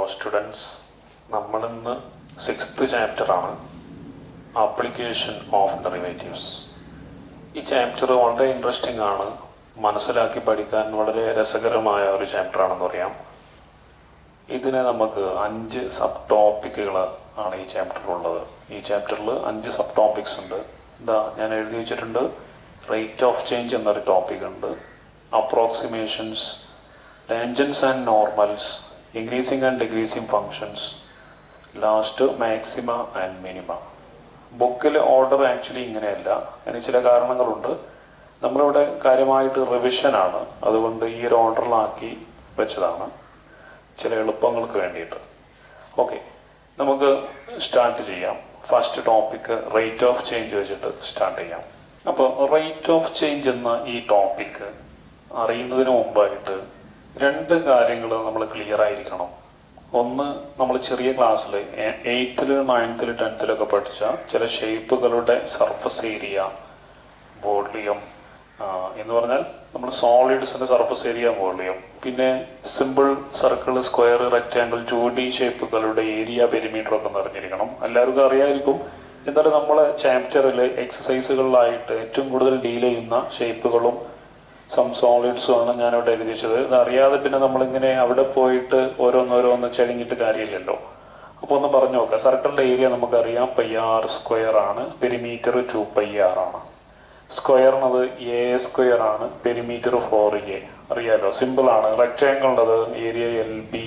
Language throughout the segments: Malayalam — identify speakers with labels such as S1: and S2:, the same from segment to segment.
S1: ഹലോ സ്റ്റുഡൻസ് നമ്മളിന്ന് സിക്സ്ത് ചാപ്റ്ററാണ് ആപ്ലിക്കേഷൻ ഓഫ് ഡെറിവേറ്റീവ്സ് ഈ ചാപ്റ്റർ വളരെ ഇൻട്രസ്റ്റിംഗ് ആണ് മനസ്സിലാക്കി പഠിക്കാൻ വളരെ രസകരമായ ഒരു ചാപ്റ്റർ ആണെന്ന് പറയാം ഇതിനെ നമുക്ക് അഞ്ച് സബ് ടോപ്പിക്കുകൾ ആണ് ഈ ചാപ്റ്ററിലുള്ളത് ഈ ചാപ്റ്ററിൽ അഞ്ച് സബ് ടോപ്പിക്സ് ഉണ്ട് എന്താ ഞാൻ എഴുതി വെച്ചിട്ടുണ്ട് റേറ്റ് ഓഫ് ചേഞ്ച് എന്നൊരു ടോപ്പിക് ഉണ്ട് approximations tangents and normals increasing and decreasing functions last maxima and minima ബുക്കിൽ ഓർഡർ ആക്ച്വലി ഇങ്ങനെയല്ല അതിന് ചില കാരണങ്ങളുണ്ട് നമ്മളിവിടെ കാര്യമായിട്ട് റിവിഷനാണ് അതുകൊണ്ട് ഈ ഒരു ഓർഡറിലാക്കി വെച്ചതാണ് ചില എളുപ്പങ്ങൾക്ക് വേണ്ടിയിട്ട് ഓക്കെ നമുക്ക് സ്റ്റാർട്ട് ചെയ്യാം first topic rate of change വെച്ചിട്ട് സ്റ്റാർട്ട് ചെയ്യാം അപ്പോൾ റേറ്റ് ഓഫ് ചേഞ്ച് എന്ന ഈ ടോപ്പിക് അറിയുന്നതിന് മുമ്പായിട്ട് രണ്ട് കാര്യങ്ങൾ നമ്മൾ ക്ലിയർ ആയിരിക്കണം ഒന്ന് നമ്മൾ ചെറിയ ക്ലാസ്സിൽ എയ്ത്തിൽ നയൻത്തിൽ ടെൻത്തിലൊക്കെ പഠിച്ച ചില ഷേപ്പുകളുടെ സർഫസ് ഏരിയ വോളിയം എന്ന് പറഞ്ഞാൽ നമ്മൾ സോളിഡ്സിന്റെ സർഫസ് ഏരിയ വോളിയം പിന്നെ simple circle square rectangle two D ഷേപ്പുകളുടെ ഏരിയ പെരിമീറ്റർ ഒക്കെ നിറഞ്ഞിരിക്കണം എല്ലാവർക്കും അറിയായിരിക്കും എന്നാലും നമ്മളെ ചാപ്റ്ററിൽ എക്സസൈസുകളിലായിട്ട് ഏറ്റവും കൂടുതൽ ഡീൽ ചെയ്യുന്ന ഷേപ്പുകളും സം സോളിഡ്സും ആണ് ഞാനിവിടെ എഴുതിച്ചത് ഇത് അറിയാതെ പിന്നെ നമ്മളിങ്ങനെ അവിടെ പോയിട്ട് ഓരോന്നോരോന്ന് ചെളിഞ്ഞിട്ട് കാര്യമില്ലല്ലോ അപ്പൊ ഒന്ന് പറഞ്ഞു നോക്കാം സർക്കിളിന്റെ ഏരിയ നമുക്കറിയാം പൈ ആർ സ്ക്വയർ ആണ് പെരിമീറ്റർ ടു പൈ ആർ ആണ് സ്ക്വയറിനത് എ സ്ക്വയർ ആണ് പെരിമീറ്റർ ഫോർ എ അറിയാലോ സിമ്പിൾ ആണ് റെക്റ്റാങ്കിളിൻ്റെത് area L B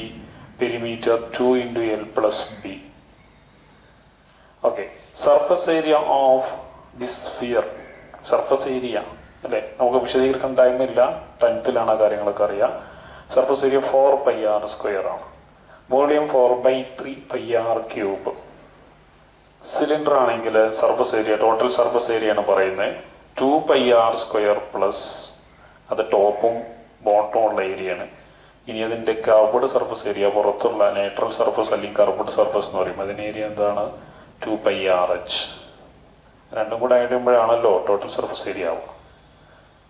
S1: perimeter two into L plus B okay surface area of this sphere surface area അല്ലെ നമുക്ക് വിശദീകരിക്കാൻ ഇല്ല ടെൻത്തിലാണ് ആ കാര്യങ്ങളൊക്കെ അറിയാം surface area four pi R square ആണ് volume four by three pi R cube cylinder ആണെങ്കിൽ surface area total surface area ആണ് പറയുന്നത് two pi R square plus അത് ടോപ്പും ബോട്ടവും ഉള്ള ഏരിയ ആണ് ഇനി അതിന്റെ കർബഡ് സർഫസ് ഏരിയ പുറത്തുള്ള നേട്രൽ സർഫസ് അല്ലെങ്കിൽ കർബഡ് സർഫസ് എന്ന് പറയും അതിന്റെ ഏരിയ എന്താണ് ടു പൈ ആർ എച്ച് രണ്ടും കൂടെ ആയിടുമ്പോഴാണല്ലോ ടോട്ടൽ സർഫസ് ഏരിയ ആവുക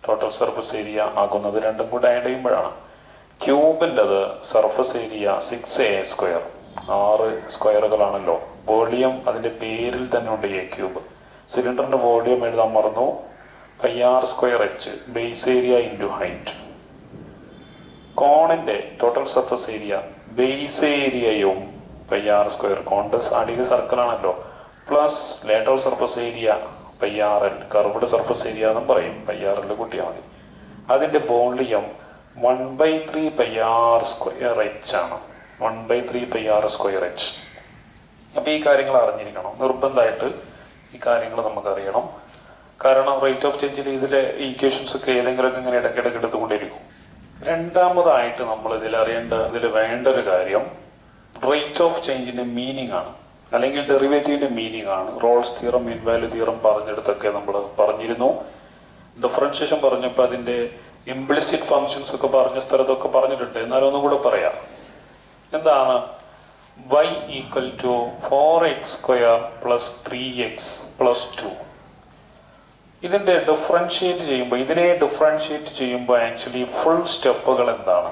S1: ടോട്ടൽ സർഫസ് ഏരിയ ആകുന്നത് രണ്ടും കൂടെ ആഡ് ചെയ്യുമ്പോഴാണ് ക്യൂബിൻ്റെ surface area six A square ആറ് സ്ക്വയറുകളാണല്ലോ വോളിയം അതിന്റെ പേരിൽ തന്നെ ഉണ്ട് എ ക്യൂബ് സിലിണ്ടറിന്റെ വോളിയം എഴുതാൻ മറന്നു pi R square H base area into height കോണിന്റെ ടോട്ടൽ സർഫസ് ഏരിയ ബേസ് ഏരിയയും പൈ ആർ സ്ക്വയർ കോണിന്റെ അടിയിൽ സർക്കിളാണല്ലോ plus lateral surface area പയ്യാറൽ curved surface area എന്നും പറയും പയ്യാറലിൽ കൂട്ടിയാൽ മതി അതിന്റെ volume one by three pi r square H ആണ് one by three pi r square H അപ്പൊ ഈ കാര്യങ്ങൾ അറിഞ്ഞിരിക്കണം നിർബന്ധമായിട്ട് ഈ കാര്യങ്ങൾ നമുക്കറിയണം കാരണം റേറ്റ് ഓഫ് ചേഞ്ചിൽ ഇതിലെ ഈക്വേഷൻസ് ഒക്കെ ഏതെങ്കിലുമൊക്കെ ഇങ്ങനെ ഇടയ്ക്കിടയ്ക്ക് എടുത്തുകൊണ്ടിരിക്കും രണ്ടാമതായിട്ട് നമ്മൾ ഇതിൽ അറിയേണ്ട ഇതിൽ വേണ്ട ഒരു കാര്യം റേറ്റ് ഓഫ് ചേഞ്ചിന്റെ മീനിങ് ആണ് അല്ലെങ്കിൽ ഡെറിവേറ്റീവിന്റെ മീനിങ് ആണ് റോൾസ് തിയറം ഇൻവാലി തീറം പറഞ്ഞെടുത്തൊക്കെ നമ്മൾ പറഞ്ഞിരുന്നു ഡിഫറൻഷിയേഷൻ പറഞ്ഞപ്പോൾ അതിന്റെ ഇംപ്ലിസിറ്റ് ഫങ്ഷൻസ് ഒക്കെ പറഞ്ഞ സ്ഥലത്തൊക്കെ പറഞ്ഞിട്ടുണ്ട് എന്നാലും ഒന്നും കൂടെ പറയാം എന്താണ് y equal to four X square plus three X plus two ഇതിന്റെ ഡിഫറൻഷിയേറ്റ് ചെയ്യുമ്പോൾ ഇതിനെ ഡിഫറൻഷിയേറ്റ് ചെയ്യുമ്പോൾ ആക്ച്വലി ഫുൾ സ്റ്റെപ്പുകൾ എന്താണ്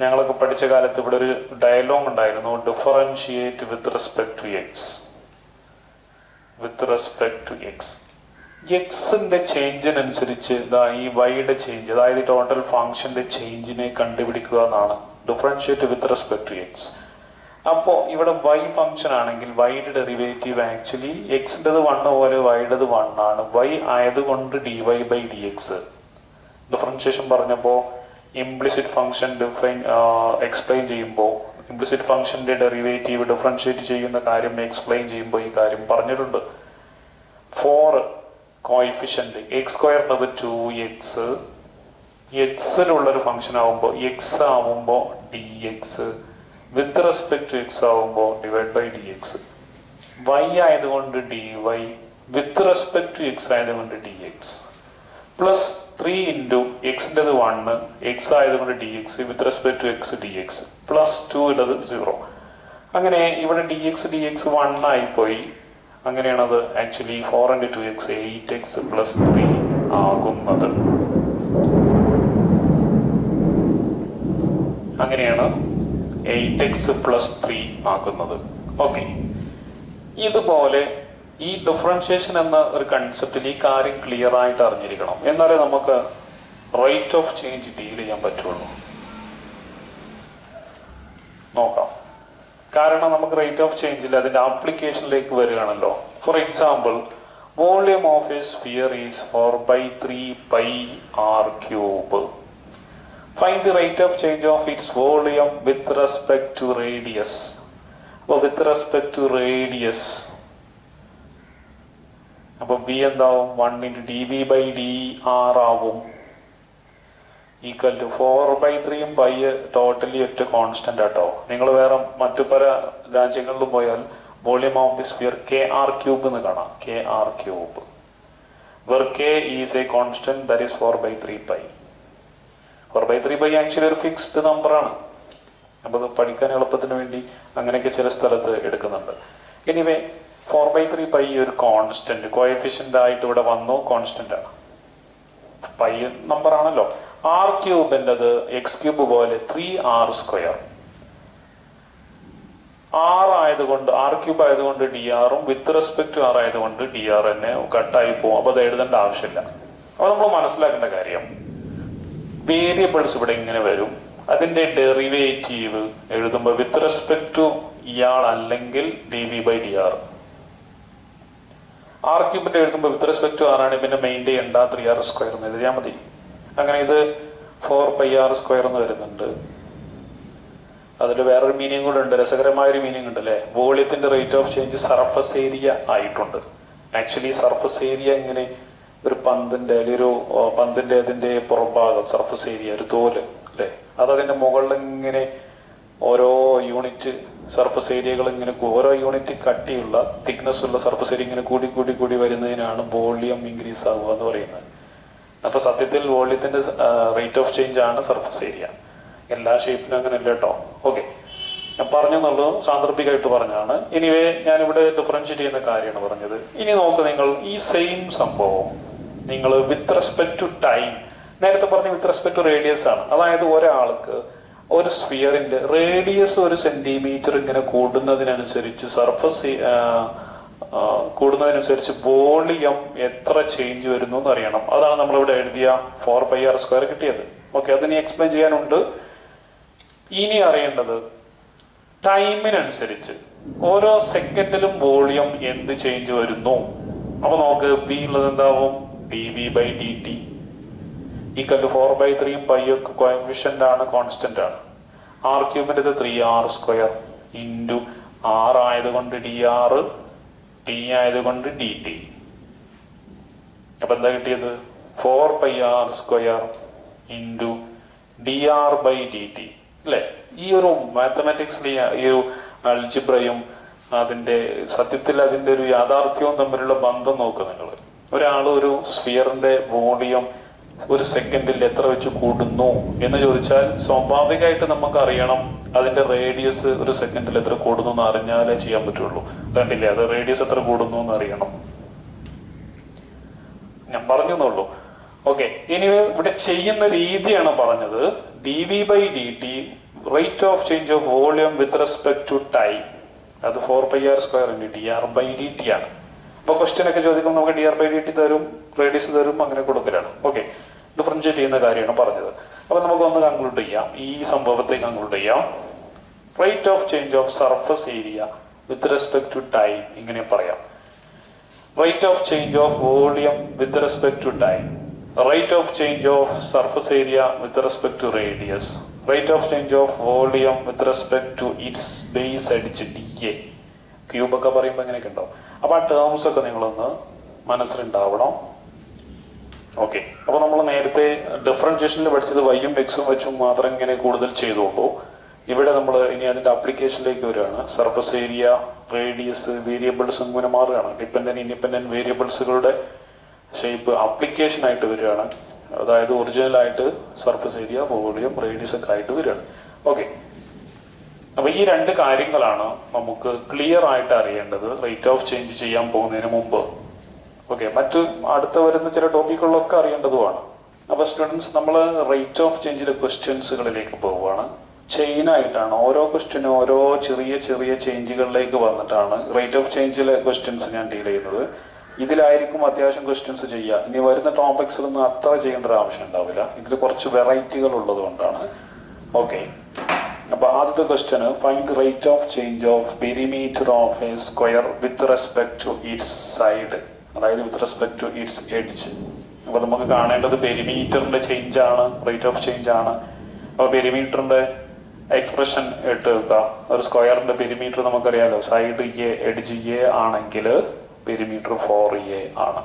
S1: ഞങ്ങളൊക്കെ പഠിച്ച കാലത്ത് ഇവിടെ ഒരു ഡയലോഗ് ഉണ്ടായിരുന്നു differentiate with respect to X with respect to X എക്സിന്റെ ചേഞ്ചിനനുസരിച്ച് ഈ വൈയുടെ ചേഞ്ച് അതായത് ടോട്ടൽ ഫംഗ്ഷന്റെ ചേഞ്ചിനെ കണ്ടുപിടിക്കുക എന്നാണ് differentiate with respect to X അപ്പോ ഇവിടെ വൈ ഫംഗ്ഷൻ ആണെങ്കിൽ വൈയുടെ ഡെറിവേറ്റീവ് ആക്ച്വലി എക്സിൻ്റെത് വണ് പോലെ വൈയുടെ വൈയുടേത് ആണ് വൈ ആയതുകൊണ്ട് D Y by D X differentiation പറഞ്ഞപ്പോ ഇംപ്ലിസിറ്റ് ഫംഗ്ഷൻ ഡിഫൈൻ എക്സ്പ്ലെയിൻ ചെയ്യുമ്പോൾ ഇംപ്ലിസിറ്റ് ഫംഗ്ഷന്റെ ഡെറിവേറ്റീവ് ഡിഫറൻഷിയേറ്റ് ചെയ്യുന്ന കാര്യം എക്സ്പ്ലെയിൻ ചെയ്യുമ്പോൾ ഈ കാര്യം പറഞ്ഞിട്ടുണ്ട് ഫോർ കോയിഫിഷ്യന്റ് എക്സ് സ്ക്വയർ എന്നത് ടു എക്സ് എക്സിലുള്ള ഒരു ഫംഗ്ഷൻ ആവുമ്പോൾ എക്സ് ആവുമ്പോൾ D X with respect to X ആവുമ്പോൾ divide by D X Y ആയതുകൊണ്ട് D Y with respect to X ആയതുകൊണ്ട് D X plus three into എക്സിൻ്റെത് വണ്ണ് എക്സ് ആയതുകൊണ്ട് D X with respect to X D X plus two ഇടത് സീറോ അങ്ങനെ ഇവിടെ ഡി എക്സ് ഡി എക്സ് വണ്ണായി പോയി അങ്ങനെയാണത് actually four into two X eight X plus three ആകുന്നത് അങ്ങനെയാണ് എയ്റ്റ് എക്സ് പ്ലസ് ത്രീ ആക്കുന്നത് ഓക്കെ ഇതുപോലെ ഈ ഡിഫറൻഷ്യേഷൻ എന്ന ഒരു കൺസെപ്റ്റിൽ ഈ കാര്യം ക്ലിയർ ആയിട്ട് അറിഞ്ഞിരിക്കണം എന്നാലേ നമുക്ക് റേറ്റ് ഓഫ് ചേഞ്ച് ഡീൽ ചെയ്യാൻ പറ്റുള്ളൂ നോക്കാം കാരണം നമുക്ക് റേറ്റ് ഓഫ് ചേഞ്ചിൽ അതിന്റെ ആപ്ലിക്കേഷനിലേക്ക് വരികയാണല്ലോ for example volume of a sphere is four by three pi R cube find the rate of change of its volume with respect to radius അപ്പോൾ വിത്ത് റെസ്പെക്ട് ടു റേഡിയസ് അപ്പൊ ബി എന്താവും one into D B by D R ആവും ഈക്വൽ ടു ഫോർ ബൈ ത്രീയും ബൈ ടോട്ടലി ഒറ്റ കോൺസ്റ്റന്റ് ആട്ടോ നിങ്ങൾ വേറെ മറ്റു പല രാജ്യങ്ങളിലും പോയാൽ volume of the sphere K R cube എന്ന് കാണാം K R cube where K is a constant that is four by three pi four by three pi actually ഒരു ഫിക്സ്ഡ് നമ്പറാണ് അപ്പോൾ അത് പഠിക്കാൻ എളുപ്പത്തിന് വേണ്ടി അങ്ങനെയൊക്കെ ചില സ്ഥലത്ത് എടുക്കുന്നുണ്ട് anyway four by three pi ഒരു കോൺസ്റ്റന്റ് കോയഫിഷ്യന്റ് ആയിട്ട് ഇവിടെ വന്നു കോൺസ്റ്റന്റ് ആണ് പൈ നമ്പർ ആണല്ലോ ആർ എന്നത് എക്സ് ക്യൂബ് പോലെ ത്രീ ആർ സ്ക്വയർ ആർ ആയതുകൊണ്ട് ആർ ക്യൂബ് ആയതുകൊണ്ട് ഡി ആറും വിത്ത് റെസ്പെക്ട് ടു ആർ ആയതുകൊണ്ട് ഡി ആർ തന്നെ കട്ടായി പോകും അപ്പൊ അത് എഴുതേണ്ട ആവശ്യമില്ല അപ്പൊ നമ്മൾ മനസ്സിലാക്കേണ്ട കാര്യം വേരിയബിൾസ് ഇവിടെ ഇങ്ങനെ വരും അതിന്റെ ഡെറിവേറ്റീവ് എഴുതുമ്പോൾ വിത്ത് റെസ്പെക്ട് ടു ഇയാൾ അല്ലെങ്കിൽ D V by D R argument എഴുതുമ്പോൾ വിത്ത് റെസ്പെക്ട് ടു ആറാണ് പിന്നെ മെയിൻറ്റെയിൻ ചെയ്യണ്ട ത്രീ ആർ സ്ക്വയർ എന്ന് എഴുതിയാൽ മതി അങ്ങനെ ഇത് ഫോർ പൈ ആർ സ്ക്വയർ എന്ന് വരുന്നുണ്ട് അതിൽ വേറൊരു മീനിങ് കൂടെ ഉണ്ട് രസകരമായ ഒരു മീനിങ് ഉണ്ട് അല്ലേ വോളിയത്തിന്റെ rate of change surface area ആയിട്ടുണ്ട് ആക്ച്വലി സർഫസ് ഏരിയ ഇങ്ങനെ ഒരു പന്തിന്റെ അല്ലെങ്കിൽ ഒരു പന്തിന്റെ അതിന്റെ പുറംഭാഗം സർഫസ് ഏരിയ ഒരു തോല് അല്ലെ അതതിന്റെ മുകളിൽ ഇങ്ങനെ ഓരോ യൂണിറ്റ് സർഫസ് ഏരിയകൾ ഇങ്ങനെ ഓരോ യൂണിറ്റ് കട്ടിയുള്ള തിക്നെസ് ഉള്ള സർഫസ് ഏരിയ ഇങ്ങനെ കൂടി കൂടി കൂടി വരുന്നതിനാണ് വോളിയം ഇൻക്രീസ് ആവുക എന്ന് പറയുന്നത് അപ്പൊ സത്യത്തിൽ വോളിയത്തിന്റെ റേറ്റ് ഓഫ് ചേഞ്ച് ആണ് സർഫസ് ഏരിയ എല്ലാ ഷേപ്പിനും അങ്ങനെ അല്ല കേട്ടോ ഓക്കെ ഞാൻ പറഞ്ഞെന്നുള്ളതും സാന്ദർഭികമായിട്ട് പറഞ്ഞാണ് എനിവേ ഇവിടെ ഡിഫറൻഷ്യേറ്റ് ചെയ്യുന്ന കാര്യമാണ് പറഞ്ഞത് ഇനി നോക്ക് നിങ്ങൾ ഈ സെയിം സംഭവം നിങ്ങൾ വിത്ത് റെസ്പെക്ട് ടു ടൈം നേരത്തെ പറഞ്ഞ വിത്ത് റെസ്പെക്ട് ടു റേഡിയസ് ആണ് അതായത് ഒരാൾക്ക് ഒരു സ്ഫിയറിന്റെ റേഡിയസ് ഒരു സെന്റിമീറ്റർ ഇങ്ങനെ കൂടുന്നതിനനുസരിച്ച് സർഫസ് കൂടുന്നതിനനുസരിച്ച് വോളിയം എത്ര ചേഞ്ച് വരുന്നു എന്ന് അറിയണം അതാണ് നമ്മൾ ഇവിടെ എഴുതിയ ഫോർ പൈ ആർ സ്ക്വയർ കിട്ടിയത് ഓക്കെ അതിനി എക്സ്പ്ലെയിൻ ചെയ്യാനുണ്ട് ഇനി അറിയേണ്ടത് ടൈമിനനുസരിച്ച് ഓരോ സെക്കൻഡിലും വോളിയം എന്ത് ചേഞ്ച് വരുന്നു അപ്പൊ നമുക്ക് പി ഉള്ളത് എന്താവും D B by D T equal to four by ത്രീയും പൈ ഒക്കെ ആണ് കോൺസ്റ്റന്റ് ആണ് ആർ ക്യൂബിൻ്റെ three R square into R ആയതുകൊണ്ട് ഡി ആർ ടി ആയതുകൊണ്ട് ഡി ടി അപ്പം എന്താ കിട്ടിയത് four pi R square into D R by D T അല്ലേ ഈ ഒരു മാത്തമാറ്റിക്സിൻ്റെ ഈ ഒരു അൽജിബ്രയും അതിന്റെ സത്യത്തിൽ അതിന്റെ ഒരു യാഥാർത്ഥ്യവും തമ്മിലുള്ള ബന്ധം നോക്കുക നിങ്ങൾ ഒരാൾ ഒരു സ്ഫിയറിന്റെ വോളിയം ഒരു സെക്കൻഡിൽ എത്ര വെച്ച് കൂടുന്നു എന്ന് ചോദിച്ചാൽ സ്വാഭാവികമായിട്ട് നമുക്ക് അറിയണം അതിന്റെ റേഡിയസ് ഒരു സെക്കൻഡിൽ എത്ര കൂടുന്നു എന്ന് അറിഞ്ഞാലേ ചെയ്യാൻ പറ്റുള്ളൂ കണ്ടില്ലേ അത് റേഡിയസ് എത്ര കൂടുന്നു എന്ന് അറിയണം ഞാൻ പറഞ്ഞു എന്നുള്ളൂ ഓക്കെ ഇനി ഇവിടെ ചെയ്യുന്ന രീതിയാണ് പറഞ്ഞത് D V by D T rate of change of volume with respect to time അത് four by R square D R by D T ആണ് ഇപ്പൊ ക്വസ്റ്റ്യൻ ഒക്കെ ചോദിക്കുമ്പോൾ നമുക്ക് D R by D T തരും റേഡിയസ് തരും അങ്ങനെ കൊടുക്കലാണ് ഓക്കെ ഡിഫറൻഷ്യേറ്റ് ചെയ്യുന്ന കാര്യമാണ് പറഞ്ഞത് അപ്പൊ നമുക്ക് ഒന്ന് കൺക്ലൂഡ് ചെയ്യാം ഈ സംഭവത്തെ കൺക്ലൂഡ് ചെയ്യാം rate of change of surface area with respect to time ഇങ്ങനെ പറയാം rate of change of volume with respect to time rate of change of surface area with respect to radius rate of change of volume with respect to its base അടിച്ച് ഡി എ ക്യൂബ് ഒക്കെ പറയുമ്പോ എങ്ങനെയൊക്കെ ഉണ്ടോ അപ്പൊ ആ ടേംസ് ഒക്കെ നിങ്ങളൊന്ന് മനസ്സിലുണ്ടാവണം ഓക്കെ അപ്പൊ നമ്മൾ നേരത്തെ ഡിഫറൻഷ്യേഷനിൽ പഠിച്ചത് വൈയും എക്സും വെച്ചും മാത്രം ഇങ്ങനെ കൂടുതൽ ചെയ്തുകൊണ്ടു ഇവിടെ നമ്മൾ ഇനി അതിന്റെ അപ്ലിക്കേഷനിലേക്ക് വരികയാണ് സർഫസ് ഏരിയ റേഡിയസ് വേരിയബിൾസ് ഇങ്ങനെ മാറുകയാണ് ഡിപ്പെൻഡന്റ് ഇൻഡിപെൻഡന്റ് വേരിയബിൾസുകളുടെ ഷേപ്പ് അപ്ലിക്കേഷൻ ആയിട്ട് വരികയാണ് അതായത് ഒറിജിനൽ ആയിട്ട് സർഫസ് ഏരിയ വോളിയം റേഡിയസ് ഒക്കെ ആയിട്ട് വരികയാണ് ഓക്കെ അപ്പൊ ഈ രണ്ട് കാര്യങ്ങളാണ് നമുക്ക് ക്ലിയർ ആയിട്ട് അറിയേണ്ടത് റേറ്റ് ഓഫ് ചേഞ്ച് ചെയ്യാൻ പോകുന്നതിന് മുമ്പ് ഓക്കെ മറ്റ് അടുത്ത വരുന്ന ചില ടോപ്പിക്കുകളൊക്കെ അറിയേണ്ടതുമാണ് അപ്പൊ സ്റ്റുഡൻസ് നമ്മൾ റേറ്റ് ഓഫ് ചേഞ്ചിന്റെ ക്വസ്റ്റ്യൻസുകളിലേക്ക് പോവുകയാണ് ചെയിൻ ആയിട്ടാണ് ഓരോ ക്വസ്റ്റ്യനും ഓരോ ചെറിയ ചെറിയ ചേഞ്ചുകളിലേക്ക് വന്നിട്ടാണ് റേറ്റ് ഓഫ് ചേഞ്ചിലെ ക്വസ്റ്റ്യൻസ് ഞാൻ ഡീൽ ചെയ്യുന്നത് ഇതിലായിരിക്കും അത്യാവശ്യം ക്വസ്റ്റ്യൻസ് ചെയ്യുക ഇനി വരുന്ന ടോപ്പിക്സിലൊന്നും അത്ര ചെയ്യേണ്ട ഒരു ആവശ്യം ഉണ്ടാവില്ല ഇതിൽ കുറച്ച് വെറൈറ്റികൾ ഉള്ളത് കൊണ്ടാണ് ഓക്കെ അപ്പോൾ ആദ്യത്തെ ക്വസ്റ്റ്യന് find rate of change of perimeter of a square with respect to its side അതായത് with respect to its edge അപ്പോൾ നമുക്ക് കാണേണ്ടത് പെരിമീറ്ററിന്റെ ചേഞ്ച് ആണ് റേറ്റ് ഓഫ് ചേഞ്ച് ആണ് അപ്പോൾ പെരിമീറ്ററിന്റെ എക്സ്പ്രഷൻ ഇട്ട് വെക്കുക ഒരു സ്ക്വയറിന്റെ പെരിമീറ്റർ നമുക്കറിയാലോ സൈഡ് എ എഡ്ജ് എ ആണെങ്കിൽ പെരിമീറ്റർ ഫോർ എ ആണ്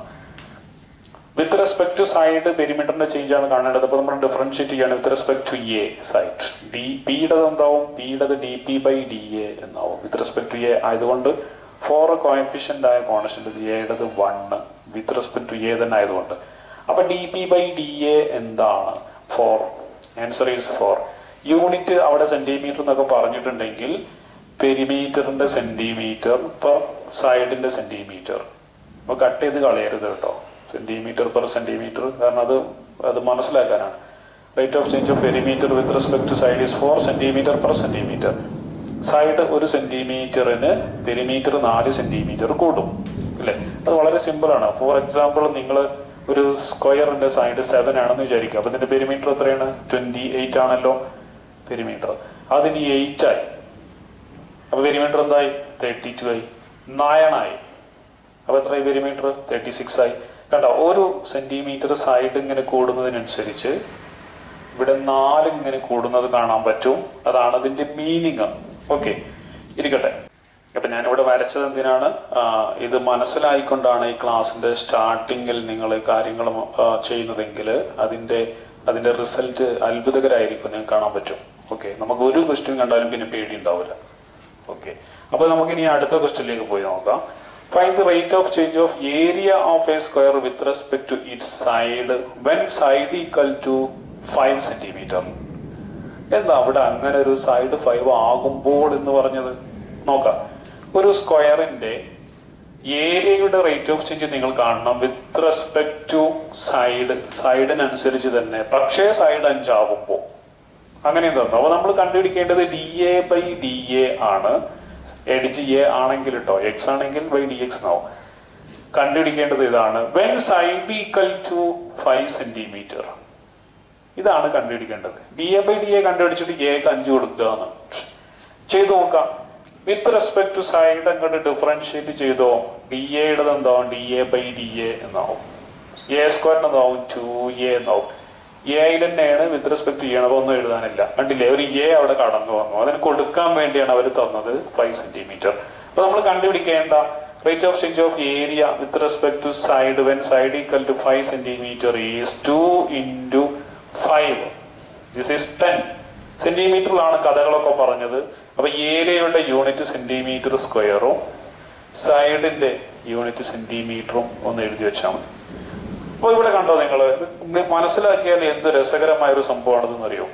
S1: വിത്ത് റെസ്പെക്ട് ടു സൈഡ് പെരിമീറ്ററിന്റെ ചേഞ്ച് ആണ് കാണേണ്ടത് അപ്പൊ നമ്മൾ ഡിഫറൻഷിയേറ്റ് ചെയ്യാണ് with respect to A side D പിയുടെ എന്താവും പിയുടെ D P by D A എന്നാവും വിത്ത് റെസ്പെക്ട് ടു എ ആയതുകൊണ്ട് ഫോർ കോയഫിഷ്യന്റ് ആയ കോൺസ്റ്റന്റ് എയുടെ one with respect to A തന്നെ ആയതുകൊണ്ട് അപ്പൊ D P by D A എന്താണ് four answer is four unit അവിടെ സെന്റിമീറ്റർ എന്നൊക്കെ പറഞ്ഞിട്ടുണ്ടെങ്കിൽ പെരിമീറ്ററിന്റെ സെന്റിമീറ്റർ പെർ സൈഡിന്റെ സെന്റിമീറ്റർ അപ്പൊ കട്ട് ചെയ്ത് കളയരുത് കേട്ടോ സെൻറ്റിമീറ്റർ പെർ സെന്റിമീറ്റർ കാരണം അത് അത് മനസ്സിലാക്കാനാണ് rate of change of perimeter with respect to side is four centimetre per centimetre side ഒരു സെൻറ്റിമീറ്ററിന് പെരിമീറ്റർ നാല് സെന്റിമീറ്റർ കൂടും അല്ലേ അത് വളരെ സിമ്പിൾ ആണ് ഫോർ എക്സാമ്പിൾ നിങ്ങൾ ഒരു സ്ക്വയറിന്റെ സൈഡ് സെവൻ ആണെന്ന് വിചാരിക്കുക അപ്പൊ ഇതിന്റെ പെരിമീറ്റർ എത്രയാണ് ട്വന്റി എയ്റ്റ് ആണല്ലോ പെരിമീറ്റർ അതിന് എയ്റ്റ് ആയി അപ്പൊ പെരിമീറ്റർ എന്തായി തേർട്ടി ടു ആയി ആയി അപ്പൊ എത്രയായി പെരിമീറ്റർ തേർട്ടി സിക്സ് ആയി കണ്ട ഓരോ സെന്റിമീറ്റർ സൈഡ് ഇങ്ങനെ കൂടുന്നതിനനുസരിച്ച് ഇവിടെ നാല് ഇങ്ങനെ കൂടുന്നത് കാണാൻ പറ്റും അതാണ് അതിന്റെ മീനിങ് ഓക്കെ ഇരിക്കട്ടെ അപ്പൊ ഞാനിവിടെ വരച്ചത് എന്തിനാണ് ഇത് മനസ്സിലായിക്കൊണ്ടാണ് ഈ ക്ലാസ്സിന്റെ സ്റ്റാർട്ടിങ്ങിൽ നിങ്ങൾ കാര്യങ്ങൾ ചെയ്യുന്നതെങ്കിൽ അതിന്റെ അതിന്റെ റിസൾട്ട് അത്ഭുതകരായിരിക്കും നിങ്ങൾക്ക് കാണാൻ പറ്റും ഓക്കെ നമുക്ക് ഒരു ക്വസ്റ്റ്യൻ കണ്ടാലും പിന്നെ പേടി ഉണ്ടാവില്ല ഓക്കെ അപ്പൊ നമുക്ക് ഇനി അടുത്ത ക്വസ്റ്റ്യനിലേക്ക് പോയി നോക്കാം Find the rate of change of area of a square with respect to its side when side equal to 5 centimeter. എന്താ അവിടെ അങ്ങനെ ഒരു സൈഡ് ഫൈവ് ആകുമ്പോൾ എന്ന് പറഞ്ഞത് നോക്കാം ഒരു സ്ക്വയറിന്റെ ഏരിയയുടെ റേറ്റ് ഓഫ് ചേഞ്ച് നിങ്ങൾ കാണണം വിത്ത് റെസ്പെക്ട് ടു സൈഡ് സൈഡിനനുസരിച്ച് തന്നെ പക്ഷേ സൈഡ് അഞ്ചാകുമ്പോൾ അങ്ങനെ എന്താ അപ്പൊ നമ്മൾ കണ്ടുപിടിക്കേണ്ടത് D A by D A ആണ് എ ഡിജി എ ആണെങ്കിൽ കേട്ടോ എക്സ് ആണെങ്കിൽ വൈ ഡി എക്സ് എന്നാവും കണ്ടുപിടിക്കേണ്ടത് ഇതാണ് when side equal to five centimetre ഇതാണ് കണ്ടുപിടിക്കേണ്ടത് D A by D A കണ്ടുപിടിച്ചിട്ട് എക്ക് അഞ്ച് കൊടുക്കുക എന്ന് ചെയ്തു നോക്കാം വിത്ത് റെസ്പെക്ട് ടു സൈഡ് അങ്ങോട്ട് ഡിഫറൻഷിയേറ്റ് ചെയ്തോ ഡി എയുടെ എന്താവും D A by D A എന്നാവും എ സ്ക്വയറിന് എന്താവും ടു എ എന്നാവും എയിൽ തന്നെയാണ് വിത്ത് റെസ്പെക്ട് ഒന്നും എഴുതാനില്ല കണ്ടില്ലേ ഒരു എ അവിടെ കടന്നു വന്നു അതിന് കൊടുക്കാൻ വേണ്ടിയാണ് അവർ തന്നത് ഫൈവ് സെന്റിമീറ്റർ അപ്പൊ നമ്മൾ കണ്ടുപിടിക്കേണ്ട rate of change of area with respect to side when side equal to five centimetre is two into five this is ten സെന്റിമീറ്ററിലാണ് കഥകളൊക്കെ പറഞ്ഞത് അപ്പൊ ഏരിയയുടെ യൂണിറ്റ് സെന്റിമീറ്റർ സ്ക്വയറും സൈഡിന്റെ യൂണിറ്റ് സെന്റിമീറ്ററും ഒന്ന് എഴുതി വെച്ചാൽ മതി ഇപ്പൊ ഇവിടെ കണ്ടോ നിങ്ങൾ മനസ്സിലാക്കിയാൽ എന്ത് രസകരമായ ഒരു സംഭവമാണെന്ന് അറിയോ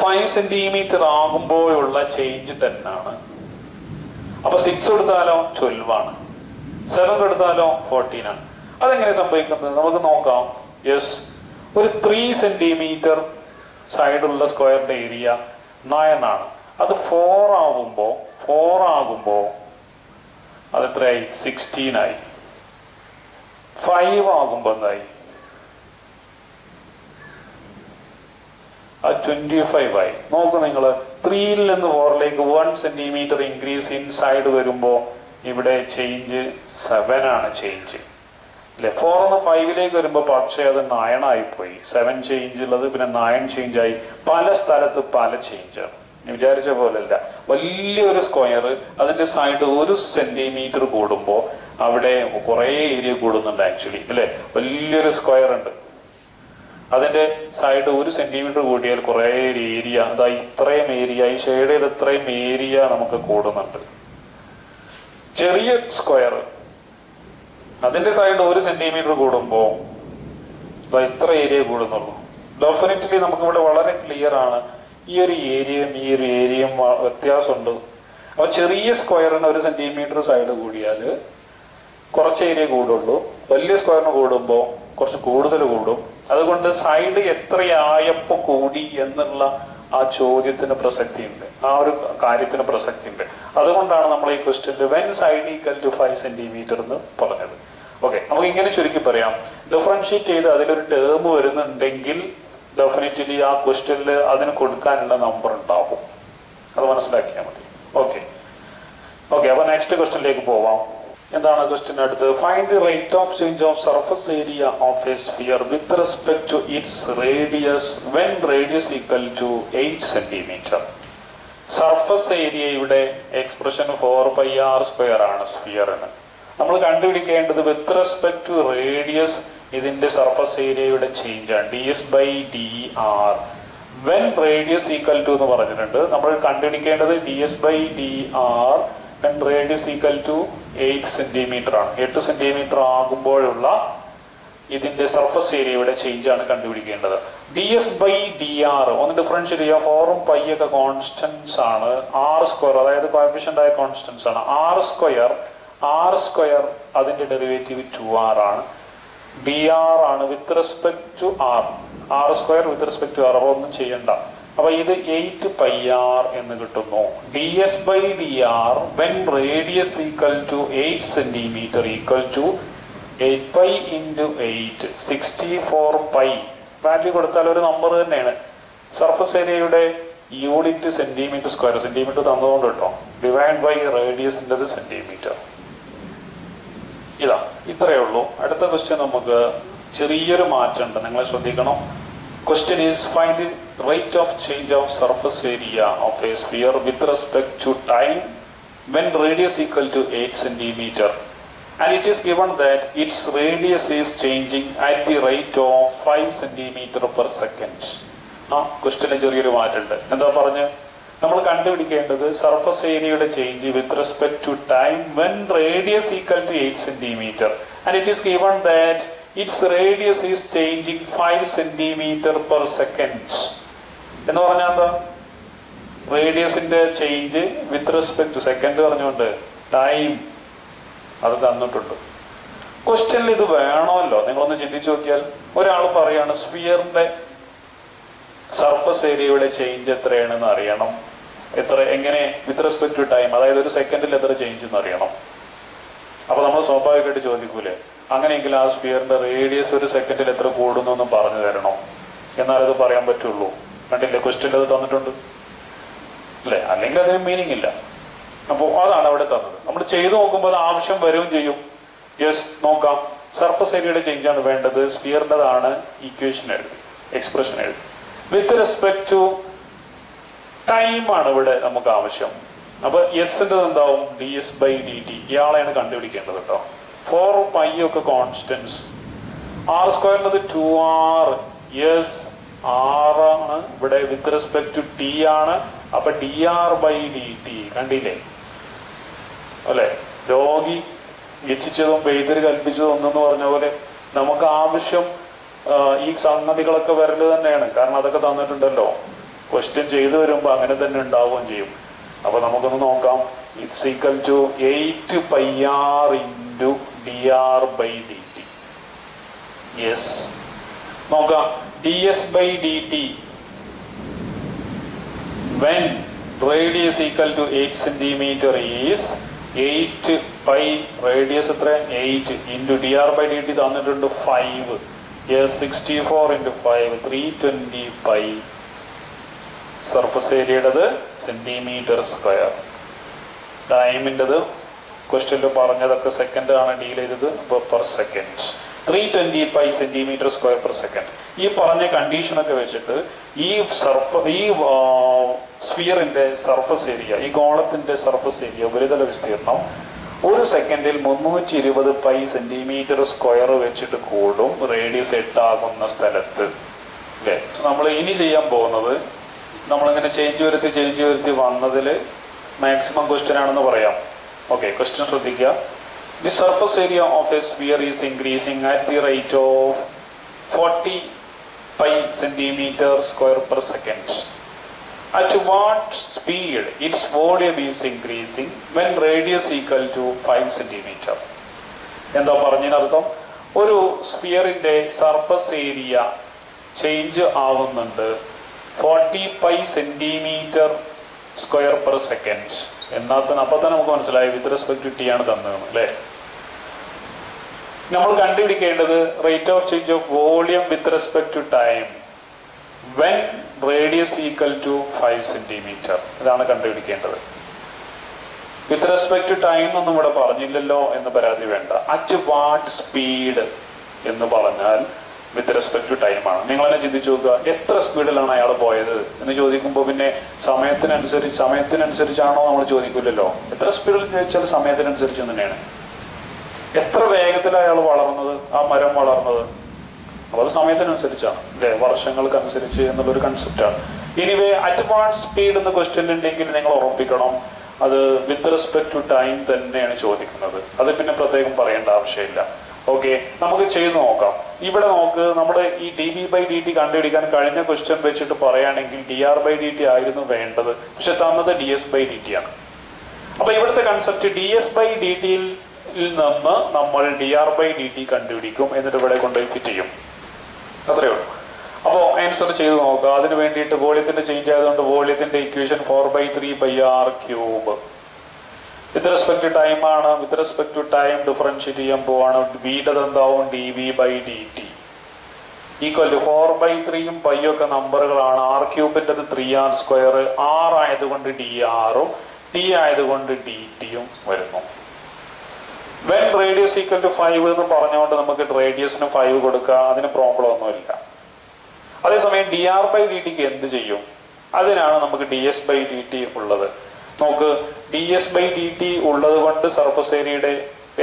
S1: ഫൈവ് സെന്റിമീറ്റർ ആകുമ്പോഴുള്ള ചേഞ്ച് ടെന്നാണ് അപ്പൊ സിക്സ് എടുത്താലോ ട്വൽവ് ആണ് സെവൻ എടുത്താലോ ഫോർട്ടീൻ ആണ് അതെങ്ങനെ സംഭവിക്കുന്നത് നമുക്ക് നോക്കാം യെസ് ഒരു ത്രീ സെന്റിമീറ്റർ സൈഡുള്ള സ്ക്വയറിന്റെ ഏരിയ ആണ് അത് ഫോർ ആകുമ്പോ ഫോർ ആകുമ്പോ അത് എത്രയായി സിക്സ്റ്റീൻ ആയി ഫൈവ് ആകുമ്പോ എന്തായി ആ ട്വന്റി ഫൈവ് ആയി നോക്ക് നിങ്ങൾ ത്രീയിൽ നിന്ന് ഫോറിലേക്ക് വൺ സെന്റിമീറ്റർ ഇൻക്രീസ് ഇൻസൈഡ് വരുമ്പോ ഇവിടെ ചേഞ്ച് സെവൻ ആണ് ചേഞ്ച് അല്ലെ ഫോർ ഒന്ന് ഫൈവിലേക്ക് വരുമ്പോ പക്ഷേ അത് നയനായി പോയി സെവൻ ചേഞ്ച് ഉള്ളത് പിന്നെ നയൻ ചേഞ്ച് ആയി പല സ്ഥലത്ത് പല ചേഞ്ച് ചേഞ്ചാണ് വിചാരിച്ച പോലെ അല്ല വലിയൊരു സ്ക്വയർ അതിന്റെ സൈഡ് ഒരു സെന്റിമീറ്റർ കൂടുമ്പോ അവിടെ കുറേ ഏരിയ കൂടുന്നുണ്ട് ആക്ച്വലി അല്ലെ വലിയൊരു സ്ക്വയർ ഉണ്ട് അതിന്റെ സൈഡ് ഒരു സെന്റിമീറ്റർ കൂടിയാൽ കുറേ ഏരിയ എന്താ ഇത്രയും ഏരിയ ഈ ഷെയ്ഡ് ചെയ്ത് ഇത്രയും ഏരിയ നമുക്ക് കൂടുന്നുണ്ട് ചെറിയ സ്ക്വയർ അതിന്റെ സൈഡ് ഒരു സെന്റിമീറ്റർ കൂടുമ്പോൾ അതാ ഇത്ര ഏരിയ കൂടുന്നുള്ളൂ ഡെഫിനറ്റ്ലി നമുക്ക് ഇവിടെ വളരെ ക്ലിയർ ആണ് ഈ ഒരു ഏരിയയും ഈ ഒരു ഏരിയയും വ്യത്യാസമുണ്ട് അപ്പൊ ചെറിയ സ്ക്വയറിന് ഒരു സെന്റിമീറ്റർ സൈഡ് കൂടിയാൽ കുറച്ച് ഏരിയ കൂടുള്ളൂ വലിയ സ്ക്വയറിന് കൂടുമ്പോൾ കുറച്ച് കൂടുതൽ കൂടും അതുകൊണ്ട് സൈഡ് എത്രയായപ്പോൾ കൂടി എന്നുള്ള ആ ചോദ്യത്തിന് പ്രസക്തിയുണ്ട് ആ ഒരു കാര്യത്തിന് പ്രസക്തിയുണ്ട് അതുകൊണ്ടാണ് നമ്മൾ ഈ ക്വസ്റ്റ്യനിൽ when side equal to five centimetre എന്ന് പറഞ്ഞത് ഓക്കെ നമുക്ക് ഇങ്ങനെ ചുരുക്കി പറയാം ഡിഫറൻഷിയേറ്റ് ചെയ്ത് അതിലൊരു ടേം വരുന്നുണ്ടെങ്കിൽ ഡെഫിനറ്റ്ലി ആ ക്വസ്റ്റ്യനിൽ അതിന് കൊടുക്കാനുള്ള നമ്പർ ഉണ്ടാവും അത് മനസ്സിലാക്കിയാൽ മതി ഓക്കെ ഓക്കെ അപ്പൊ നെക്സ്റ്റ് ക്വസ്റ്റ്യനിലേക്ക് പോവാം എന്താണ് ക്വസ്റ്റ്യൻ അടുത്തത് find the rate of change of surface area of a sphere with respect to its radius when radius equal to eight centimetre surface ഏരിയയുടെ expression four by R square ആണ് സ്ഫിയറിന് നമ്മൾ കണ്ടുപിടിക്കേണ്ടത് വിത്ത് റെസ്പെക്ട് ടു റേഡിയസ് ഇതിന്റെ സർഫസ് ഏരിയയുടെ ചേഞ്ച് ആണ് D S by D R when radius equal to എന്ന് പറഞ്ഞിട്ടുണ്ട് നമ്മൾ കണ്ടുപിടിക്കേണ്ടത് D S by D R then radius equal to 8 centimetre ആണ് എട്ട് സെന്റിമീറ്റർ ആകുമ്പോഴുള്ള ഇതിന്റെ സർഫസ് ഏരിയയുടെ ചേഞ്ച് ആണ് കണ്ടുപിടിക്കേണ്ടത് D S by D R ഒന്ന് ഡിഫറൻഷ്യൽ ചെയ്യുക ഫോറും പൈ ഒക്കെ കോൺസ്റ്റൻസ് ആണ് ആർ സ്ക്വയർ അതായത് കോഫിഷ്യന്റ് ആയ കോൺസ്റ്റൻസ് ആണ് ആർ സ്ക്വയർ ആർ സ്ക്വയർ അതിന്റെ ഡെറിവേറ്റീവ് ടു ആർ ആണ് ഡി ആർ ആണ് with respect to R R square with respect to R ഒന്നും ചെയ്യണ്ട അപ്പൊ ഇത് എയ്റ്റ് പൈ ആർ എന്ന് കിട്ടുന്നു D S by D R when radius equal to eight centimetre equal to eight pi into eight sixty four pi value കൊടുത്താൽ ഒരു നമ്പർ തന്നെയാണ് സർഫസ് ഏരിയയുടെ യൂണിറ്റ് സെന്റിമീറ്റർ സ്ക്വയർ സെന്റിമീറ്റർ തന്നതുകൊണ്ട് കേട്ടോ ഡിവൈഡ് ബൈ റേഡിയസിൻ്റെ സെന്റിമീറ്റർ ഇതാ ഇത്രയേ ഉള്ളൂ അടുത്ത ക്വസ്റ്റ്യൻ നമുക്ക് ചെറിയൊരു മാറ്റമുണ്ട് നിങ്ങളെ ശ്രദ്ധിക്കണം question is find the rate of change of surface area of a sphere with respect to time when radius equal to 8 cm And it is given that its radius is changing at the rate of 5 cm per second. ആ ക്വസ്റ്റ്യന് ചെറിയൊരു മാറ്റമുണ്ട് എന്താ പറഞ്ഞ് നമ്മൾ കണ്ടുപിടിക്കേണ്ടത് സർഫസ് ഏരിയയുടെ change with respect to time when radius equal to eight centimetre and it is given that it's radius is changing five centimetre per seconds എന്ന് പറഞ്ഞാൽ എന്താ റേഡിയസിന്റെ change with respect to second പറഞ്ഞുകൊണ്ട് ടൈം അത് തന്നിട്ടുണ്ട് ക്വസ്റ്റ്യനിൽ ഇത് വേണമല്ലോ നിങ്ങളൊന്ന് ചിന്തിച്ചു നോക്കിയാൽ ഒരാൾ പറയാണ് സ്പിയറിന്റെ സർഫസ് ഏരിയയുടെ ചേഞ്ച് എത്രയാണെന്ന് അറിയണം എത്ര എങ്ങനെ വിത്ത് റെസ്പെക്ട് ടു ടൈം അതായത് ഒരു സെക്കൻഡിൽ എത്ര ചേഞ്ച് എന്ന് അറിയണം അപ്പൊ നമ്മൾ സ്വാഭാവികമായിട്ട് ചോദിക്കൂലേ അങ്ങനെയെങ്കിൽ ആ സ്പിയറിന്റെ റേഡിയസ് ഒരു സെക്കൻഡിൽ എത്ര കൂടുന്നു എന്ന് പറഞ്ഞു തരണോ എന്നാലത് പറയാൻ പറ്റുള്ളൂ കണ്ടില്ലേ ക്വസ്റ്റ്യൻ അത് തന്നിട്ടുണ്ട് അല്ലെ അല്ലെങ്കിൽ അതിന് മീനിങ് ഇല്ല അപ്പോൾ അതാണ് അവിടെ തന്നത് നമ്മൾ ചെയ്തു നോക്കുമ്പോൾ ആവശ്യം വരും ചെയ്യും യെസ് നോക്കാം സർഫസ് ഏരിയയുടെ ചേഞ്ച് ആണ് വേണ്ടത് സ്പിയറിൻ്റെതാണ് ഇക്വേഷൻ എഴുതി എക്സ്പ്രഷൻ എഴുതി വിത്ത് റെസ്പെക്ട് ടു ടൈം ആണ് ഇവിടെ നമുക്ക് ആവശ്യം അപ്പൊ എസിൻ്റെ എന്താവും D S by D T ഇയാളെയാണ് കണ്ടുപിടിക്കേണ്ടത് കേട്ടോ ഫോർ പൈ ഒക്കെ കോൺസ്റ്റൻസ് ആർ എന്നത് ടു ആർ യെസ് ആർ ആണ് ഇവിടെ വിത്ത് റെസ്പെക്ട് ടു ടി ആണ് അപ്പൊ D R by D T കണ്ടില്ലേ അല്ലെ രോഗി ഇച്ഛിച്ചതും പെയ്തര് കൽപ്പിച്ചതും ഒന്നെന്ന് പറഞ്ഞ പോലെ നമുക്ക് ആവശ്യം ഈ സംഗതികളൊക്കെ വരല് തന്നെയാണ് കാരണം അതൊക്കെ തന്നിട്ടുണ്ടല്ലോ ക്വസ്റ്റ്യൻ ചെയ്തു വരുമ്പോൾ അങ്ങനെ തന്നെ ഉണ്ടാവുകയും ചെയ്യും അപ്പൊ നമുക്കൊന്ന് നോക്കാം it's equal to eight pi r into D R by D T yes നോക്കാം D S by D T when radius equal to eight centimetre is eight five radius എത്ര eight into D R by D T തന്നിട്ടുണ്ട് five yes sixty four into five three twenty five surface ഏരിയയുടേത് സെന്റിമീറ്റർ സ്ക്വയർ ടൈമിൻ്റെത് ക്വസ്റ്റ്യനിൽ പറഞ്ഞതൊക്കെ സെക്കൻഡ് ആണ് ഡീൽ ചെയ്തത് അപ്പോൾ per second three twenty five centimetre square per second ഈ പറഞ്ഞ കണ്ടീഷനൊക്കെ വെച്ചിട്ട് ഈ സർഫ ഈ സ്ഫിയറിന്റെ സർഫസ് ഏരിയ ഈ ഗോളത്തിന്റെ സർഫസ് ഏരിയ ഉപരിതല വിസ്തീർണം ഒരു സെക്കൻഡിൽ മുന്നൂറ്റി ഇരുപത് പൈ സെന്റിമീറ്റർ സ്ക്വയർ വെച്ചിട്ട് കൂടും റേഡിയസ് എട്ടാകുന്ന സ്ഥലത്ത് അല്ലേ നമ്മൾ ഇനി ചെയ്യാൻ പോകുന്നത് നമ്മളിങ്ങനെ ചേഞ്ച് വരുത്തി ചേഞ്ച് വരുത്തി വന്നതിൽ മാക്സിമം ക്വസ്റ്റ്യൻ ആണെന്ന് പറയാം ഓക്കെ ക്വസ്റ്റ്യൻ ശ്രദ്ധിക്കുക the surface area of a sphere is increasing at the rate of forty five centimetre square per second at what speed it's volume is increasing when radius equal to five centimetre എന്താ പറഞ്ഞതിനർത്ഥം ഒരു സ്പിയറിന്റെ സർഫസ് ഏരിയ ചേഞ്ച് ആവുന്നുണ്ട് forty five centimetre square per second എന്നാത്തന്നെ അപ്പൊ തന്നെ നമുക്ക് മനസ്സിലായി വിത്ത് റെസ്പെക്ട് ആണ് തന്നതെന്ന് അല്ലേ നമ്മൾ കണ്ടുപിടിക്കേണ്ടത് rate of change of volume with respect to time when radius equal to five centimetre ഇതാണ് കണ്ടുപിടിക്കേണ്ടത് വിത്ത് റെസ്പെക്ട് ടു ടൈം ഒന്നും ഇവിടെ പറഞ്ഞില്ലല്ലോ എന്ന് പരാതി വേണ്ട അറ്റ് വാട്ട് സ്പീഡ് എന്ന് പറഞ്ഞാൽ വിത്ത് റെസ്പെക്ട് ടു ടൈമാണ് നിങ്ങൾ തന്നെ ചിന്തിച്ചു നോക്കുക എത്ര സ്പീഡിലാണ് അയാൾ പോയത് എന്ന് ചോദിക്കുമ്പോൾ പിന്നെ സമയത്തിനനുസരിച്ച് സമയത്തിനനുസരിച്ചാണോ നമ്മൾ ചോദിക്കില്ലല്ലോ എത്ര സ്പീഡിൽ ചോദിച്ചാൽ സമയത്തിനനുസരിച്ച് തന്നെയാണ് എത്ര വേഗത്തിലാണ് അയാൾ വളർന്നത് ആ മരം വളർന്നത് അത് സമയത്തിനനുസരിച്ചാണ് വർഷങ്ങൾക്ക് അനുസരിച്ച് എന്നുള്ളൊരു കൺസെപ്റ്റാണ് ഇനിവേ അഡ്വാൻസ് സ്പീഡ് എന്ന ക്വസ്റ്റ്യൻ ഉണ്ടെങ്കിൽ നിങ്ങൾ ഉറപ്പിക്കണം അത് വിത്ത് റെസ്പെക്ട് ടു ടൈം തന്നെയാണ് ചോദിക്കുന്നത് അത് പിന്നെ പ്രത്യേകം പറയേണ്ട ആവശ്യമില്ല ഓക്കെ നമുക്ക് ചെയ്തു നോക്കാം ഇവിടെ നോക്ക് നമ്മുടെ ഈ D B by D T കണ്ടുപിടിക്കാൻ കഴിഞ്ഞ ക്വസ്റ്റ്യൻ വെച്ചിട്ട് പറയുകയാണെങ്കിൽ D R by D T ആയിരുന്നു വേണ്ടത് പക്ഷെ തന്നത് D S by D T ആണ് അപ്പൊ ഇവിടുത്തെ concept D S by D ടിയിൽ നിന്ന് നമ്മൾ D R by D T കണ്ടുപിടിക്കും എന്നിട്ട് ഇവിടെ കൊണ്ടുപോയി ഫിറ്റ് ചെയ്യും അത്രയേ ഉള്ളൂ അപ്പോൾ ആൻസർ ചെയ്ത് നോക്കുക അതിന് വേണ്ടിയിട്ട് വോളിയത്തിന്റെ ചേഞ്ച് ആയതുകൊണ്ട് വോളിയത്തിന്റെ equation four by three by R cube with respect to ടൈമാണ് with respect to time differentiate ചെയ്യാൻ പോവാണ് ബിയുടെ എന്താവും D V by D T equal to four by ത്രീയും പൈ ഒക്കെ നമ്പറുകളാണ് ആർ ക്യൂബിൻ്റെ അത് ത്രീ ആർ സ്ക്വയർ ആർ ആയതുകൊണ്ട് ഡി ആറും ടി ആയതുകൊണ്ട് ഡി ടിയും വരുന്നു when radius equal to five എന്ന് പറഞ്ഞുകൊണ്ട് നമുക്ക് റേഡിയസിന് ഫൈവ് കൊടുക്കുക അതിന് പ്രോബ്ലം ഒന്നുമില്ല അതേസമയം ഡി ആർ ബൈ ഡി ടിക്ക് എന്ത് ചെയ്യും അതിനാണ് നമുക്ക് D S by D T ഉള്ളത് നമുക്ക് D S by D T ഉള്ളത് കൊണ്ട് സർഫസ് ഏരിയയുടെ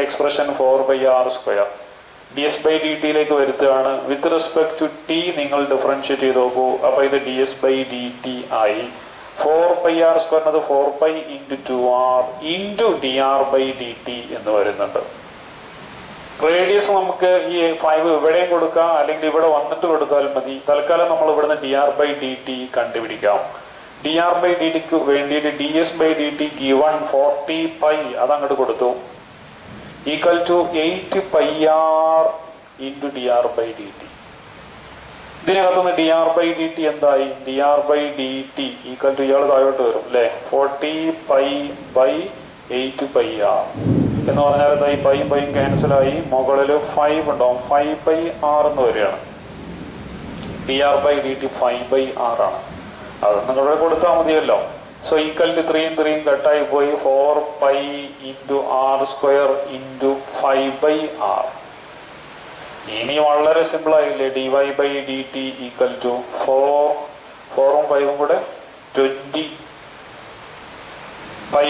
S1: expression four by R square D S by D ടിയിലേക്ക് വരുത്തുകയാണ് വിത്ത് റെസ്പെക്ട് ടു ടി നിങ്ങൾ ഡിഫറൻഷ്യേറ്റ് ചെയ്ത് നോക്കൂ അപ്പൊ ഇത് D S by D T ആയി ഫോർ പൈ ആർ സ്ക്വയർ എന്നത് four pi into two R into D R by D T എന്ന് വരുന്നുണ്ട് റേഡിയസ് നമുക്ക് ഈ ഫൈവ് ഇവിടെയും കൊടുക്കാം അല്ലെങ്കിൽ ഇവിടെ വന്നിട്ട് കൊടുത്താലും മതി തൽക്കാലം നമ്മൾ ഇവിടുന്ന് D R by D T കണ്ടുപിടിക്കാം ഡി ആർ ബൈ ഡി ടിക്ക് വേണ്ടിയിട്ട് D S by D T given forty pi അതങ്ങോട്ട് കൊടുത്തു equal to eight pi R into D R by D T ഇതിനകത്തുനിന്ന് D R by D T എന്തായി D R by D T equal to ഇയാൾ താഴോട്ട് വരും അല്ലെ forty pi by eight pi R എന്ന് പറഞ്ഞാൽ എന്താ ഈ പൈ പൈ ആയി മുകളിൽ ഫൈവ് ഉണ്ടാവും ഫൈവ് ബൈ ആർ എന്ന് വരികയാണ് D R by D T five by R ആണ് അതൊന്നും ഇവിടെ കൊടുത്താൽ മതിയല്ലോ സോ ഈക്വൽ ടു ഇത്രയും ഇത്രയും കട്ടായി പോയി four pi into R square into five by R ഇനി വളരെ സിമ്പിൾ ആയില്ലേ D Y by D T equal to four ഫോറും ഫൈവും കൂടെ ട്വന്റി പൈ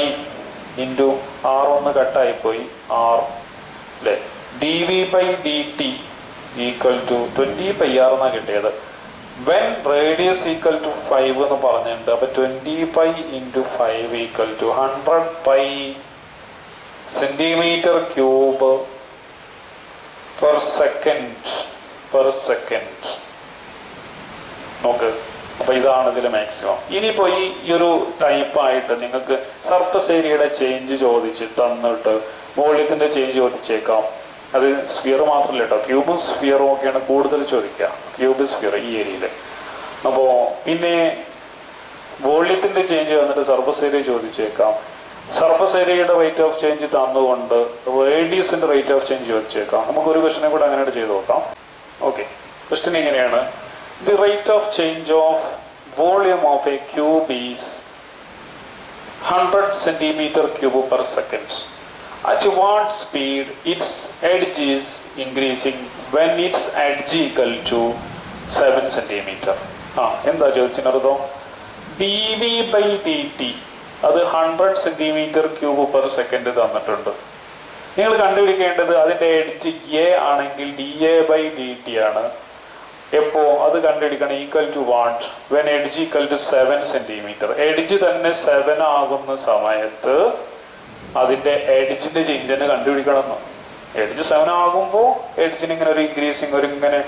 S1: ഇൻറ്റു ആർ ഒന്ന് കട്ടായി പോയി ആർ അല്ലെ D V by D T equal to twenty pi R എന്നാണ് കിട്ടിയത് when radius equal to five എന്ന് പറഞ്ഞിട്ടുണ്ട് അപ്പൊ twenty five into five equal to hundred pi centimetre cube per second per second നോക്ക് അപ്പൊ ഇതാണ് ഇതിൽ മാക്സിമം ഇനിയിപ്പോ ഈ ഒരു ടൈപ്പായിട്ട് നിങ്ങൾക്ക് സർഫസ് ഏരിയയുടെ ചേഞ്ച് ചോദിച്ച് തന്നിട്ട് വോള്യത്തിന്റെ ചേഞ്ച് ചോദിച്ചേക്കാം അത് സ്ഫിയർ മാത്രമല്ല കേട്ടോ ക്യൂബും സ്ഫിയറും ഒക്കെയാണ് കൂടുതൽ ചോദിക്കുക ക്യൂബ് സ്ഫിയർ ഈ ഏരിയയിൽ അപ്പോൾ പിന്നെ വോള്യത്തിന്റെ ചേഞ്ച് വന്നിട്ട് സർഫസ് ഏരിയ ചോദിച്ചേക്കാം സർഫസ് ഏരിയയുടെ റേറ്റ് ഓഫ് ചേഞ്ച് തന്നുകൊണ്ട് റേഡിയസിന്റെ റേറ്റ് ഓഫ് ചേഞ്ച് ചോദിച്ചേക്കാം നമുക്ക് ഒരു ക്വസ്റ്റിനെ കൂടെ അങ്ങനെ ചെയ്തു നോക്കാം ഓക്കെ ക്വസ്റ്റ്യൻ ഇങ്ങനെയാണ് the rate of change of volume of a cube is hundred centimetre cube per second At what speed its edge is increasing when its edge equal to 7 centimeter? ആ എന്താ ചോദിച്ചിനർത്ഥം D V by D T അത് hundred centimetre cube per second തന്നിട്ടുണ്ട് നിങ്ങൾ കണ്ടുപിടിക്കേണ്ടത് അതിന്റെ എഡ്ജ് എ ആണെങ്കിൽ D A by D T ആണ് എപ്പോ അത് കണ്ടുപിടിക്കണം equal to what when edge equal to seven centimetre edge തന്നെ സെവൻ ആകുന്ന സമയത്ത് അതിന്റെ എഡിജിന്റെ ചേഞ്ച് തന്നെ കണ്ടുപിടിക്കണമെന്നോ എഡിജ് സെവൻ ആകുമ്പോൾ എഡിജിന് ഇങ്ങനെ ഒരു ഇൻക്രീസിങ് ഒരു ഇങ്ങനെ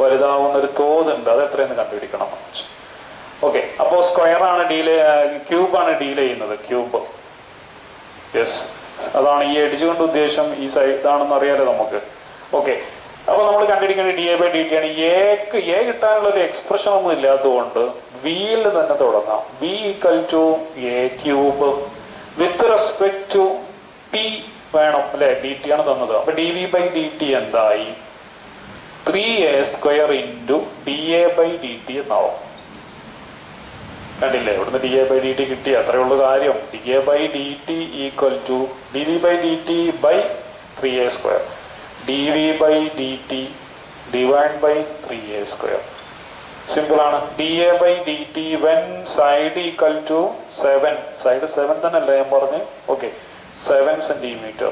S1: വലുതാവുന്ന ഒരു തോതുണ്ട് അത് എത്രയെന്ന് കണ്ടുപിടിക്കണം ഓക്കെ അപ്പോ സ്ക്വയർ ആണ് ഡീൽ ക്യൂബാണ് ഡീൽ ചെയ്യുന്നത് ക്യൂബ് യെസ് അതാണ് ഈ എഡിജ് കൊണ്ട് ഉദ്ദേശം ഈ ഇതാണെന്ന് അറിയാലോ നമുക്ക് ഓക്കെ അപ്പൊ നമ്മൾ കണ്ടിരിക്കുന്നത് D A by D T ആണ് എക്ക് എ കിട്ടാനുള്ള ഒരു എക്സ്പ്രഷൻ ഒന്നും ഇല്ലാത്തതുകൊണ്ട് ബിയിൽ തന്നെ തുടങ്ങാം B equal to A cube with respect to P വേണം അല്ലെ ഡി ടി ആണ് തന്നത് അപ്പൊ D V by D T എന്തായി three A square into D A by D T എന്നാവും കണ്ടില്ലേ ഇവിടുന്ന് D A by D T കിട്ടി അത്രേ ഉള്ളൂ കാര്യം D A by D T equal to D V by D T by three A square D V by D T divide by three A square simple ആണ് D A by D T when side equal to seven side seven തന്നെ അല്ലേ ഞാൻ പറഞ്ഞു okay seven centimetre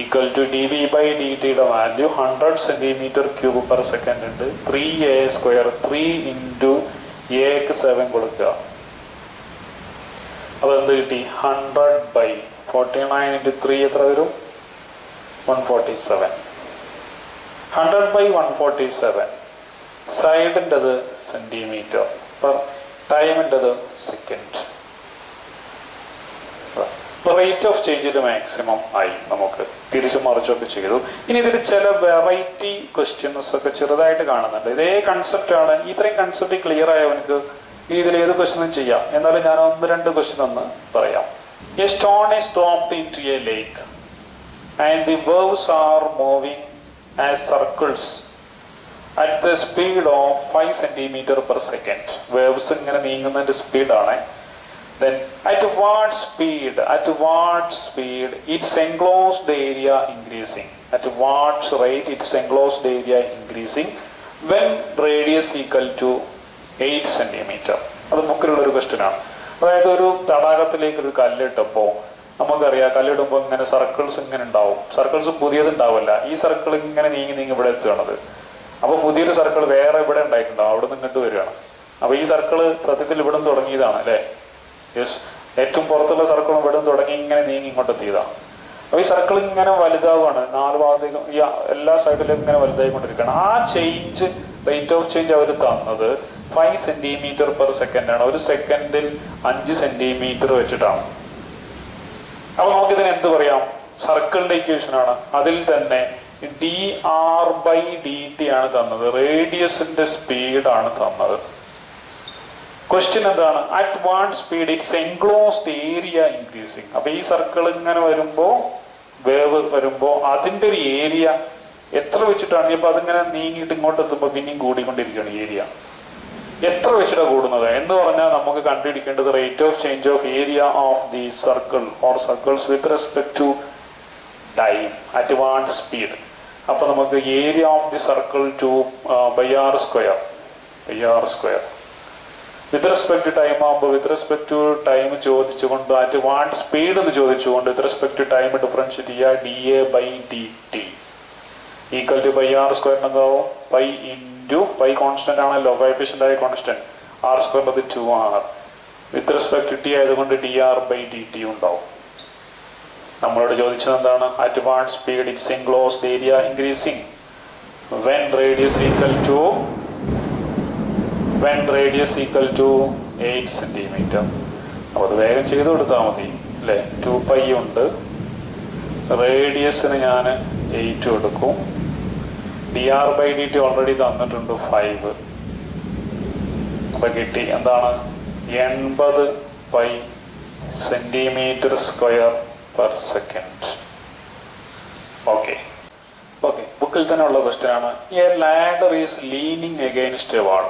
S1: equal to D V by D ടിയുടെ value hundred centimetre cube per second ഉണ്ട് three A square three into എക്ക് സെവൻ കൊടുക്കുക അപ്പൊ എന്ത് കിട്ടി hundred by forty nine into three എത്ര വരും one forty seven hundred by one forty seven സൈഡിൻ്റെത് സെൻറ്റിമീറ്റർ ഇപ്പം ടൈമിൻ്റെത് സെക്കൻഡ് റേറ്റ് ഓഫ് ചേഞ്ചിൻ്റെ മാക്സിമം ആയി നമുക്ക് തിരിച്ചു മറിച്ചൊക്കെ ചെയ്തു ഇനി ഇതിൽ ചില വെറൈറ്റി ക്വസ്റ്റ്യൻസ് ഒക്കെ ചെറുതായിട്ട് കാണുന്നുണ്ട് ഇതേ കൺസെപ്റ്റ് ആണ് ഇത്രയും കൺസെപ്റ്റ് ക്ലിയർ ആയവനക്ക് ഇനി ഇതിൽ ഏത് ക്വസ്റ്റ്യനും ചെയ്യാം എന്നാലും ഞാൻ ഒന്ന് രണ്ട് ക്വസ്റ്റ്യൻ ഒന്ന് പറയാം a stone is dropped into a lake and the waves are moving as circles at the speed of five centimetre per second waves ഇങ്ങനെ നീങ്ങുന്നതിന്റെ സ്പീഡാണ് then at what speed at what speed it's enclosed area increasing at what's rate it's enclosed area increasing when radius equal to eight centimetre അത് ബുക്കിലുള്ള ഒരു ക്വസ്റ്റ്യൻ ആണ് അതായത് ഒരു തടാകത്തിലേക്ക് ഒരു കല്ലിട്ടപ്പോ നമുക്കറിയാം കല്ലിടുമ്പോൾ ഇങ്ങനെ സർക്കിൾസ് ഇങ്ങനെ ഉണ്ടാവും സർക്കിൾസ് പുതിയത് ഉണ്ടാവില്ല ഈ സർക്കിൾ ഇങ്ങനെ നീങ്ങി നീങ്ങി ഇവിടെ എത്തുകയാണത് അപ്പൊ പുതിയൊരു സർക്കിൾ വേറെ ഇവിടെ ഉണ്ടായിട്ടുണ്ടോ അവിടെ നിന്ന് ഇങ്ങോട്ട് വരികയാണ് അപ്പൊ ഈ സർക്കിൾ സത്യത്തിൽ ഇവിടെ നിന്ന് തുടങ്ങിയതാണ് അല്ലെ യെസ് ഏറ്റവും പുറത്തുള്ള സർക്കിളും ഇവിടെ നിന്ന് തുടങ്ങി ഇങ്ങനെ നീങ്ങി ഇങ്ങോട്ട് എത്തിയതാണ് അപ്പൊ ഈ സർക്കിൾ ഇങ്ങനെ വലുതാവുകയാണ് നാല് ഭാഗത്തേക്കും ഈ എല്ലാ സൈഡിലും ഇങ്ങനെ വലുതായി കൊണ്ടിരിക്കുകയാണ് ആ ചേഞ്ച് റേറ്റ് ഓഫ് ചേഞ്ച് അവർ തന്നത് ഫൈവ് സെന്റിമീറ്റർ പെർ സെക്കൻഡ് ആണ് ഒരു സെക്കൻഡിൽ അഞ്ച് സെന്റിമീറ്റർ വെച്ചിട്ടാണ് അപ്പൊ നമുക്കിതിന് എന്ത് പറയാം സർക്കിളിന്റെ ഇക്വേഷൻ ആണ് അതിൽ തന്നെ D R by D T ആണ് തന്നത് റേഡിയസിന്റെ സ്പീഡ് ആണ് തന്നത് ക്വസ്റ്റ്യൻ എന്താണ് at one speed it's enclosed area increasing അപ്പൊ ഈ സർക്കിൾ ഇങ്ങനെ വരുമ്പോ വേവ് വരുമ്പോ അതിന്റെ ഒരു ഏരിയ എത്ര വെച്ചിട്ടാണ് ഇപ്പൊ അതിങ്ങനെ നീങ്ങിയിട്ട് ഇങ്ങോട്ട് എത്തുമ്പോ പിന്നെയും കൂടിക്കൊണ്ടിരിക്കുകയാണ് ഏരിയ എത്ര വെച്ചിട്ടാണ് കൂടുന്നത് എന്ന് പറഞ്ഞാൽ നമുക്ക് കണ്ടുപിടിക്കേണ്ടത് rate of change of area of the circle or circles with respect to time at want speed അപ്പൊ നമുക്ക് area of the circle to by R square by R square with respect time ആകുമ്പോൾ വിത്ത് റെസ്പെക്ട് ടു ടൈം ചോദിച്ചുകൊണ്ട് ആറ്റ് വാട്ട് സ്പീഡ് എന്ന് ചോദിച്ചുകൊണ്ട് with respect to time differentiate ചെയ്യുക D A by D T equal to by R square എന്താവും പൈ ടു പൈ കോൺസ്റ്റന്റ് ആണല്ലോ കോയഫിഷ്യൻ്റ് കോൺസ്റ്റന്റ് ആർ സ്ക്വയർ അത് two R with respect T ആയതുകൊണ്ട് D R by D T ഉണ്ടാവും നമ്മളോട് ചോദിച്ചത് എന്താണ് at what speed it's enclosed area increasing when radius equal to when radius equal to eight centimetre അപ്പോൾ അത് വേഗം ചെയ്തു കൊടുത്താൽ മതി അല്ലേ ടു പൈ ഉണ്ട് റേഡിയസിന് ഞാൻ എയ്റ്റ് കൊടുക്കും D R by D T already തന്നിട്ടുണ്ട് ഫൈവ് അപ്പൊ കിട്ടി എന്താണ് എൺപത് pi centimetre square per second. Okay. Okay. ബുക്കിൽ തന്നെ ഉള്ള question. A ladder is leaning against a wall.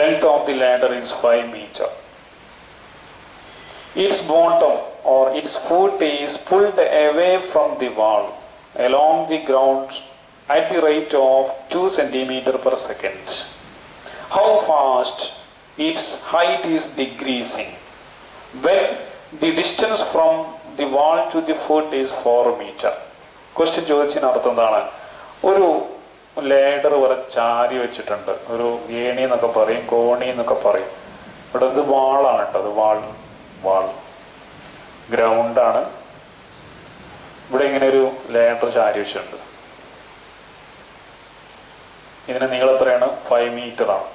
S1: Length of the ladder is five meter. its bottom or its foot is pulled away from the wall along the ground at the rate of 2 centimeter per second. How fast its height is decreasing when the distance from the wall to the foot is four metre question ചോദിച്ചതിന് അർത്ഥം എന്താണ് ഒരു ലേഡർ വരെ ചാരി വെച്ചിട്ടുണ്ട് ഒരു ഏണി എന്നൊക്കെ പറയും കോണി എന്നൊക്കെ പറയും ഇവിടെ ഇത് വാളാണ് കേട്ടോ അത് വാൾ വാൾ ഗ്രൗണ്ടാണ് ഇവിടെ ഇങ്ങനെ ഒരു ലേഡർ ചാരി വെച്ചിട്ടുണ്ട് ഇതിന് എത്രയാണ് ഫൈവ് മീറ്ററാണ്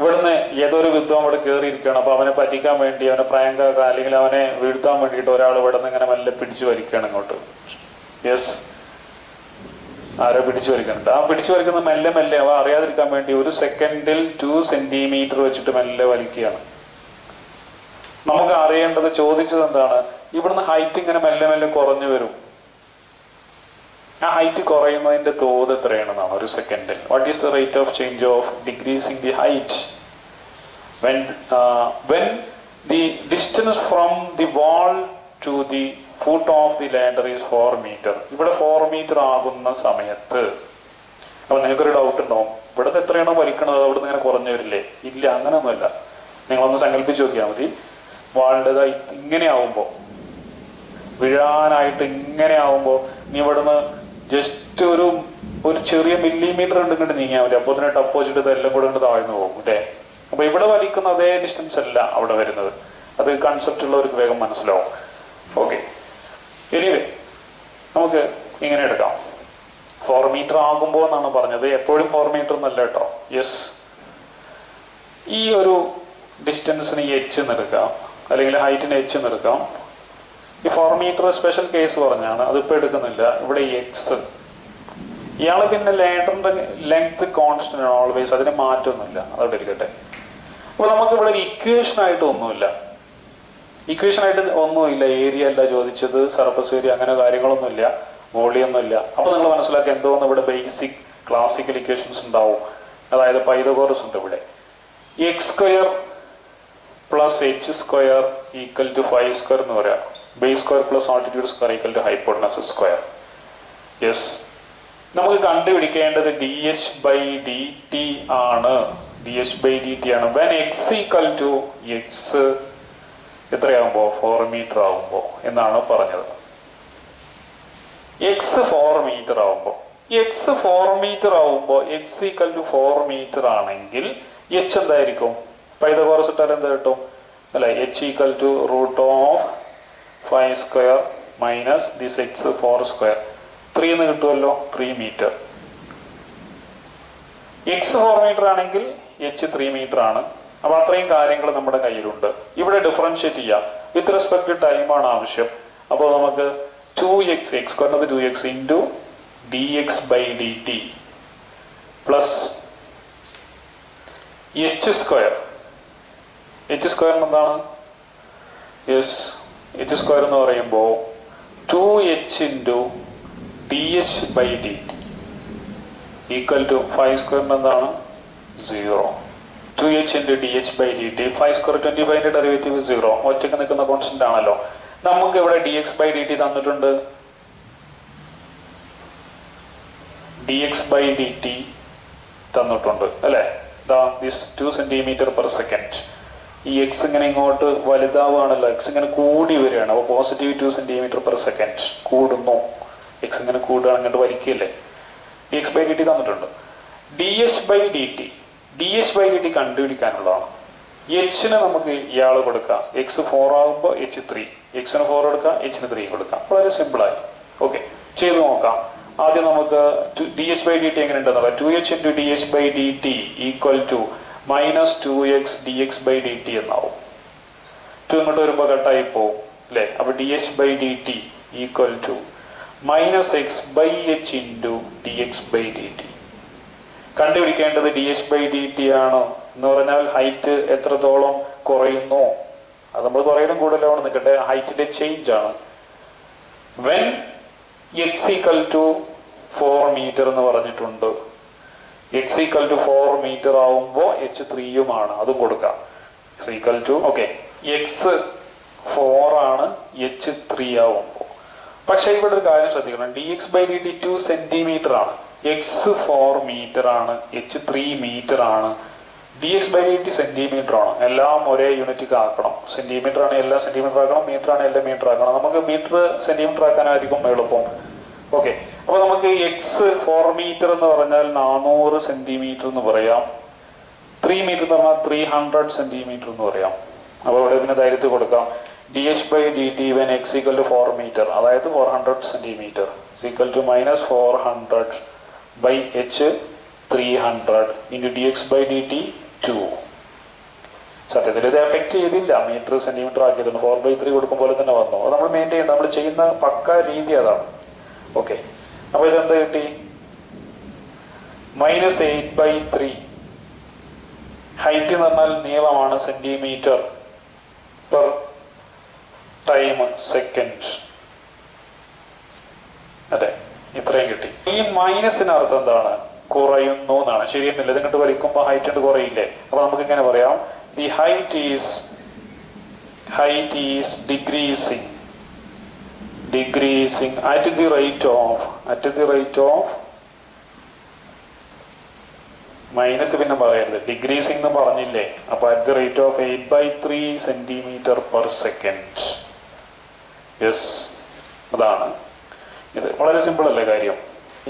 S1: ഇവിടുന്ന് ഏതൊരു വിദ്വം അവിടെ കയറിയിരിക്കുകയാണ് അപ്പൊ അവനെ പറ്റിക്കാൻ വേണ്ടി അവനെ പ്രായങ്കാക്ക അല്ലെങ്കിൽ അവനെ വീഴ്ത്താൻ വേണ്ടിയിട്ട് ഒരാൾ ഇവിടെ നിന്ന് ഇങ്ങനെ മെല്ലെ പിടിച്ചു വലിക്കുകയാണ് ഇങ്ങോട്ട് യെസ് ആരോ പിടിച്ചു വലിക്കുന്നുണ്ട് ആ പിടിച്ചു വലിക്കുന്ന മെല്ലെ മെല്ലെ അവ അറിയാതിരിക്കാൻ വേണ്ടി ഒരു സെക്കൻഡിൽ ടു സെന്റിമീറ്റർ വെച്ചിട്ട് മെല്ലെ വലിക്കുകയാണ് നമുക്ക് അറിയേണ്ടത് ചോദിച്ചത് എന്താണ് ഇവിടുന്ന് ഹൈറ്റ് ഇങ്ങനെ മെല്ലെ മെല്ലെ കുറഞ്ഞു വരും ആ ഹൈറ്റ് കുറയുന്നതിന്റെ തോത് എത്രയാണെന്നാണ് ഒരു സെക്കൻഡിൽ what is the rate of change of decreasing the height when when the distance from the wall to the foot of the ladder is four metre ഇവിടെ ഫോർ മീറ്റർ ആകുന്ന സമയത്ത് അപ്പൊ നിങ്ങൾക്കൊരു ഡൗട്ട് ഉണ്ടാവും ഇവിടുന്ന് എത്രയാണോ വലിക്കണത് അവിടുന്ന് ഇങ്ങനെ കുറഞ്ഞു വരില്ലേ ഇല്ല അങ്ങനെയൊന്നുമല്ല നിങ്ങളൊന്ന് സങ്കല്പിച്ച് നോക്കിയാൽ മതി വാളുടെ ഇങ്ങനെ ആവുമ്പോൾ വീഴാനായിട്ട് ഇങ്ങനെ ആവുമ്പോൾ നീ ഇവിടുന്ന് ജസ്റ്റ് ഒരു ഒരു ചെറിയ മില്ലിമീറ്റർ ഉണ്ട് നീങ്ങിയാൽ മതി അപ്പോൾ തന്നെ ടപ്പ് വെച്ചിട്ട് ഇതെല്ലാം കൂടെ ഉണ്ട് താഴ്ന്നു പോകും അല്ലേ അപ്പൊ ഇവിടെ വലിക്കുന്ന അതേ ഡിസ്റ്റൻസ് അല്ല അവിടെ വരുന്നത് അത് കൺസെപ്റ്റ് ഉള്ളവർക്ക് വേഗം മനസ്സിലാവും ഓക്കെ എനിവേ നമുക്ക് ഇങ്ങനെ എടുക്കാം ഫോർ മീറ്റർ ആകുമ്പോ എന്നാണ് പറഞ്ഞത് എപ്പോഴും ഫോർ മീറ്റർ എന്നല്ല കേട്ടോ യെസ് ഈ ഒരു ഡിസ്റ്റൻസിന് എച്ച് എന്ന് എടുക്കാം അല്ലെങ്കിൽ ഹൈറ്റിന് എച്ച് എന്ന് എടുക്കാം ഈ ഫോർ മീറ്റർ സ്പെഷ്യൽ കേസ് പറഞ്ഞാണ് അതിപ്പോൾ എടുക്കുന്നില്ല ഇവിടെ എക്സ് ഇയാള് പിന്നെ ലേറ്ററിന്റെ ലെങ്ത് കോൺസ്റ്റന്റ് ആണ് ഓൾവേസ് അതിന് മാറ്റമൊന്നുമില്ല അതോടെ ഇരിക്കട്ടെ അപ്പൊ നമുക്ക് ഇവിടെ ഒരു ഇക്വേഷൻ ആയിട്ട് ഒന്നുമില്ല ഇക്വേഷൻ ആയിട്ട് ഒന്നുമില്ല ഏരിയ അല്ല ചോദിച്ചത് സർഫസ് ഏരിയ അങ്ങനെ കാര്യങ്ങളൊന്നുമില്ല വോളിയൊന്നുമില്ല അപ്പൊ നിങ്ങൾ മനസ്സിലാക്കി എന്തോന്ന് ഇവിടെ ബേസിക് ക്ലാസിക്കൽ ഇക്വേഷൻസ് ഉണ്ടാവും അതായത് പൈതകോറസ് ഉണ്ട് ഇവിടെ X square plus H square equal to five square എന്ന് പറയാം base square plus altitude square equal to hypotenuse square yes നമുക്ക് കണ്ടുപിടിക്കേണ്ടത് D H by D T ആണ് D H by D T ആണ് when X equal to X എത്രയാകുമ്പോൾ ഫോർ മീറ്റർ ആകുമ്പോൾ എന്നാണ് പറഞ്ഞത് എക്സ് ഫോർ മീറ്റർ ആകുമ്പോൾ എക്സ് ഫോർ മീറ്റർ ആവുമ്പോൾ X equal to four metre ആണെങ്കിൽ എച്ച് എന്തായിരിക്കും പൈതകോറസ് ഇട്ടാൽ എന്താ കിട്ടും അല്ലെ H equal to root of five square minus the X four square three എന്ന് കിട്ടുമല്ലോ three metre X four metre ആണെങ്കിൽ എച്ച് ത്രീ മീറ്റർ ആണ് അപ്പൊ അത്രയും കാര്യങ്ങൾ നമ്മുടെ കയ്യിലുണ്ട് ഇവിടെ ഡിഫറൻഷിയേറ്റ് ചെയ്യാം വിത്ത് റെസ്പെക്ട് ടു ടൈമാണ് ആവശ്യം അപ്പോൾ നമുക്ക് ടു എക്സ് എക്സ് കുറഞ്ഞത് two X into D X by D T plus H square H square എന്താണ് എസ് എച്ച് സ്ക്വയർ എന്ന് പറയുമ്പോൾ two H into D H by D equal to five സ്ക്വയറിന് എന്താണ് zero two H into D H by D T five square twenty ഫൈവിൻ്റെ ഡെറിവേറ്റീവ് സീറോ ഒറ്റയ്ക്ക് നിൽക്കുന്ന കോൺസ്റ്റൻ്റ് ആണല്ലോ നമുക്ക് ഇവിടെ D X by D T തന്നിട്ടുണ്ട് D X by D T തന്നിട്ടുണ്ട് അല്ലേ this two centimetre per second ഈ എക്സ് ഇങ്ങനെ ഇങ്ങോട്ട് വലുതാവുകയാണല്ലോ എക്സ് ഇങ്ങനെ കൂടി വരികയാണ് അപ്പോൾ positive two centimetre per second കൂടുന്നു എക്സ് ഇങ്ങനെ കൂടുകയാണ് അങ്ങോട്ട് വലിക്കുകയല്ലേ D X by D T തന്നിട്ടുണ്ട് D H by D T D H by D T കണ്ടുപിടിക്കാനുള്ളതാണ് എച്ചിന് നമുക്ക് ഇയാൾ കൊടുക്കാം എക്സ് ഫോർ ആകുമ്പോൾ എച്ച് ത്രീ എക്സിന് ഫോർ കൊടുക്കാം എച്ചിന് ത്രീ കൊടുക്കാം വളരെ സിമ്പിളായി ഓക്കെ ചെയ്ത് നോക്കാം ആദ്യം നമുക്ക് D H by D T എങ്ങനെ ഉണ്ടെന്ന് പറയാം two H into D H by D T equal to minus two X D X by D T എന്നാവും ടു ഇങ്ങോട്ട് വരുമ്പോ കട്ടായി പോവും അല്ലെ അപ്പൊ D H by D T equal to minus X by H into D X by D T കണ്ടുപിടിക്കേണ്ടത് D H by D T ആണ് എന്ന് പറഞ്ഞാൽ ഹൈറ്റ് എത്രത്തോളം കുറയുന്നു അത് നമ്മൾ കുറയിലും കൂടുതലാണ് നിൽക്കട്ടെ ഹൈറ്റിന്റെ ചേഞ്ച് ആണ് when X equal to four metre എന്ന് പറഞ്ഞിട്ടുണ്ട് X equal to four metre ആവുമ്പോൾ എച്ച് ത്രീയുമാണ് അതും കൊടുക്കാം X equal to okay X four ആണ് എച്ച് ത്രീ ആവുമ്പോൾ പക്ഷെ ഇവിടെ ഒരു കാര്യം ശ്രദ്ധിക്കണം D X by D two centimetre ആണ് എക്സ് ഫോർ മീറ്റർ ആണ് എച്ച് ത്രീ മീറ്റർ ആണ് D X by D T centimetre ആണ് എല്ലാം ഒരേ യൂണിറ്റ് ആക്കണം സെന്റിമീറ്റർ ആണ് എല്ലാ സെന്റിമീറ്റർ ആക്കണം മീറ്റർ ആണ് എല്ലാം മീറ്റർ ആക്കണം നമുക്ക് മീറ്റർ സെന്റിമീറ്റർ ആക്കാനായിരിക്കും എളുപ്പം ഓക്കെ അപ്പൊ നമുക്ക് എക്സ് ഫോർ മീറ്റർ എന്ന് പറഞ്ഞാൽ നാനൂറ് സെന്റിമീറ്റർ എന്ന് പറയാം ത്രീ മീറ്റർ എന്ന് പറഞ്ഞാൽ ത്രീ ഹൺഡ്രഡ് സെന്റിമീറ്റർ എന്ന് പറയാം അപ്പൊ ഇവിടെ ഇതിന് ധൈര്യത്തിൽ കൊടുക്കാം D H by D T when X equal to four metre അതായത് four hundred centimetre equal to minus four hundred by H three hundred into D X by D T two സത്യത്തിൽ ഇത് എഫക്ട് ചെയ്തില്ല മീറ്റർ സെന്റിമീറ്റർ ആക്കിയിരുന്നു ഫോർ ബൈ ത്രീ കൊടുക്കും പോലെ തന്നെ വന്നു അത് നമ്മൾ മെയിൻറ്റെയിൻ നമ്മൾ ചെയ്യുന്ന പക്ക രീതി അതാണ് ഓക്കെ അപ്പൊ ഇതെന്ത് കിട്ടി minus eight by three height എന്ന് പറഞ്ഞാൽ നീളമാണ് സെന്റിമീറ്റർ പെർ ടൈം സെക്കൻഡ് അതെ ഇത്രയും കിട്ടി ഈ മൈനസിന് അർത്ഥം എന്താണ് കുറയുന്നു എന്നാണ് ശരിയെന്നില്ല ഇതിങ്ങോട്ട് വലിക്കുമ്പോ ഹൈറ്റ് ഉണ്ട് കുറയില്ലേ അപ്പൊ നമുക്ക് ഇങ്ങനെ പറയാം the height is height is decreasing decreasing at the rate of at the rate of minus പിന്നെ പറയരുത് ഡിഗ്രീസിംഗ് എന്ന് പറഞ്ഞില്ലേ അപ്പൊ at the rate of eight by three centimetre per second yes അതാണ് ഇത് വളരെ സിമ്പിൾ അല്ലേ കാര്യം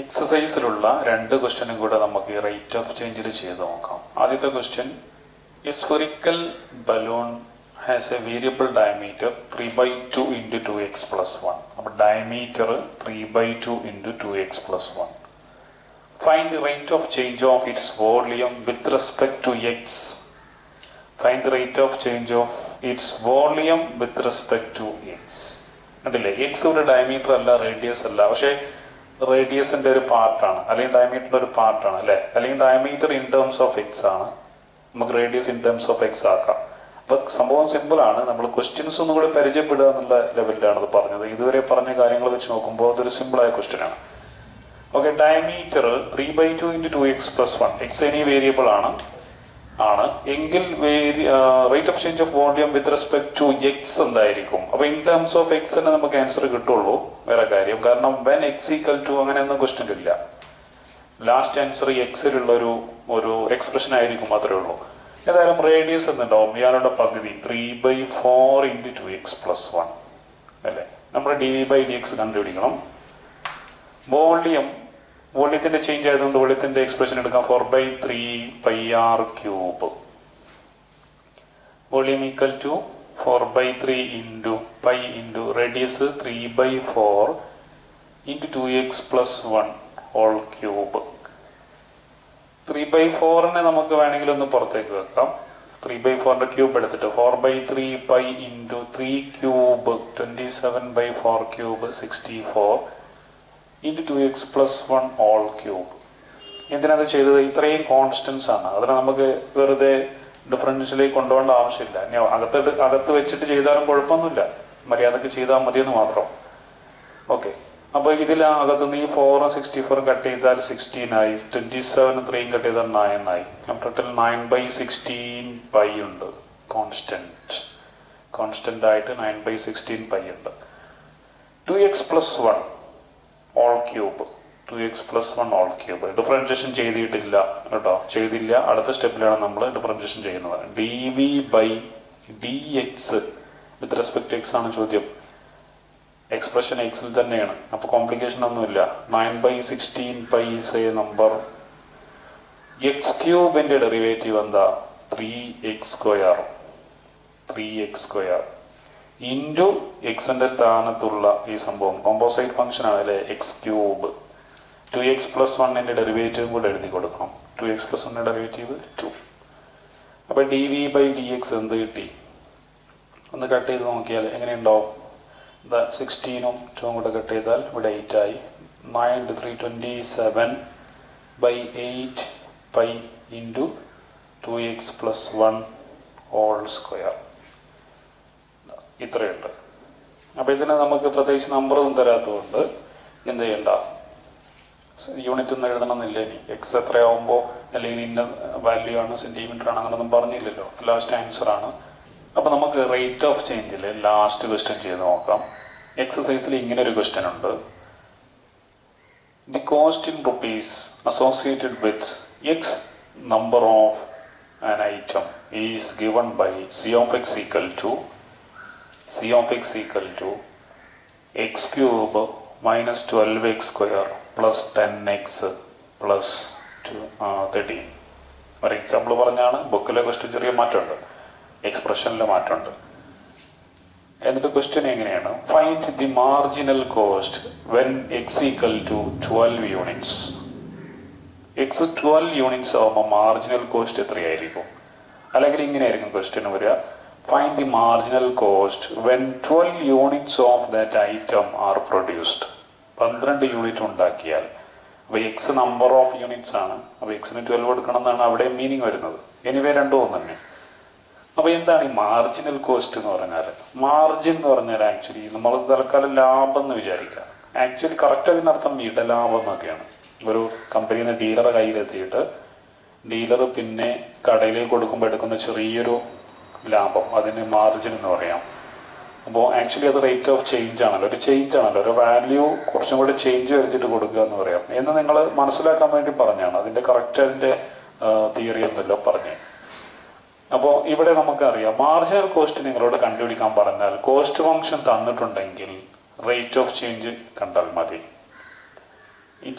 S1: എക്സസൈസിലുള്ള രണ്ട് ക്വസ്റ്റ്യനും കൂടെ നമുക്ക് ഈ റേറ്റ് ഓഫ് ചേഞ്ചിൽ ചെയ്ത് നോക്കാം ആദ്യത്തെ question a balloon has a variable diameter three by two into two X plus one അപ്പോൾ diameter three by two into two X plus one find the rate of change of its volume with respect to X find the rate of change of its volume with respect to X കണ്ടില്ലേ എക്സ് ഒരു ഡയമീറ്റർ അല്ല റേഡിയസ് അല്ല പക്ഷേ റേഡിയസിന്റെ ഒരു പാർട്ടാണ് അല്ലെങ്കിൽ ഡയമീറ്ററിന്റെ ഒരു പാർട്ടാണ് അല്ലെ അല്ലെങ്കിൽ diameter in terms of X ആണ് നമുക്ക് radius in terms of X ആക്കാം അപ്പൊ സംഭവം സിമ്പിളാണ് നമ്മൾ ക്വസ്റ്റ്യൻസ് ഒന്നും കൂടി പരിചയപ്പെടുക എന്നുള്ള ലെവലിലാണ് അത് പറഞ്ഞത് ഇതുവരെ പറഞ്ഞ കാര്യങ്ങൾ വെച്ച് നോക്കുമ്പോൾ അതൊരു സിമ്പിളായ ക്വസ്റ്റ്യൻ ആണ് okay diameter three by two into two X plus one X any variable ആണ് ആണ് എങ്കിൽ rate of change of volume with respect to X എന്തായിരിക്കും അപ്പൊ ഇൻ ടേംസ് ഓഫ് എക്സ് തന്നെ നമുക്ക് ആൻസർ കിട്ടുള്ളൂ വേറെ കാര്യം കാരണം വെൻ എക്സ് ഈക്വൽ ടു അങ്ങനെയൊന്നും ക്വസ്റ്റ്യൻ ഇല്ല ലാസ്റ്റ് ആൻസർ എക്സിലുള്ള ഒരു ഒരു എക്സ്പ്രഷൻ ആയിരിക്കും മാത്രമേ ഉള്ളൂ ഏതായാലും റേഡിയസ് എന്നുണ്ടാവും ഇയാളുടെ പകുതി three by four into two X plus one അല്ലേ നമ്മൾ D V by D X കണ്ടുപിടിക്കണം വോളിയം വോളിയത്തിന്റെ ചേഞ്ച് ആയതുകൊണ്ട് വോളിയത്തിന്റെ എക്സ്പ്രഷൻ എടുക്കാം four by three pi R cube volume equal to four by three into pi into radius three by four into two X plus one whole cube three by ഫോറിനെ നമുക്ക് വേണമെങ്കിൽ ഒന്ന് പുറത്തേക്ക് വെക്കാം ത്രീ ബൈ ഫോറിന്റെ ക്യൂബ് എടുത്തിട്ട് four by three by into three cube twenty seven by four cube sixty four into two X plus one all cube എന്തിനാ ചെയ്തത് ഇത്രയും കോൺസ്റ്റൻസ് ആണ് അതിന് നമുക്ക് വെറുതെ ഡിഫറൻഷ്യലേക്ക് കൊണ്ടുപോകേണ്ട ആവശ്യമില്ല ഇനി അകത്ത് അകത്ത് വെച്ചിട്ട് ചെയ്താലും കുഴപ്പമൊന്നുമില്ല മര്യാദക്ക് ചെയ്താൽ മതിയെന്ന് മാത്രം ഓക്കെ അപ്പൊ ഇതിലകത്ത് നീ ഫോർ സിക്സ്റ്റി ഫോർ കട്ട് ചെയ്താൽ സിക്സ്റ്റീൻ ആയി ട്വന്റി സെവൻ ത്രീയും കട്ട് ചെയ്താൽ നയൻ ആയി total nine by sixteen pi ഉണ്ട് കോൺസ്റ്റന്റ് കോൺസ്റ്റന്റ് ആയിട്ട് നയൻ ബൈ സിക്സ്റ്റീൻ പൈ ഉണ്ട് two X plus one all cube two X plus one all cube differentiation ചെയ്തിട്ടില്ല കേട്ടോ ചെയ്തില്ല അടുത്ത സ്റ്റെപ്പിലാണ് നമ്മൾ ഡിഫറൻഷ്യേഷൻ ചെയ്യുന്നത് D V by D X with respect X ആണ് ചോദ്യം എക്സ്പ്രഷൻ എക്സിൽ തന്നെയാണ് അപ്പൊ കോംപ്ലിക്കേഷൻ ഒന്നുമില്ല nine by sixteen pi say number X ക്യൂബിന്റെ ഡെറിവേറ്റീവ് എന്താ three X square three X square into എക്സിന്റെ സ്ഥാനത്തുള്ള ഈ സംഭവം കോമ്പോസൈറ്റ് ഫംഗ്ഷൻ ആണ് അല്ലെ X cube two X plus വണ്ണിന്റെ ഡെറിവേറ്റീവും കൂടെ എഴുതി കൊടുക്കണം ടു എക്സ് പ്ലസ് വണ്ണിന്റെ ഡെറിവേറ്റീവ് ടു അപ്പൊ D V by D X എന്ത് കിട്ടി ഒന്ന് കട്ട് ചെയ്ത് നോക്കിയാൽ എങ്ങനെയുണ്ടാവും സിക്സ്റ്റീനും ടൂവും കൂടെ കട്ട് ചെയ്താൽ ഇവിടെ എയ്റ്റായി nine into three twenty seven by eight pi into two X plus one whole square ഇത്രയുണ്ട് അപ്പോൾ ഇതിനെ നമുക്ക് പ്രത്യേകിച്ച് നമ്പറൊന്നും തരാത്തതുകൊണ്ട് എന്ത് ചെയ്യണ്ട യൂണിറ്റ് ഒന്നും എഴുതണമെന്നില്ല ഇനി എക്സ് എത്രയാവുമ്പോൾ അല്ലെങ്കിൽ ഇന്ന വാല്യൂ ആണ് സെൻറ്റിമീറ്റർ ആണ് അങ്ങനൊന്നും പറഞ്ഞില്ലല്ലോ ലാസ്റ്റ് ആൻസർ ആണ് അപ്പോൾ നമുക്ക് റേറ്റ് ഓഫ് ചേഞ്ചിൽ ലാസ്റ്റ് ക്വസ്റ്റ്യൻ ചെയ്ത് നോക്കാം എക്സസൈസിൽ ഇങ്ങനെ ഒരു ക്വസ്റ്റ്യൻ ഉണ്ട് the cost in rupees associated with X number of an item is given by C of X equal to C of X equal to X cube minus twelve X square plus ten X plus thirteen ഒരു എക്സാമ്പിൾ പറഞ്ഞാണ് ബുക്കിലെ ക്വസ്റ്റ്യൻ ചെറിയ മാറ്റമുണ്ട് എക്സ്പ്രഷനിൽ മാറ്റമുണ്ട് എന്നിട്ട് ക്വസ്റ്റ്യൻ എങ്ങനെയാണ് find the marginal cost when X equal to twelve units X twelve units ആവുമ്പോൾ മാർജിനൽ കോസ്റ്റ് എത്രയായിരിക്കും അല്ലെങ്കിൽ ഇങ്ങനെയായിരിക്കും ക്വസ്റ്റ്യൻ വരിക find the marginal cost when twelve units of that item are produced പന്ത്രണ്ട് യൂണിറ്റ് ഉണ്ടാക്കിയാൽ അപ്പൊ എക്സ് നമ്പർ ഓഫ് യൂണിറ്റ്സ് ആണ് അപ്പൊ എക്സിന് ട്വൽവ് എടുക്കണം എന്നാണ് അവിടെ മീനിങ് വരുന്നത് എനിവേ രണ്ടും ഒന്ന് തന്നെ അപ്പൊ എന്താണ് ഈ മാർജിനൽ കോസ്റ്റ് എന്ന് പറഞ്ഞാൽ മാർജിൻ എന്ന് പറഞ്ഞാൽ ആക്ച്വലി നമ്മൾ തൽക്കാലം ലാഭം എന്ന് വിചാരിക്കുക ആക്ച്വലി കറക്റ്റ് അതിനർത്ഥം ഇടലാഭം എന്നൊക്കെയാണ് ഒരു കമ്പനിയിൽ നിന്ന് ഡീലറെ കയ്യിലെത്തിയിട്ട് ഡീലർ പിന്നെ കടയിലേക്ക് കൊടുക്കുമ്പോൾ എടുക്കുന്ന ചെറിയൊരു ലാഭം അതിന് മാർജിൻ എന്ന് പറയാം അപ്പോൾ ആക്ച്വലി അത് റേറ്റ് ഓഫ് ചേഞ്ച് ആണല്ലോ ഒരു ചേഞ്ച് ആണല്ലോ ഒരു വാല്യൂ കുറച്ചും കൂടി ചേഞ്ച് വരച്ചിട്ട് കൊടുക്കുക എന്ന് പറയാം എന്ന് നിങ്ങൾ മനസ്സിലാക്കാൻ വേണ്ടി പറഞ്ഞാണ് അതിന്റെ കറക്റ്റ് അതിന്റെ തിയറി എന്നല്ലോ പറഞ്ഞേ അപ്പോൾ ഇവിടെ നമുക്കറിയാം മാർജിനൽ കോസ്റ്റ് നിങ്ങളോട് കണ്ടുപിടിക്കാൻ പറഞ്ഞാൽ കോസ്റ്റ് ഫംഗ്ഷൻ തന്നിട്ടുണ്ടെങ്കിൽ റേറ്റ് ഓഫ് ചേഞ്ച് കണ്ടാൽ മതി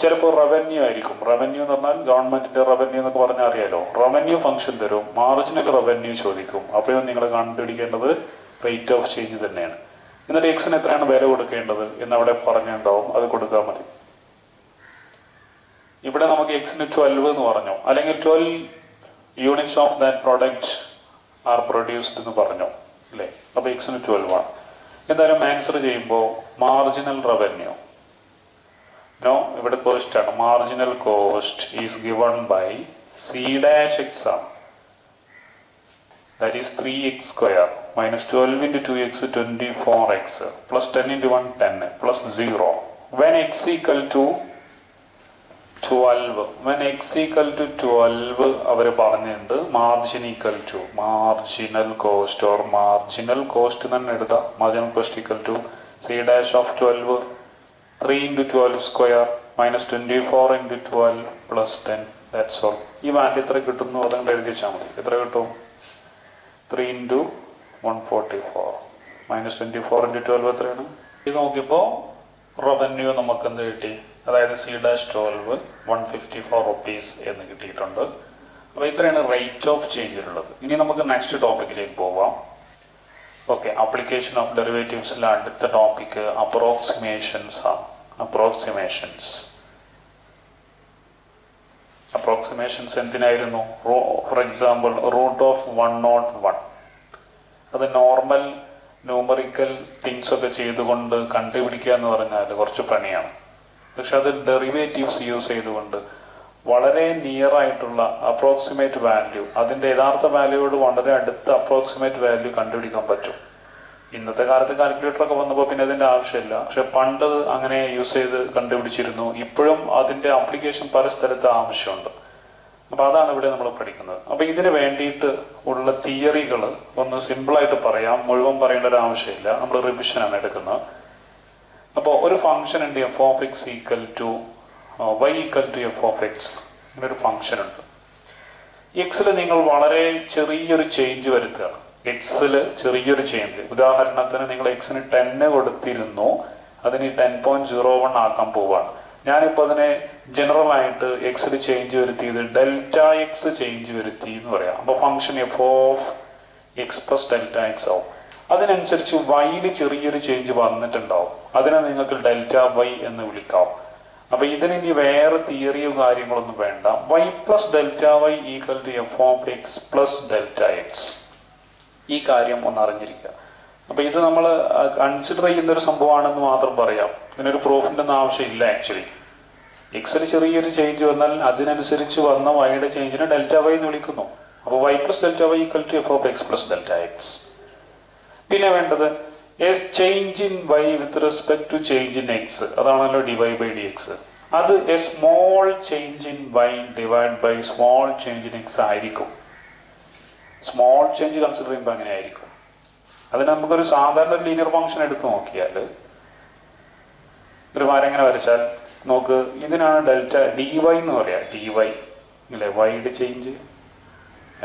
S1: ചിലപ്പോൾ റവന്യൂ ആയിരിക്കും റവന്യൂ എന്ന് പറഞ്ഞാൽ ഗവൺമെന്റിന്റെ റവന്യൂ എന്നൊക്കെ പറഞ്ഞാൽ അറിയാലോ റവന്യൂ ഫംഗ്ഷൻ തരും മാർജിനൽ റവന്യൂ ചോദിക്കും അപ്പോഴും നിങ്ങൾ കണ്ടുപിടിക്കേണ്ടത് റേറ്റ് ഓഫ് ചേഞ്ച് തന്നെയാണ് എന്നിട്ട് എക്സിന് എത്രയാണ് വില കൊടുക്കേണ്ടത് എന്ന് അവിടെ പറഞ്ഞിട്ടുണ്ടാവും അത് കൊടുത്താൽ മതി ഇവിടെ നമുക്ക് എക്സിന് ട്വൽവ് എന്ന് പറഞ്ഞു അല്ലെങ്കിൽ twelve units of that product are produced in the Parano. Lay, a 12 one. In the answer, Jimbo, marginal revenue. No, if it is marginal cost is given by C dash X sum. That is 3x square minus 12 into 2x 24x plus 10 into 1 0. When x equal to twelve when X equal to twelve അവർ പറഞ്ഞിട്ടുണ്ട് margin equal to marginal cost or marginal cost തന്നെ എഴുതാം marginal cost equal to C dash of twelve three into twelve square minus twenty four into twelve plus ten that's all ഈ വാല്യൂ എത്ര കിട്ടും എന്ന് പറഞ്ഞാൽ എഴുതി വെച്ചാൽ മതി എത്ര കിട്ടും three into one forty four minus twenty four into twelve എത്രയാണ് ഇത് നോക്കിയപ്പോൾ റവന്യൂ നമുക്ക് എന്ത് കിട്ടി അതായത് C dash twelve one fifty four rupees എന്ന് കിട്ടിയിട്ടുണ്ട് അപ്പോൾ ഇത്രയാണ് റേറ്റ് ഓഫ് ഉള്ളത് ഇനി നമുക്ക് നെക്സ്റ്റ് ടോപ്പിക്കിലേക്ക് പോവാം ഓക്കെ അപ്ലിക്കേഷൻ ഓഫ് ഡെറിവേറ്റീവ്സിലെ അടുത്ത ടോപ്പിക്ക് അപ്രോക്സിമേഷൻസ് ആണ് അപ്രോക്സിമേഷൻസ് അപ്രോക്സിമേഷൻസ് എന്തിനായിരുന്നു for example root of one not one അത് നോർമൽ ന്യൂമറിക്കൽ തിങ്സ് ഒക്കെ ചെയ്തുകൊണ്ട് കണ്ടുപിടിക്കുക എന്ന് പറഞ്ഞാൽ കുറച്ച് പണിയാണ് പക്ഷെ അത് ഡെറിവേറ്റീവ്സ് യൂസ് ചെയ്തുകൊണ്ട് വളരെ നിയർ ആയിട്ടുള്ള അപ്രോക്സിമേറ്റ് വാല്യൂ അതിന്റെ യഥാർത്ഥ വാല്യൂയോട് വളരെ അടുത്ത അപ്രോക്സിമേറ്റ് വാല്യൂ കണ്ടുപിടിക്കാൻ പറ്റും ഇന്നത്തെ കാലത്ത് കാൽക്കുലേറ്റർ ഒക്കെ വന്നപ്പോൾ പിന്നെ അതിന്റെ ആവശ്യമില്ല പക്ഷെ പണ്ട് അങ്ങനെ യൂസ് ചെയ്ത് കണ്ടുപിടിച്ചിരുന്നു ഇപ്പോഴും അതിന്റെ ആപ്ലിക്കേഷൻ പല സ്ഥലത്ത് ആവശ്യമുണ്ട് അപ്പൊ അതാണ് ഇവിടെ നമ്മൾ പഠിക്കുന്നത് അപ്പൊ ഇതിന് വേണ്ടിയിട്ട് ഉള്ള തിയറികൾ ഒന്ന് സിമ്പിളായിട്ട് പറയാം മുഴുവൻ പറയേണ്ട ഒരു ആവശ്യമില്ല നമ്മൾ റിവിഷനാണ് എടുക്കുന്നത് അപ്പോൾ ഒരു ഫംഗ്ഷൻ uh, ഉണ്ട് F of X equal to Y equal to F of X ഇങ്ങനൊരു ഫംഗ്ഷൻ ഉണ്ട് എക്സിൽ നിങ്ങൾ വളരെ ചെറിയൊരു ചേഞ്ച് വരുത്തുക എക്സിൽ ചെറിയൊരു ചേഞ്ച് ഉദാഹരണത്തിന് നിങ്ങൾ എക്സിന് ടെന്ന് കൊടുത്തിരുന്നു അതിന് ടെൻ പോയിന്റ് സീറോ വൺ ആക്കാൻ പോവുകയാണ് ഞാനിപ്പോൾ അതിനെ ജനറൽ ആയിട്ട് എക്സിൽ ചേഞ്ച് വരുത്തിയത് ഡെൽറ്റ എക്സ് ചേഞ്ച് വരുത്തി എന്ന് പറയാം അപ്പോൾ function F of X plus delta X of അതിനനുസരിച്ച് വൈയിൽ ചെറിയൊരു ചേഞ്ച് വന്നിട്ടുണ്ടാവും അതിനെ നിങ്ങൾക്ക് ഡെൽറ്റ വൈ എന്ന് വിളിക്കാം അപ്പൊ ഇതിന് ഇനി വേറെ തിയറിയോ കാര്യങ്ങളൊന്നും വേണ്ട Y plus delta Y equal to F of X plus delta X ഈ കാര്യം ഒന്ന് അറിഞ്ഞിരിക്കുക അപ്പൊ ഇത് നമ്മൾ കൺസിഡർ ചെയ്യുന്ന ഒരു സംഭവമാണെന്ന് മാത്രം പറയാം ഇതിനൊരു പ്രൂഫിന്റെ ഒന്നും ആവശ്യമില്ല ആക്ച്വലി എക്സിന് ചെറിയൊരു ചേഞ്ച് വന്നാൽ അതിനനുസരിച്ച് വന്ന വൈയുടെ ചേഞ്ചിനെ ഡെൽറ്റ വൈ എന്ന് വിളിക്കുന്നു അപ്പോൾ y plus delta Y equal to F of X plus delta x പിന്നെ വേണ്ടത് is change in y with respect to change in x അതാണല്ലോ ഡിവൈ ബൈ ഡി എക്സ് അത് a small change in y divide by small change in x ആയിരിക്കും സ്മോൾ ചേഞ്ച് കൺസിഡർ ചെയ്യുമ്പോൾ അങ്ങനെ ആയിരിക്കും അതിന് നമുക്കൊരു സാധാരണ ലീനിയർ ഫംഗ്ഷൻ എടുത്തു നോക്കിയാൽ ഒരു എങ്ങനെ വരച്ചാൽ നോക്ക് ഇതിനാണ് ഡെൽറ്റ ഡി വൈ എന്ന് പറയാം ഡി വൈ അല്ലേ വൈയുടെ ചേഞ്ച്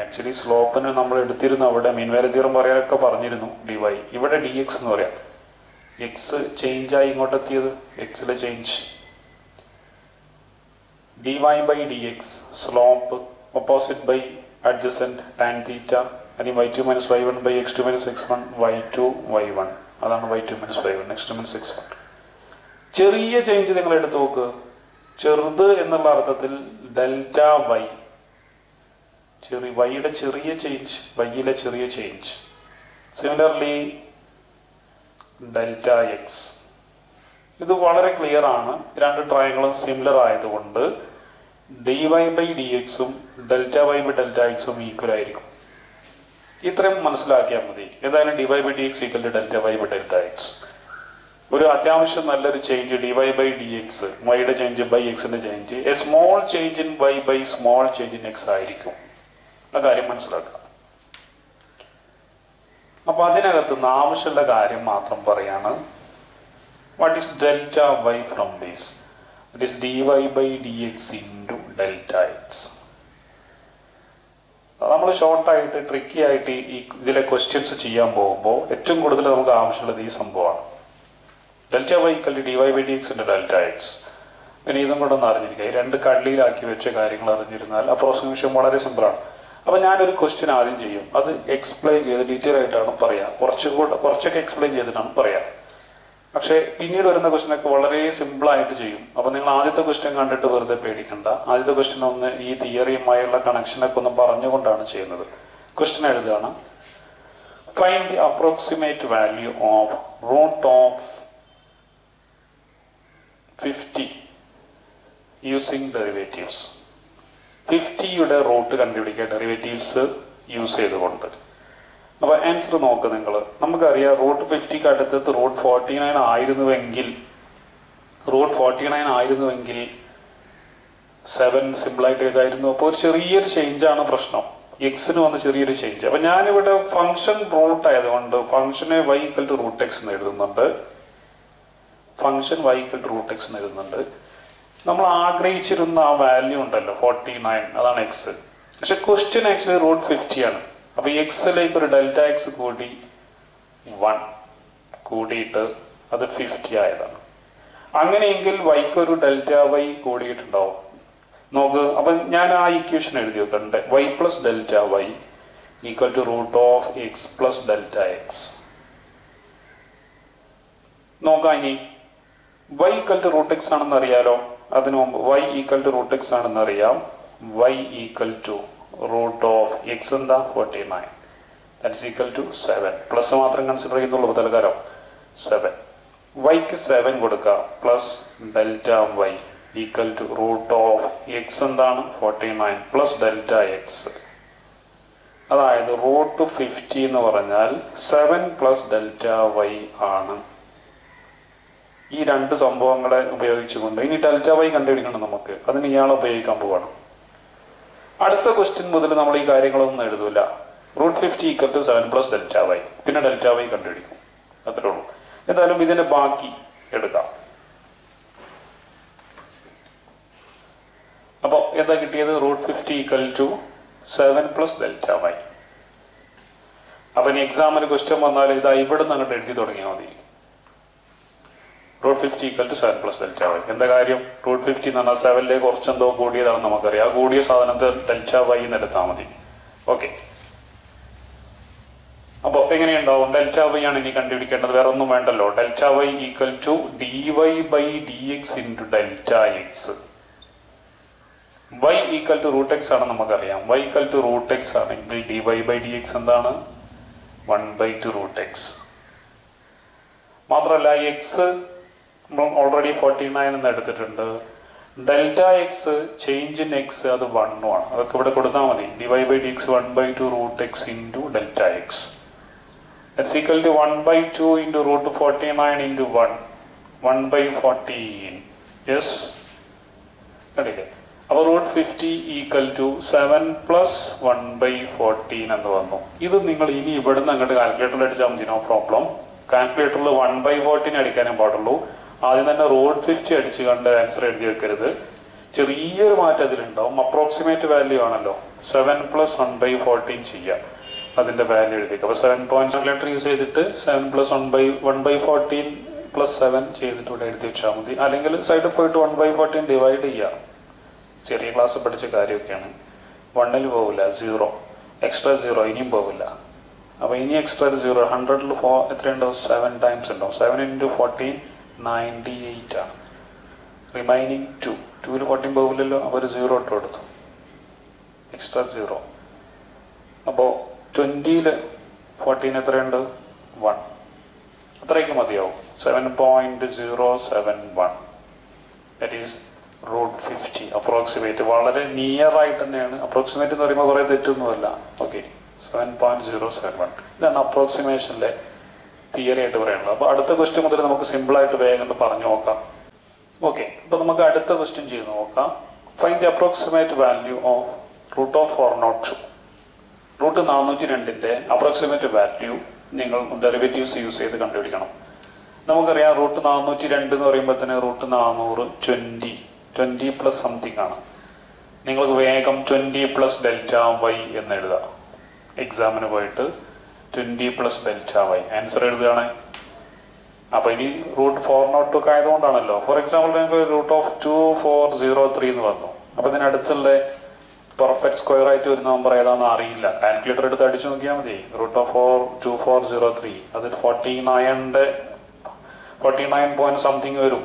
S1: ആക്ച്വലി സ്ലോപ്പിന് നമ്മൾ എടുത്തിരുന്നു അവിടെ മീൻവേല തീരം പറയാനൊക്കെ പറഞ്ഞിരുന്നു ഡി വൈ ഇവിടെ ഡി എക്സ് എന്ന് പറയാം എക്സ് ചേഞ്ച് ചേഞ്ചായി ഇങ്ങോട്ടെത്തിയത് എക്സിലെ change d Y by D x slope opposite by adjacent tan theta അല്ലെങ്കിൽ y two minus y one by x two minus x one y two y one അതാണ് y two minus y one x two minus x one ചെറിയ ചേഞ്ച് നിങ്ങൾ എടുത്തു നോക്ക് ചെറുത് എന്നുള്ള അർത്ഥത്തിൽ ഡെൽറ്റ വൈ ചെറിയ വൈയുടെ ചെറിയ ചേഞ്ച് വൈയിലെ ചെറിയ ചേഞ്ച് സിമിലർലി ഡെൽറ്റ എക്സ് ഇത് വളരെ ക്ലിയർ ആണ് രണ്ട് ട്രയങ്ങളും സിമിലർ ആയതുകൊണ്ട് ഡി വൈ ബൈ ഡി എക്സും ഡെൽറ്റ വൈ ബൈ ഡെൽറ്റ എക്സും ഈക്വൽ ആയിരിക്കും ഇത്രയും മനസ്സിലാക്കിയാൽ മതി ഏതായാലും d Y by D x equal to delta y by delta x ഒരു അത്യാവശ്യം നല്ലൊരു change d Y by D x വൈയുടെ ചേഞ്ച് ബൈ എക്സിന്റെ change a small change in y by small change in x ആയിരിക്കും ഉള്ള കാര്യം മനസ്സിലാക്കുക അപ്പൊ അതിനകത്ത് നിന്ന് ആവശ്യമുള്ള കാര്യം മാത്രം പറയാണ് what is delta y from this it is d Y by D x into delta x നമ്മൾ ഷോർട്ടായിട്ട് ട്രിക്കി ആയിട്ട് ഈ ഇതിലെ ക്വസ്റ്റ്യൻസ് ചെയ്യാൻ പോകുമ്പോൾ ഏറ്റവും കൂടുതൽ നമുക്ക് ആവശ്യമുള്ളത് ഈ സംഭവമാണ് delta y കല്ലി d Y by D x എക്സിന്റെ ഡെൽറ്റ എക്സ് പിന്നെ ഇതും കൂടെ ഒന്ന് അറിഞ്ഞിരിക്കുക ഈ രണ്ട് കള്ളിയിലാക്കി വെച്ച കാര്യങ്ങൾ അറിഞ്ഞിരുന്നാൽ അപ്രോക്സിമേഷൻ വളരെ സിമ്പിളാണ് അപ്പൊ ഞാനൊരു ക്വസ്റ്റ്യൻ ആദ്യം ചെയ്യും അത് എക്സ്പ്ലെയിൻ ചെയ്ത് ഡീറ്റെയിൽ ആയിട്ടാണ് പറയാം കുറച്ചും കൂടെ കുറച്ചൊക്കെ എക്സ്പ്ലെയിൻ ചെയ്തിട്ടാണ് പറയാം പക്ഷേ പിന്നീട് വരുന്ന ഒക്കെ വളരെ സിമ്പിൾ ആയിട്ട് ചെയ്യും അപ്പൊ നിങ്ങൾ ആദ്യത്തെ ക്വസ്റ്റ്യൻ കണ്ടിട്ട് വെറുതെ പേടിക്കണ്ട ആദ്യത്തെ ക്വസ്റ്റ്യൻ ഒന്ന് ഈ തിയറിയുമായുള്ള കണക്ഷനൊക്കെ ഒന്ന് പറഞ്ഞുകൊണ്ടാണ് ചെയ്യുന്നത് ക്വസ്റ്റ്യൻ എഴുതുകയാണ് find the approximate value of root of fifty using derivatives ഫിഫ്റ്റിയുടെ റൂട്ട് കണ്ടുപിടിക്കുക ഡെറിവേറ്റീവ്സ് യൂസ് ചെയ്തുകൊണ്ട് അപ്പോൾ ആൻസർ നോക്ക് നിങ്ങൾ നമുക്കറിയാം റൂട്ട് ഫിഫ്റ്റിക്ക് അടുത്തത് റൂട്ട് ഫോർട്ടി നയൻ ആയിരുന്നുവെങ്കിൽ റൂട്ട് ഫോർട്ടി നയൻ ആയിരുന്നുവെങ്കിൽ സെവൻ സിമ്പിളായിട്ട് ഏതായിരുന്നു അപ്പോൾ ഒരു ചെറിയൊരു ആണ് പ്രശ്നം എക്സിന് വന്ന ചെറിയൊരു ചേഞ്ച് അപ്പൊ ഞാനിവിടെ ഫംഗ്ഷൻ റൂട്ട് ആയതുകൊണ്ട് ഫംഗ്ഷനെ വൈ റൂട്ട് എക്സ് എന്ന് എഴുതുന്നുണ്ട് ഫംഗ്ഷൻ വൈ റൂട്ട് എക്സ് എന്ന് എഴുതുന്നുണ്ട് നമ്മൾ ആഗ്രഹിച്ചിരുന്ന ആ വാല്യൂ ഉണ്ടല്ലോ ഫോർട്ടി നയൻ അതാണ് എക്സ് പക്ഷെ ക്വസ്റ്റ്യൻ ആക്ച്വലി റൂട്ട് ഫിഫ്റ്റി ആണ് അപ്പൊ ഈ എക്സിലേക്ക് ഒരു ഡെൽറ്റ എക്സ് കൂടി വൺ കൂടിയിട്ട് അത് ഫിഫ്റ്റി ആയതാണ് അങ്ങനെയെങ്കിൽ വൈക്ക് ഒരു ഡെൽറ്റ വൈ കൂടിയിട്ടുണ്ടാവും നോക്ക് അപ്പൊ ഞാൻ ആ ഇക്വേഷൻ എഴുതി വെക്കണ്ട് y plus delta Y equal to root of X plus delta x നോക്കാം ഇനി y equal to root x ആണെന്ന് അറിയാലോ അതിനു മുമ്പ് y equal to root x ആണെന്ന് അറിയാം y equal to root of x എന്താ forty nine that's equal to seven plus മാത്രം കൺസിഡർ ചെയ്യുന്നുള്ളൂ തൽക്കാലം സെവൻ വൈക്ക് സെവൻ കൊടുക്കുക plus delta Y equal to root of x എന്താണ് forty nine plus delta X അതായത് റൂട്ട് ഫിഫ്റ്റി എന്ന് പറഞ്ഞാൽ സെവൻ പ്ലസ് ഡെൽറ്റ വൈ ആണ് ഈ രണ്ട് സംഭവങ്ങളെ ഉപയോഗിച്ചുകൊണ്ട് ഇനി ഡെൽറ്റ വൈ കണ്ടുപിടിക്കണം നമുക്ക് അതിന് ഇയാൾ ഉപയോഗിക്കാൻ പോവാണ് അടുത്ത ക്വസ്റ്റ്യൻ മുതൽ നമ്മൾ ഈ കാര്യങ്ങളൊന്നും എഴുതൂല root fifty equal to seven plus delta y പിന്നെ ഡെൽറ്റ വൈ കണ്ടുപിടിക്കും അത്രേ ഉള്ളൂ എന്തായാലും ഇതിന്റെ ബാക്കി എടുക്കാം അപ്പൊ എന്താ കിട്ടിയത് root fifty equal to seven plus delta y അപ്പൊ ഇനി എക്സാമിന് ക്വസ്റ്റ്യൻ വന്നാൽ ഇതാ ഇവിടെ നിന്ന് അങ്ങോട്ട് എഴുതി തുടങ്ങിയാൽ മതി root fifty equal to seven plus delta y എന്താ കാര്യം റൂട്ട് ഫിഫ്റ്റി എന്ന് പറഞ്ഞാൽ സെവനിലേക്ക് എന്തോ കൂടിയതാണെന്ന് നമുക്കറിയാം ആ കൂടിയ സാധനത്തെ ഡെൽറ്റ വൈ എന്ന് എടുത്താൽ മതി ഓക്കെ അപ്പോൾ എങ്ങനെയുണ്ടാവും ഡെൽറ്റ വൈ ആണ് ഇനി കണ്ടുപിടിക്കേണ്ടത് വേറെ ഒന്നും വേണ്ടല്ലോ delta Y equal to d Y by D x into delta x y equal to root x ആണ് നമുക്കറിയാം y equal to root x ആണെങ്കിൽ d Y by D x എന്താണ് one by two root x മാത്രമല്ല എക്സ് ഇപ്പം ഓൾറെഡി ഫോർട്ടി നയൻ എന്ന് എടുത്തിട്ടുണ്ട് delta X change in x അത് വണ്ണു ആണ് അതൊക്കെ ഇവിടെ കൊടുത്താൽ മതി d y by D x one by two root x into delta x is equal to one by two into root forty nine into one one by fourteen yes കണ്ടില്ലേ അപ്പോൾ root fifty equal to seven plus one by fourteen എന്ന് വന്നു ഇത് നിങ്ങൾ ഇനി ഇവിടുന്ന് അങ്ങോട്ട് കാൽക്കുലേറ്ററിൽ അടിച്ചാൽ മതി നോ പ്രോബ്ലം കാൽക്കുലേറ്ററിൽ വൺ ബൈ ഫോർട്ടീൻ അടിക്കാനേ പാടുള്ളൂ ആദ്യം തന്നെ റോഡ് ഫിഫ്റ്റി അടിച്ച് കണ്ട് ആൻസർ എഴുതി വെക്കരുത് ചെറിയൊരു മാറ്റം അതിലുണ്ടാവും അപ്രോക്സിമേറ്റ് വാല്യൂ ആണല്ലോ seven plus one by fourteen ചെയ്യാം അതിന്റെ വാല്യൂ എഴുതിക്കുക അപ്പൊ സെവൻ പോയിന്റ് കാൽക്കുലേറ്റർ യൂസ് ചെയ്തിട്ട് seven plus one by one by fourteen plus seven ചെയ്തിട്ട് ഇവിടെ എഴുതി വെച്ചാൽ മതി അല്ലെങ്കിൽ സൈഡിൽ പോയിട്ട് വൺ ബൈ ഫോർട്ടീൻ ഡിവൈഡ് ചെയ്യാം ചെറിയ ക്ലാസ് പഠിച്ച കാര്യമൊക്കെയാണ് വണ്ണിൽ പോകില്ല സീറോ എക്സ്ട്രാ സീറോ ഇനിയും പോകില്ല അപ്പൊ ഇനി എക്സ്ട്രാ സീറോ ഹൺഡ്രഡിൽ ഫോർ എത്രയുണ്ടാവും സെവൻ ടൈംസ് ഉണ്ടാവും seven into fourteen ninety eight ആണ് റിമൈനിങ് ടു ടുവിൽ പൊട്ടിയും പോകില്ലല്ലോ അപ്പോൾ ഒരു സീറോ ഇട്ട് കൊടുത്തു എക്സ്ട്രാ സീറോ അപ്പോൾ ട്വൻറ്റിയിൽ ഫോർട്ടീൻ എത്രയുണ്ട് വൺ അത്രയ്ക്ക് മതിയാവും seven point zero seven one that is root fifty approximate വളരെ നിയർ ആയിട്ട് തന്നെയാണ് അപ്രോക്സിമേറ്റ് എന്ന് പറയുമ്പോൾ കുറേ തെറ്റൊന്നുമല്ല okay seven point zero seven one ഇതാണ് അപ്രോക്സിമേഷനിലെ തിയറി ആയിട്ട് പറയാനുള്ളത് അപ്പൊ അടുത്ത ക്വസ്റ്റ്യൻ മുതൽ നമുക്ക് സിമ്പിൾ ആയിട്ട് വേഗം പറഞ്ഞു നോക്കാം ഓക്കെ അപ്പൊ നമുക്ക് അടുത്ത ക്വസ്റ്റ്യൻ ചെയ്ത് നോക്കാം find the approximate value of root of four not two root നാനൂറ്റി രണ്ടിന്റെ അപ്രോക്സിമേറ്റ് വാല്യൂ നിങ്ങൾ ഡെറിവേറ്റീവ്സ് യൂസ് ചെയ്ത് കണ്ടുപിടിക്കണം നമുക്കറിയാം റൂട്ട് നാനൂറ്റി രണ്ട് എന്ന് പറയുമ്പോൾ തന്നെ റൂട്ട് നാനൂറ് ട്വന്റി ട്വന്റി പ്ലസ് സംതിങ് ആണ് നിങ്ങൾക്ക് വേഗം ട്വന്റി പ്ലസ് ഡെൽറ്റ വൈ എന്ന് എഴുതാം എക്സാമിന് പോയിട്ട് twenty plus delta y answer എഴുതുകയാണ് അപ്പൊ ഇനി റൂട്ട് ഫോർ നോട്ട് ടു ആയതുകൊണ്ടാണല്ലോ ഫോർ എക്സാമ്പിൾ നിങ്ങൾക്ക് root of two four zero three എന്ന് പറഞ്ഞു അപ്പൊ ഇതിനടുത്തുള്ള പെർഫെക്റ്റ് സ്ക്വയർ ആയിട്ട് വരുന്ന നമ്പർ ഏതാണെന്ന് അറിയില്ല കാൽക്കുലേറ്റർ എടുത്ത് അടിച്ചു നോക്കിയാൽ മതി root of four two four zero three അത് ഫോർട്ടി നയൻ്റെ ഫോർട്ടി നയൻ പോയിന്റ് സംതിങ് വരും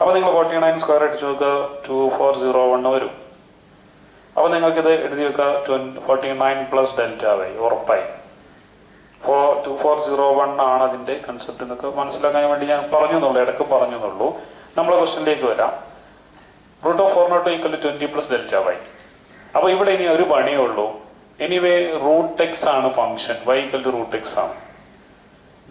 S1: അപ്പൊ നിങ്ങൾ ഫോർട്ടി നയൻ സ്ക്വയർ അടിച്ചു നോക്കുക ടു ഫോർ സീറോ വൺ വരും അപ്പോൾ നിങ്ങൾക്കിത് എഴുതി വെക്കുക forty nine plus delta y ഉറപ്പായി four two four zero one ആണ് അതിന്റെ കൺസെപ്റ്റ് നിങ്ങൾക്ക് മനസ്സിലാക്കാൻ വേണ്ടി ഞാൻ പറഞ്ഞു എന്നുള്ളൂ ഇടയ്ക്ക് പറഞ്ഞു എന്നുള്ളൂ നമ്മളെ ക്വസ്റ്റിനിലേക്ക് വരാം root of four not equal twenty plus delta y അപ്പൊ ഇവിടെ ഇനി ഒരു പണിയേ ഉള്ളൂ എനിവേ റൂട്ട് എക്സ് ആണ് function y equal to root x ആണ്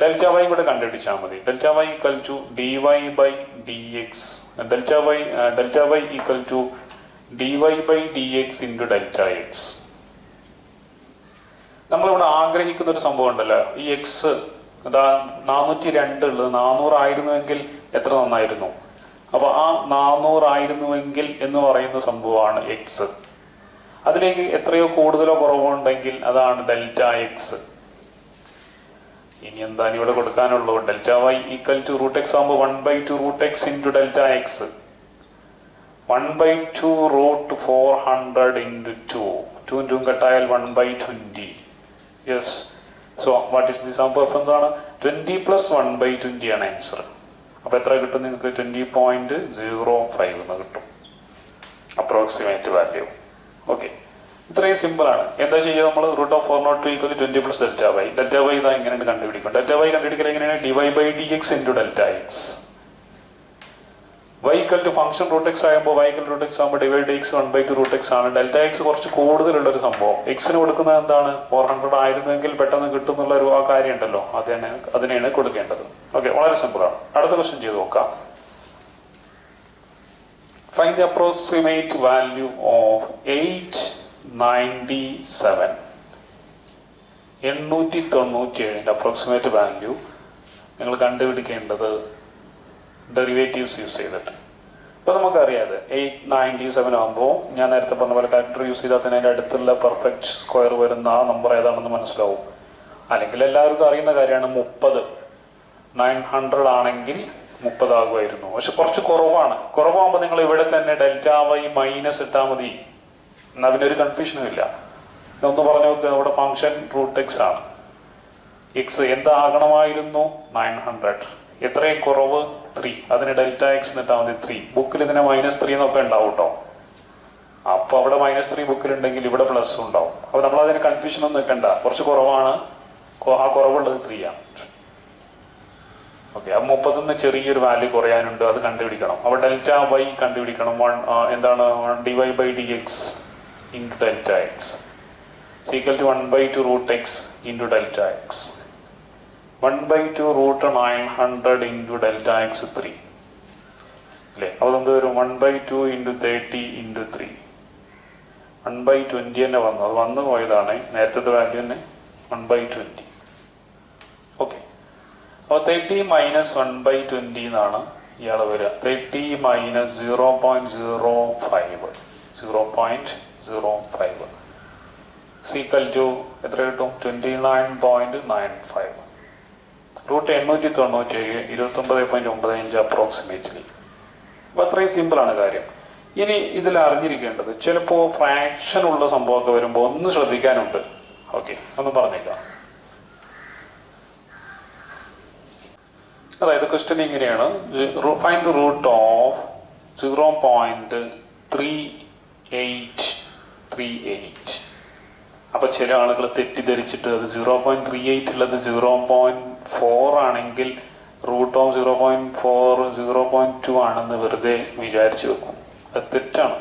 S1: ഡെൽറ്റ വൈ ഇവിടെ കണ്ടുപിടിച്ചാൽ മതി delta Y equal to d Y by D x delta y delta Y equal to d Y by D x into delta x നമ്മളിവിടെ ആഗ്രഹിക്കുന്ന ഒരു സംഭവം ഉണ്ടല്ലോ ഈ എക്സ് അതാ നാനൂറ്റി രണ്ട് ഉള്ളത് നാനൂറായിരുന്നുവെങ്കിൽ എത്ര നന്നായിരുന്നു അപ്പൊ ആ നാനൂറായിരുന്നുവെങ്കിൽ എന്ന് പറയുന്ന സംഭവമാണ് എക്സ് അതിലേക്ക് എത്രയോ കൂടുതലോ കുറവോ ഉണ്ടെങ്കിൽ അതാണ് ഡെൽറ്റ എക്സ് ഇനി എന്താണ് ഇവിടെ കൊടുക്കാനുള്ളൂ delta Y equal to root x ആകുമ്പോൾ one by two root x into delta x one by two root four hundred into two two into കട്ടായാൽ one by twenty yes so what is the സംഭവം എന്താണ് twenty plus one by twenty ആണ് ആൻസർ അപ്പോൾ എത്ര കിട്ടും നിങ്ങൾക്ക് ട്വൻറ്റി പോയിന്റ് സീറോ ഫൈവ് എന്ന് കിട്ടും അപ്രോക്സിമേറ്റ് വാല്യൂ ഓക്കെ ഇത്രയും ആണ് എന്താ ചെയ്യുക നമ്മൾ root of four not equal twenty plus delta y delta y ഇതാ എങ്ങനെയാണ് കണ്ടുപിടിക്കും ഡെൽറ്റ വൈ കണ്ടുപിടിക്കൽ എങ്ങനെയാണ് d y by D x into delta x വൈക്കലിന് function root x ആകുമ്പോൾ to root x ആകുമ്പോൾ x 1 വൺ ബൈക്ക് root x ആണ് ഡെൽറ്റ x കുറച്ച് കൂടുതലുള്ള ഒരു സംഭവം x ന് കൊടുക്കുന്നത് എന്താണ് ഫോർ ഹൺഡ്രഡ് ആയിരുന്നെങ്കിൽ പെട്ടെന്ന് കിട്ടും എന്നുള്ള ഒരു ആ കാര്യം ഉണ്ടല്ലോ അതിനെ അതിനെയാണ് കൊടുക്കേണ്ടത് ഓക്കെ വളരെ സിമ്പിൾ ആണ് അടുത്ത ക്വസ്റ്റ്യൻ ചെയ്ത് നോക്കാം find the approximate value of eight ninety seven എണ്ണൂറ്റി തൊണ്ണൂറ്റി ഏഴിൻ്റെ അപ്രോക്സിമേറ്റ് വാല്യൂ നിങ്ങൾ കണ്ടുപിടിക്കേണ്ടത് ഡെറിവേറ്റീവ്സ് യൂസ് ചെയ്തിട്ട് ഇപ്പൊ നമുക്കറിയാതെ എയ്റ്റ് നയൻറ്റി സെവൻ ആകുമ്പോൾ ഞാൻ നേരത്തെ പറഞ്ഞ പോലെ കാരക്ടർ യൂസ് ചെയ്താൽ തന്നെ അതിന്റെ അടുത്തുള്ള പെർഫെക്റ്റ് സ്ക്വയർ വരുന്ന ആ നമ്പർ ഏതാണെന്ന് മനസ്സിലാവും അല്ലെങ്കിൽ എല്ലാവർക്കും അറിയുന്ന കാര്യമാണ് മുപ്പത് നയൻ ഹൺഡ്രഡ് ആണെങ്കിൽ മുപ്പതാകുമായിരുന്നു പക്ഷെ കുറച്ച് കുറവാണ് കുറവാകുമ്പോൾ നിങ്ങൾ ഇവിടെ തന്നെ ഡെൽറ്റ വൈ മൈനസ് ഇട്ടാൽ മതി എന്നാ ഒരു കൺഫ്യൂഷനും ഇല്ല ഒന്ന് പറഞ്ഞു നോക്കുക ഇവിടെ ഫംഗ്ഷൻ റൂട്ട് എക്സ് ആണ് എക്സ് എന്താകണമായിരുന്നു നയൻ ഹൺഡ്രഡ് എത്രയും കുറവ് ത്രീ അതിന് ഡെൽറ്റ എക്സ് എന്നിട്ടാ മതി ത്രീ ബുക്കിൽ ഇതിനെ മൈനസ് ത്രീ എന്നൊക്കെ ഉണ്ടാവും കേട്ടോ അപ്പൊ അവിടെ മൈനസ് ത്രീ ഉണ്ടെങ്കിൽ ഇവിടെ പ്ലസ് ഉണ്ടാവും അപ്പൊ നമ്മൾ അതിന് കൺഫ്യൂഷൻ ഒന്നും നിൽക്കണ്ട കുറച്ച് കുറവാണ് ആ കുറവുള്ളത് ത്രീ ആണ് ഓക്കെ ആ മുപ്പത്തൊന്ന് ചെറിയൊരു വാല്യൂ കുറയാനുണ്ട് അത് കണ്ടുപിടിക്കണം അപ്പൊ ഡെൽറ്റ വൈ കണ്ടുപിടിക്കണം വൺ എന്താണ് d Y by D x into delta x equal to one by two root x into delta x one by two root nine hundred into delta x three അല്ലേ അപ്പോൾ നമുക്ക് വരും one by two into thirty into three one by twenty തന്നെ വന്നു അത് വന്നു പോയതാണ് നേരത്തെ വാല്യൂ തന്നെ വൺ ബൈ ട്വൻറ്റി ഓക്കെ അപ്പോൾ thirty minus one by twenty എന്നാണ് ഇയാൾ വരിക thirty minus zero zero five zero zero five സീക്കൽ to എത്ര കിട്ടും twenty nine nine five root എണ്ണൂറ്റി തൊണ്ണൂറ്റി തൊണ്ണൂറ്റേഴ് ഇരുപത്തൊമ്പത് പോയിന്റ് ഒമ്പത് അഞ്ച് അപ്രോക്സിമേറ്റ്ലി അപ്പൊ അത്രയും സിമ്പിളാണ് കാര്യം ഇനി ഇതിൽ അറിഞ്ഞിരിക്കേണ്ടത് ചിലപ്പോൾ ഫ്രാക്ഷൻ ഉള്ള സംഭവമൊക്കെ വരുമ്പോൾ ഒന്ന് ശ്രദ്ധിക്കാനുണ്ട് ഓക്കെ ഒന്ന് പറഞ്ഞേക്കാം അതായത് ക്വസ്റ്റ്യൻ ഇങ്ങനെയാണ് find the root of zero point three eight three eight അപ്പൊ ചില ആളുകൾ തെറ്റിദ്ധരിച്ചിട്ട് അത് സീറോ പോയിന്റ് ത്രീ എയ്റ്റ് ഉള്ളത് സീറോ പോയിന്റ് ഫോർ ആണെങ്കിൽ root of zero point four zero point two ആണെന്ന് വെറുതെ വിചാരിച്ചു വെക്കും അത് തെറ്റാണ്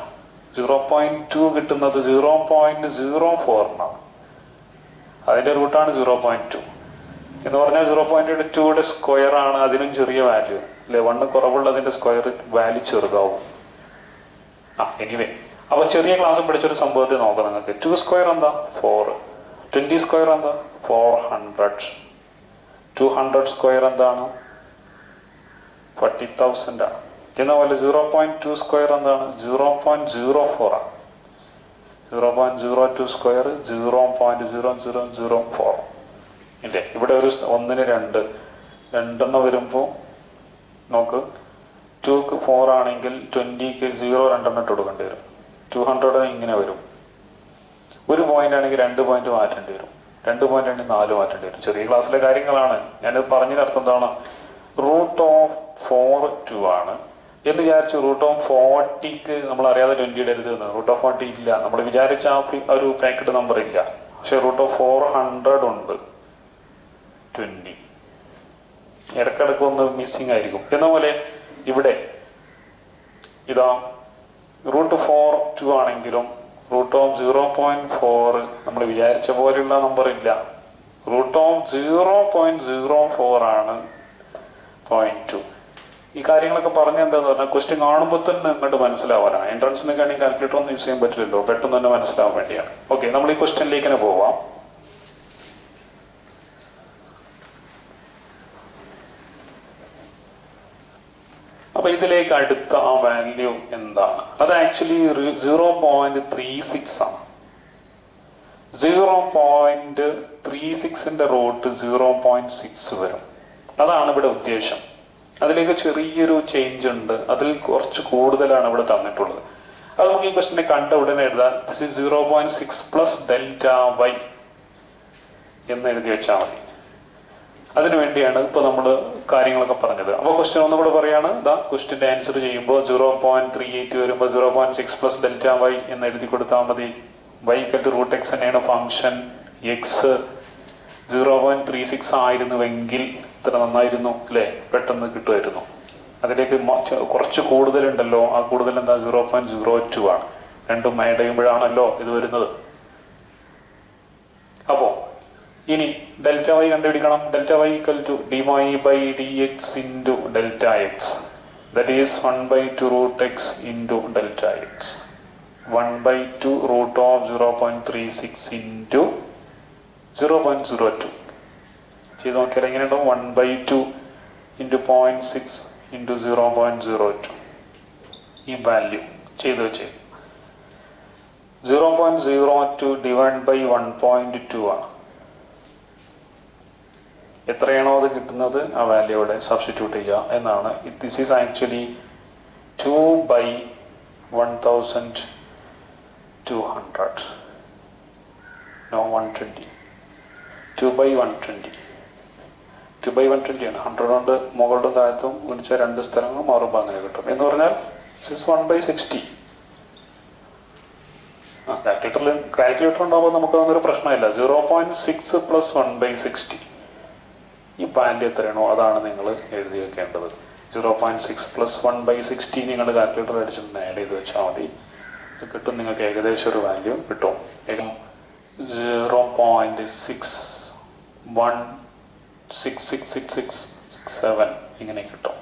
S1: സീറോ പോയിന്റ് ടു കിട്ടുന്നത് സീറോ പോയിന്റ് സീറോ ഫോറിനാണ് അതിന്റെ റൂട്ടാണ് സീറോ പോയിന്റ് ടു എന്ന് പറഞ്ഞാൽ സീറോ പോയിന്റ് ടൂയുടെ സ്ക്വയർ ആണ് അതിനും ചെറിയ വാല്യൂ അല്ലെ വണ്ണ് കുറവുള്ളതിന്റെ സ്ക്വയർ വാല്യൂ ചെറുതാവും ആ എനിവേ അപ്പൊ ചെറിയ ക്ലാസ് പഠിച്ചൊരു സംഭവത്തെ നോക്കാം നിങ്ങൾക്ക് ടു സ്ക്വയർ എന്താ ഫോർ ട്വന്റി സ്ക്വയർ എന്താ four hundred two hundred square എന്താണ് ഫോർട്ടി തൗസൻഡാണ് എന്ന പോലെ സീറോ പോയിന്റ് ടു സ്ക്വയർ എന്താണ് സീറോ പോയിന്റ് സീറോ ഫോറാണ് zero point zero two square zero point zero zero zero four ഇല്ലേ ഇവിടെ ഒരു ഒന്നിന് രണ്ട് രണ്ടെന്ന് വരുമ്പോൾ നമുക്ക് ടൂക്ക് ഫോർ ആണെങ്കിൽ ട്വൻറ്റിക്ക് സീറോ രണ്ടെണ്ണം ഇട്ട് കൊടുക്കേണ്ടി വരും ടു ഹൺഡ്രഡ് ഇങ്ങനെ വരും ഒരു പോയിന്റ് ആണെങ്കിൽ രണ്ട് പോയിന്റ് മാറ്റേണ്ടി വരും രണ്ട് പോയിന്റ് രണ്ട് നാല് മാറ്റേണ്ടി വരും ചെറിയ ക്ലാസ്സിലെ കാര്യങ്ങളാണ് ഞാനിത് അർത്ഥം എന്താണ് റൂട്ട് ഓഫ് ഫോർ ടു ആണ് എന്ന് വിചാരിച്ചു റൂട്ട് ഓഫ് ഫോർട്ടിക്ക് നമ്മൾ അറിയാതെ ട്വന്റി എടുത്ത് എന്ന് റൂട്ട് ഓഫ് ഫോർട്ടി ഇല്ല നമ്മൾ വിചാരിച്ച ആ ഒരു ബ്രാക്കറ്റ് നമ്പർ ഇല്ല പക്ഷെ റൂട്ട് ഓഫ് ഫോർ ഹൺഡ്രഡ് ഉണ്ട് ട്വന്റി ഇടക്കിടക്ക് ഒന്ന് മിസ്സിങ് ആയിരിക്കും എന്ന പോലെ ഇവിടെ ഇതാ റൂട്ട് ഫോർ ടു ആണെങ്കിലും root of zero point four നമ്മൾ വിചാരിച്ച പോലെയുള്ള നമ്പർ ഇല്ല root of zero point zero four ആണ് പോയിന്റ് ടു ഈ കാര്യങ്ങളൊക്കെ പറഞ്ഞ എന്താന്ന് പറഞ്ഞാൽ ക്വസ്റ്റ്യൻ കാണുമ്പോൾ തന്നെ അങ്ങോട്ട് മനസ്സിലാവാനാണ് എൻട്രൻസിനൊക്കെ ആണെങ്കിൽ കാൽക്കുലേറ്റർ ഒന്നും യൂസ് ചെയ്യാൻ പറ്റില്ലല്ലോ പെട്ടെന്ന് തന്നെ മനസ്സിലാവാൻ വേണ്ടിയാണ് ഓക്കെ നമ്മൾ ഈ ക്വസ്റ്റ്യനിലേക്ക് തന്നെ പോവാം അപ്പൊ ഇതിലേക്ക് അടുത്ത ആ വാല്യൂ എന്താണ് അത് actually zero point three six ആണ് സീറോ പോയിന്റ് ത്രീ സിക്സിന്റെ റോട്ട് സീറോ പോയിന്റ് സിക്സ് വരും അതാണ് ഇവിടെ ഉദ്ദേശം അതിലേക്ക് ചെറിയൊരു ചേഞ്ച് ഉണ്ട് അതിൽ കുറച്ച് കൂടുതലാണ് ഇവിടെ തന്നിട്ടുള്ളത് അത് നമുക്ക് ഈ ക്വസ്റ്റിനെ കണ്ട ഉടനെ എഴുതാം this is zero point six plus delta y എന്ന് എഴുതി വെച്ചാൽ മതി അതിനുവേണ്ടിയാണ് ഇപ്പോൾ നമ്മൾ കാര്യങ്ങളൊക്കെ പറഞ്ഞത് അപ്പോൾ ക്വസ്റ്റ്യൻ ഒന്നുകൂടെ പറയാണ് ദാ ക്വസ്റ്റിന്റെ ആൻസർ ചെയ്യുമ്പോൾ സീറോ പോയിന്റ് ത്രീ എയ്റ്റ് വരുമ്പോൾ zero point six plus delta y എന്ന് എഴുതി കൊടുത്താൽ മതി വൈക്കറ്റ് റൂട്ട് എക്സ് തന്നെയാണ് function x zero point three six ആയിരുന്നുവെങ്കിൽ ഇത്ര നന്നായിരുന്നു അല്ലേ പെട്ടെന്ന് കിട്ടുമായിരുന്നു അതിലേക്ക് കുറച്ച് കൂടുതലുണ്ടല്ലോ ആ കൂടുതൽ എന്താ സീറോ പോയിന്റ് സീറോ ടു ആണ് രണ്ടും ആഡ് ചെയ്യുമ്പോഴാണല്ലോ ഇത് വരുന്നത് ഇനി ഡെൽറ്റ വൈ കണ്ടുപിടിക്കണം delta y equal to d Y by D x into delta x that is one by two root x into delta x one by two root of zero point three six into zero point zero two ചെയ്ത് നോക്കിയാൽ എങ്ങനെ ഉണ്ടാവും one by two into point six into zero point zero two ഈ വാല്യൂ ചെയ്ത് വെച്ചേ zero point zero two divide by one point two ആണ് എത്രയാണോ അത് കിട്ടുന്നത് ആ വാല്യൂടെ സബ്സ്റ്റിറ്റ്യൂട്ട് ചെയ്യുക എന്നാണ് this is actually two by one thousand two hundred no one twenty two by one twenty two by one twenty ആണ് ഹൺഡ്രഡ് കൊണ്ട് മുകളുടെ താഴത്തും ഗുണിച്ച രണ്ട് സ്ഥലങ്ങൾ മാറുമ്പോൾ അങ്ങനെ കിട്ടും എന്ന് പറഞ്ഞാൽ സിക്സ് വൺ ബൈ സിക്സ്റ്റി കാൽക്കുലേറ്ററിൽ കാൽക്കുലേറ്റർ ഉണ്ടാകുമ്പോൾ നമുക്ക് അതൊന്നൊരു പ്രശ്നമില്ല zero point six plus one by sixty ഈ പാൻറ്റ് എത്രയാണോ അതാണ് നിങ്ങൾ എഴുതി വെക്കേണ്ടത് zero point six plus one by sixteen നിങ്ങൾ കാൽക്കുലേറ്റർ അടിച്ചിട്ട് ആഡ് ചെയ്ത് വെച്ചാൽ മതി കിട്ടും നിങ്ങൾക്ക് ഏകദേശം ഒരു വാല്യൂ കിട്ടും zero point six one six six six six six seven ഇങ്ങനെ കിട്ടും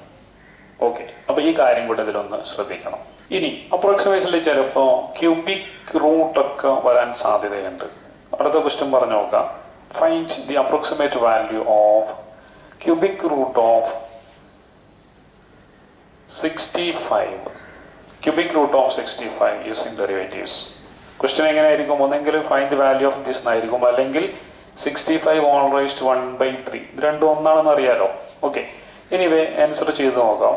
S1: ഓക്കെ അപ്പൊ ഈ കാര്യം കൂടെ ഇതിലൊന്ന് ശ്രദ്ധിക്കണം ഇനി അപ്രോക്സിമേഷനിൽ ചിലപ്പോൾ ക്യൂബിക് റൂട്ട് ഒക്കെ വരാൻ സാധ്യതയുണ്ട് അടുത്ത ക്വസ്റ്റ്യൻ പറഞ്ഞു നോക്കാം find the approximate value of cubic root of 65 cubic root of 65 using derivatives question എങ്ങനെയായിരിക്കും ഒന്നെങ്കിൽ ഫൈൻഡ് വാല്യൂ ഓഫ് ദിസ് എന്നായിരിക്കും അല്ലെങ്കിൽ sixty five on raised one by three ഇത് രണ്ടും ഒന്നാണെന്ന് അറിയാലോ ഓക്കെ ഇനി ആൻസർ ചെയ്ത് നോക്കാം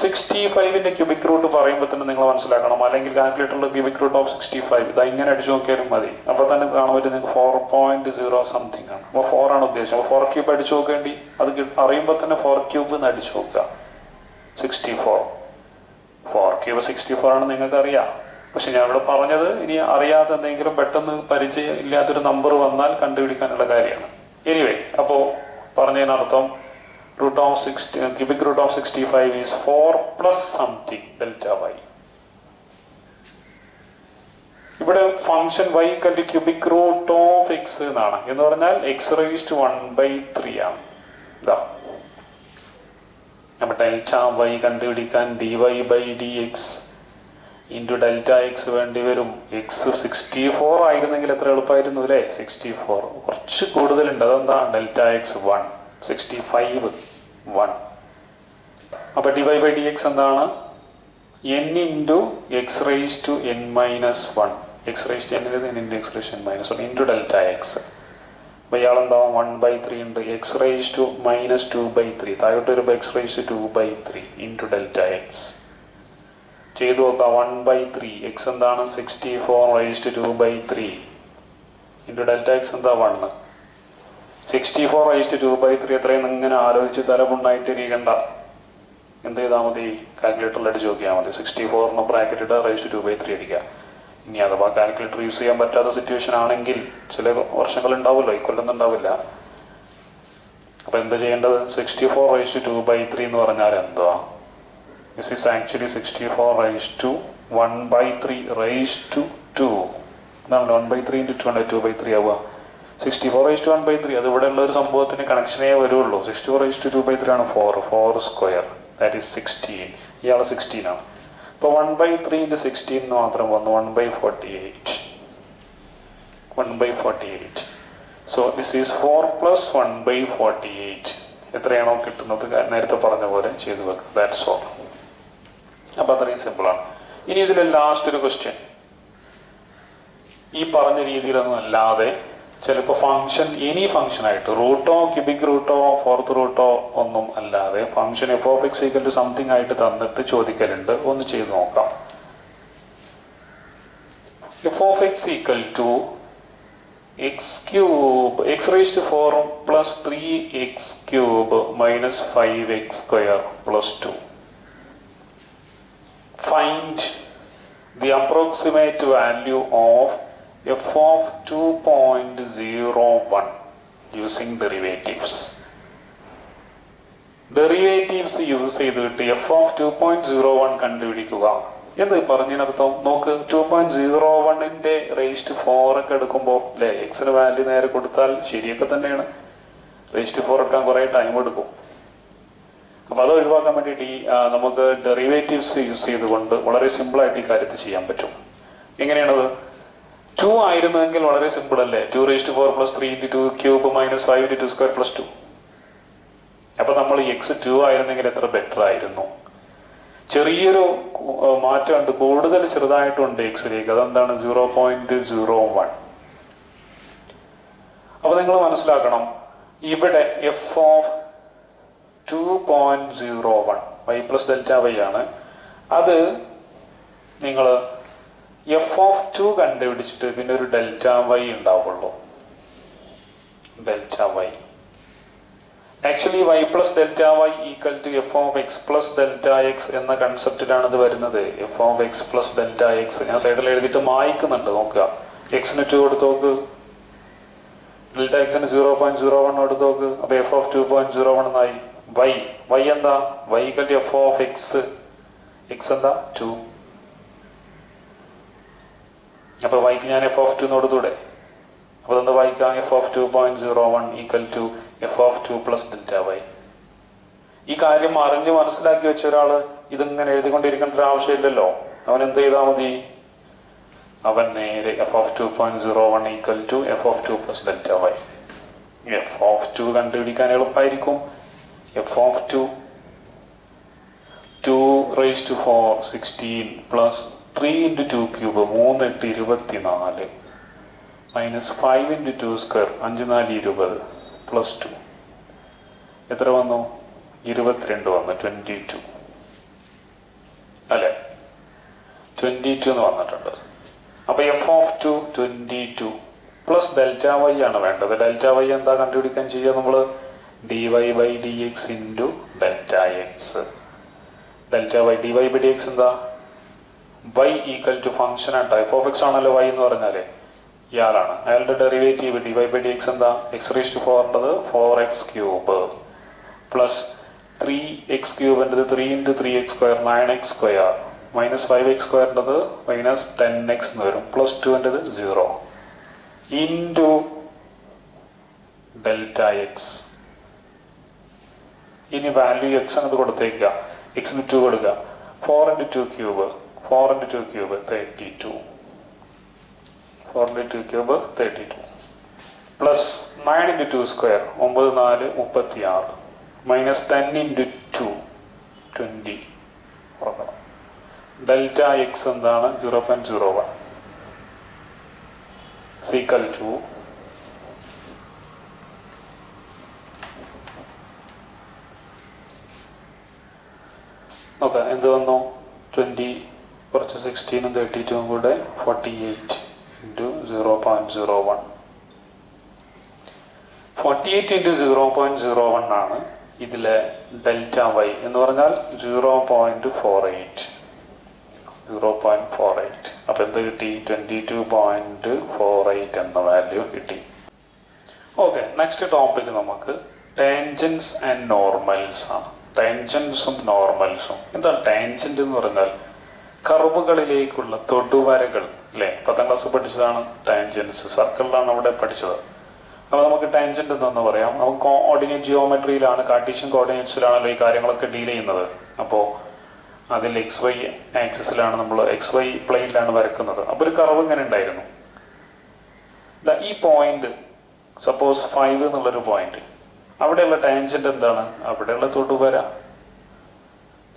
S1: സിക്സ്റ്റി ഫൈവിന്റെ ക്യൂബിക് റൂട്ട് പറയുമ്പോൾ തന്നെ നിങ്ങൾ മനസ്സിലാക്കണം അല്ലെങ്കിൽ കാൽക്കുലേറ്ററിൽ cubic root of sixty five ഇത് ഇങ്ങനെ അടിച്ചു നോക്കിയാലും മതി അപ്പോൾ തന്നെ കാണാൻ പറ്റും നിങ്ങൾക്ക് ഫോർ പോയിന്റ് സീറോ സംതിങ് ആണ് അപ്പൊ ഫോർ ആണ് ഉദ്ദേശം ഫോർ ക്യൂബ് അടിച്ചു നോക്കേണ്ടി അത് അറിയുമ്പോൾ തന്നെ ഫോർ ക്യൂബ് എന്ന് അടിച്ചു നോക്കുക sixty four four cube sixty four ആണ് നിങ്ങൾക്ക് അറിയാം പക്ഷെ ഞാൻ ഇവിടെ പറഞ്ഞത് ഇനി അറിയാതെ എന്തെങ്കിലും പെട്ടെന്ന് പരിചയം ഇല്ലാത്തൊരു നമ്പർ വന്നാൽ കണ്ടുപിടിക്കാനുള്ള കാര്യമാണ് എനിവേ അപ്പോൾ പറഞ്ഞതിനർത്ഥം root of 60, uh, cubic root of 65 is 4 plus something delta y. ഇവിടെ function y കല്ലി cubic root of x എന്നാണ് എന്ന് പറഞ്ഞാൽ x raised one by three ആണ് ഇതാ നമ്മുടെ ഡെൽറ്റ വൈ കണ്ടുപിടിക്കാൻ d Y by D x into delta x വേണ്ടി വരും എക്സ് സിക്സ്റ്റി ഫോർ ആയിരുന്നെങ്കിൽ എത്ര എളുപ്പമായിരുന്നു അല്ലേ സിക്സ്റ്റി ഫോർ കുറച്ച് കൂടുതലുണ്ട് അതെന്താ delta x one sixty five one അപ്പൊ ഡിവൈ ബൈ ഡി എക്സ് എന്താണ് n into x raise to n minus one x raise to n എന്നത് n into x raise n minus one into delta x അപ്പോൾ ഇയാളെന്താവും വൺ ബൈ ത്രീ ഉണ്ട് x raise to minus two by three താഴോട്ട് വരുമ്പോൾ x raise to two by three into delta x ചെയ്തു നോക്കുക വൺ ബൈ ത്രീ എക്സ് എന്താണ് sixty four raise to two by three into delta x എന്താ one sixty four ഐസ്റ്റ് two by three എത്രയും ഇങ്ങനെ ആലോചിച്ച് തലമുണ്ടായിട്ടിരിക്കണ്ട എന്ത് ചെയ്താൽ മതി കാൽക്കുലേറ്ററിൽ അടിച്ച് നോക്കിയാൽ മതി സിക്സ്റ്റി ഫോറിന് ബ്രാക്കറ്റ് ബ്രാക്കറ്റിട്ട് റൈസ് ടു ബൈ ത്രീ അടിക്കുക ഇനി അഥവാ കാൽക്കുലേറ്റർ യൂസ് ചെയ്യാൻ പറ്റാത്ത സിറ്റുവേഷൻ ആണെങ്കിൽ ചില വർഷങ്ങൾ ഉണ്ടാവുമല്ലോ ഇക്കൊല്ലൊന്നും ഉണ്ടാവില്ല അപ്പൊ എന്താ ചെയ്യേണ്ടത് sixty four raise to by three എന്ന് പറഞ്ഞാൽ എന്താ this is actually sixty four raise to one by three raise to two എന്താണല്ലോ one by three into two ആണ് ടു ബൈ ത്രീ ആവുക sixty four is to one by three അത് ഇവിടെ ഉള്ള ഒരു സംഭവത്തിന് കണക്ഷനേ വരുള്ളൂ sixty four is to two by three ആണ് four four square that is sixteen ഇയാൾ സിക്സ്റ്റീൻ ആണ് അപ്പൊ one by three into sixteen എന്ന് മാത്രം വന്നു one by forty eight one by forty eight so this is four plus one by forty eight എത്രയാണോ കിട്ടുന്നത് നേരത്തെ പറഞ്ഞ പോലെ ചെയ്തു വെക്കുക ദാറ്റ്സ് ഓൾ അപ്പൊ അത്രയും സിമ്പിൾ ആണ് ഇനി ഇതിലെ ലാസ്റ്റ് ഒരു ക്വസ്റ്റ്യൻ ഈ പറഞ്ഞ രീതിയിലൊന്നും അല്ലാതെ ചിലപ്പോൾ ഫംഗ്ഷൻ എനി ഫംഗ്ഷൻ ആയിട്ട് റൂട്ടോ ക്യൂബിക് റൂട്ടോ ഫോർത്ത് റൂട്ടോ ഒന്നും അല്ലാതെ function F of X equal to something ആയിട്ട് തന്നിട്ട് ചോദിക്കലുണ്ട് ഒന്ന് ചെയ്ത് നോക്കാം f of X equal to X cube x റേസ്റ്റ് four plus three x cube minus five x square plus two find the approximate value of f of 2.01 using derivatives. Derivatives use ചെയ്തിട്ട് f of two point zero one കണ്ടുപിടിക്കുക എന്ന് പറഞ്ഞതിനർത്ഥം നോക്ക് ടു പോയിന്റ് സീറോ വണ്ണിന്റെ റേസ്റ്റ് ഫോർ ഒക്കെ എടുക്കുമ്പോൾ അല്ലെ എക്സിന് വാല്യൂ നേരെ കൊടുത്താൽ ശരിയൊക്കെ തന്നെയാണ് റേസ്റ്റ് ഫോർ എടുക്കാൻ കുറെ ടൈം എടുക്കും അപ്പൊ അത് ഒഴിവാക്കാൻ വേണ്ടിയിട്ട് ഈ നമുക്ക് ഡെറിവേറ്റീവ്സ് യൂസ് ചെയ്തുകൊണ്ട് വളരെ സിമ്പിൾ ആയിട്ട് ഈ കാര്യത്തിൽ ചെയ്യാൻ പറ്റും എങ്ങനെയാണത് ടു ആയിരുന്നെങ്കിൽ വളരെ സിമ്പിൾ അല്ലേ two raise to four plus three into two cube minus five into two square plus two അപ്പൊ നമ്മൾ എക്സ് ടു ആയിരുന്നെങ്കിൽ എത്ര ബെറ്റർ ആയിരുന്നു ചെറിയൊരു മാറ്റമുണ്ട് കൂടുതൽ ചെറുതായിട്ടുണ്ട് എക്സിലേക്ക് അതെന്താണ് സീറോ പോയിന്റ് സീറോ വൺ അപ്പൊ നിങ്ങൾ മനസ്സിലാക്കണം ഇവിടെ f of two point zero one y plus delta y ആണ് അത് നിങ്ങൾ എഫ് ഓഫ് ടു കണ്ടുപിടിച്ചിട്ട് പിന്നെ ഒരു ഡെൽറ്റ വൈ ഉണ്ടാവുള്ളൂ delta y actually y plus delta Y equal to F of X plus delta x എന്ന കൺസെപ്റ്റിലാണ് ഇത് വരുന്നത് f of X plus delta x ഞാൻ സൈഡിൽ എഴുതിയിട്ട് മായ്ക്കുന്നുണ്ട് നോക്കുക എക്സിന് ടു കൊടുത്ത് നോക്ക് ഡെൽറ്റ എക്സിന് സീറോ പോയിന്റ് സീറോ വൺ എടുത്ത് നോക്ക് അപ്പൊ f of two point zero one എന്നായി വൈ വൈ എന്താ y equal to F of x x എന്താ ടു അപ്പോൾ വൈക്ക് ഞാൻ എഫ് ഓഫ് ടു കൊടുത്തൂടെ അപ്പോൾ അതൊന്ന് വായിക്കാം f of two point zero one equal to F of two plus delta y ഈ കാര്യം അറിഞ്ഞ് മനസ്സിലാക്കി വെച്ച ഒരാൾ ഇതിങ്ങനെ എഴുതിക്കൊണ്ടിരിക്കേണ്ട ഒരു ആവശ്യമില്ലല്ലോ അവൻ എന്ത് ചെയ്താൽ മതി അവൻ നേരെ f of two point zero one equal to F of two plus delta y f of two കണ്ടുപിടിക്കാൻ എളുപ്പമായിരിക്കും f of two two raise to four sixteen plus three into two cube മൂന്ന് എട്ട് ഇരുപത്തി നാല് minus five into two square അഞ്ച് നാല് ഇരുപത് പ്ലസ് ടു എത്ര വന്നു ഇരുപത്തിരണ്ട് വന്നു ട്വൻറ്റി ടു അല്ലെ ട്വൻറ്റി ടു എന്ന് വന്നിട്ടുണ്ട് അപ്പോൾ f of two twenty two plus delta y ആണ് വേണ്ടത് ഡെൽറ്റ വൈ എന്താ കണ്ടുപിടിക്കാൻ ചെയ്യുക നമ്മൾ d Y by D x into delta x delta y d Y by D x എന്താ y equal to function and type of x ആണല്ലോ വൈ എന്ന് പറഞ്ഞാല് ഇയാളാണ് അയാളുടെ derivative d Y by D x എന്താ എക്സ് റീസ് ടു ഫോറിൻ്റെത് four x cube plus three x ക്യൂബിൻ്റെത് three into three X square nine x square minus five x സ്ക്വയറിൻ്റെത് മൈനസ് ടെൻ എക്സ് എന്ന് വരും പ്ലസ് ടുവിൻ്റെത് സീറോ ഇൻറ്റു ഡെൽറ്റ എക്സ് ഇനി വാല്യൂ എക്സ് എന്നത് കൊടുത്തേക്കുക എക്സ് ടു കൊടുക്കുക four into two cube 4 into 2 cube 32 4 into 2 cube 32 plus nine into two square ഒമ്പത് നാല് മുപ്പത്തി ആറ് minus ten into two twenty ഓർക്കണം ഡെൽറ്റ എക്സ് എന്താണ് zero point zero one equal to നോക്കാം എന്ത് വന്നു ട്വൻറ്റി കുറച്ച് സിക്സ്റ്റീനും തേർട്ടി ടുവും കൂടെ forty eight into zero point zero one forty eight into zero point zero one ആണ് ഇതിലെ ഡെൽറ്റ വൈ എന്ന് പറഞ്ഞാൽ zero point four eight zero point four eight അപ്പോൾ എന്ത് കിട്ടി twenty two point four eight എന്ന വാല്യൂ കിട്ടി ഓക്കെ നെക്സ്റ്റ് ടോപ്പിക് നമുക്ക് ടാൻജൻസ് ആൻഡ് നോർമൽസ് ആണ് ടെൻഷൻസും നോർമൽസും എന്താ ടെൻഷൻ എന്ന് പറഞ്ഞാൽ കർവുകളിലേക്കുള്ള തൊടുവരകൾ അല്ലെ പത്താം ക്ലാസ് പഠിച്ചതാണ് ടാൻജൻസ് സർക്കിളിലാണ് അവിടെ പഠിച്ചത് അപ്പൊ നമുക്ക് ടാൻജന്റ് എന്ന് പറയാം നമുക്ക് കോർഡിനേറ്റ് ജിയോമെട്രിയിലാണ് കാർട്ടീഷ്യൻ കോർഡിനേറ്റ്സിലാണല്ലോ ഈ കാര്യങ്ങളൊക്കെ ഡീൽ ചെയ്യുന്നത് അപ്പോൾ അതിൽ എക്സ് വൈ ആക്സിസിലാണ് നമ്മൾ എക്സ് വൈ പ്ലെയിനിലാണ് വരക്കുന്നത് അപ്പൊ ഒരു കറവ് ഇങ്ങനെ ഉണ്ടായിരുന്നു ഈ പോയിന്റ് സപ്പോസ് ഫൈവ് എന്നുള്ളൊരു പോയിന്റ് അവിടെയുള്ള ടാൻജന്റ് എന്താണ് അവിടെയുള്ള തൊട്ടുവര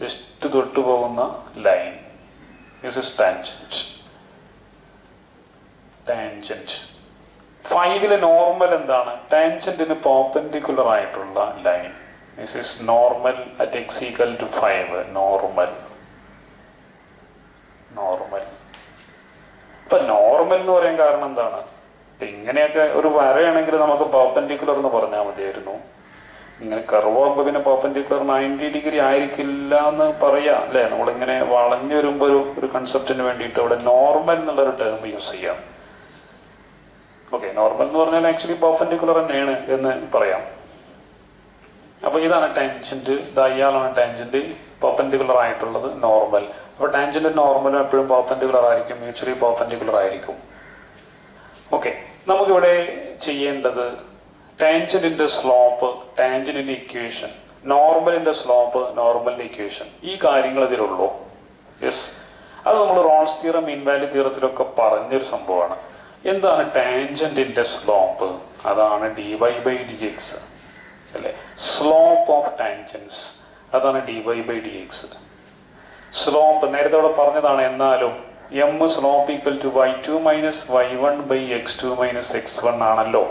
S1: ജസ്റ്റ് തൊട്ടു പോകുന്ന line is its tangent. Tangent ഫൈവിലെ നോർമൽ എന്താണ് ടാൻജന്റിന് പോപ്പൻഡിക്കുലർ ആയിട്ടുള്ള line this is normal at x equal to five normal normal ഇപ്പൊ നോർമൽ എന്ന് പറയാൻ കാരണം എന്താണ് ഇങ്ങനെയൊക്കെ ഒരു വരയാണെങ്കിൽ നമുക്ക് പോപ്പൻഡിക്കുലർ എന്ന് പറഞ്ഞാൽ മതിയായിരുന്നു ഇങ്ങനെ curve perpendicular perpendicular ninety degree ആയിരിക്കില്ല എന്ന് പറയാം അല്ലെ നമ്മളിങ്ങനെ വളഞ്ഞു വരുമ്പോൾ ഒരു ഒരു കൺസെപ്റ്റിന് വേണ്ടിയിട്ട് അവിടെ നോർമൽ എന്നുള്ളൊരു ടേം യൂസ് ചെയ്യാം ഓക്കെ നോർമൽ എന്ന് പറഞ്ഞാൽ ആക്ച്വലി പെർപെൻഡിക്കുലർ തന്നെയാണ് എന്ന് പറയാം അപ്പൊ ഇതാണ് ടാൻജന്റ് ഇത് അയാളാണ് ടാൻജന്റ് പെർപെൻഡിക്കുലർ ആയിട്ടുള്ളത് നോർമൽ അപ്പൊ ടാൻജന്റ് നോർമലും എപ്പോഴും പെർപെൻഡിക്കുലർ ആയിരിക്കും മ്യൂച്വലി പെർപെൻഡിക്കുലർ ആയിരിക്കും ഓക്കെ നമുക്കിവിടെ ചെയ്യേണ്ടത് ടാൻജന്റിന്റെ സ്ലോപ്പ് ടാൻജന്റിന്റെ ഇക്വേഷൻ നോർമലിന്റെ സ്ലോപ്പ് നോർമലിന്റെ ഇക്വേഷൻ ഈ കാര്യങ്ങൾ ഇതിലുള്ളൂ യെസ് അത് നമ്മൾ റോൺസ് തീറം ഇൻവാലി തീറത്തിലൊക്കെ പറഞ്ഞൊരു സംഭവമാണ് എന്താണ് ടാൻജന്റിന്റെ സ്ലോപ്പ് അതാണ് d Y by D x അല്ലെ സ്ലോപ്പ് ഓഫ് ടാൻജൻസ് അതാണ് d Y by D x slope നേരത്തെ അവിടെ പറഞ്ഞതാണ് എന്നാലും m slope equal to y two minus y one by x two minus x one ആണല്ലോ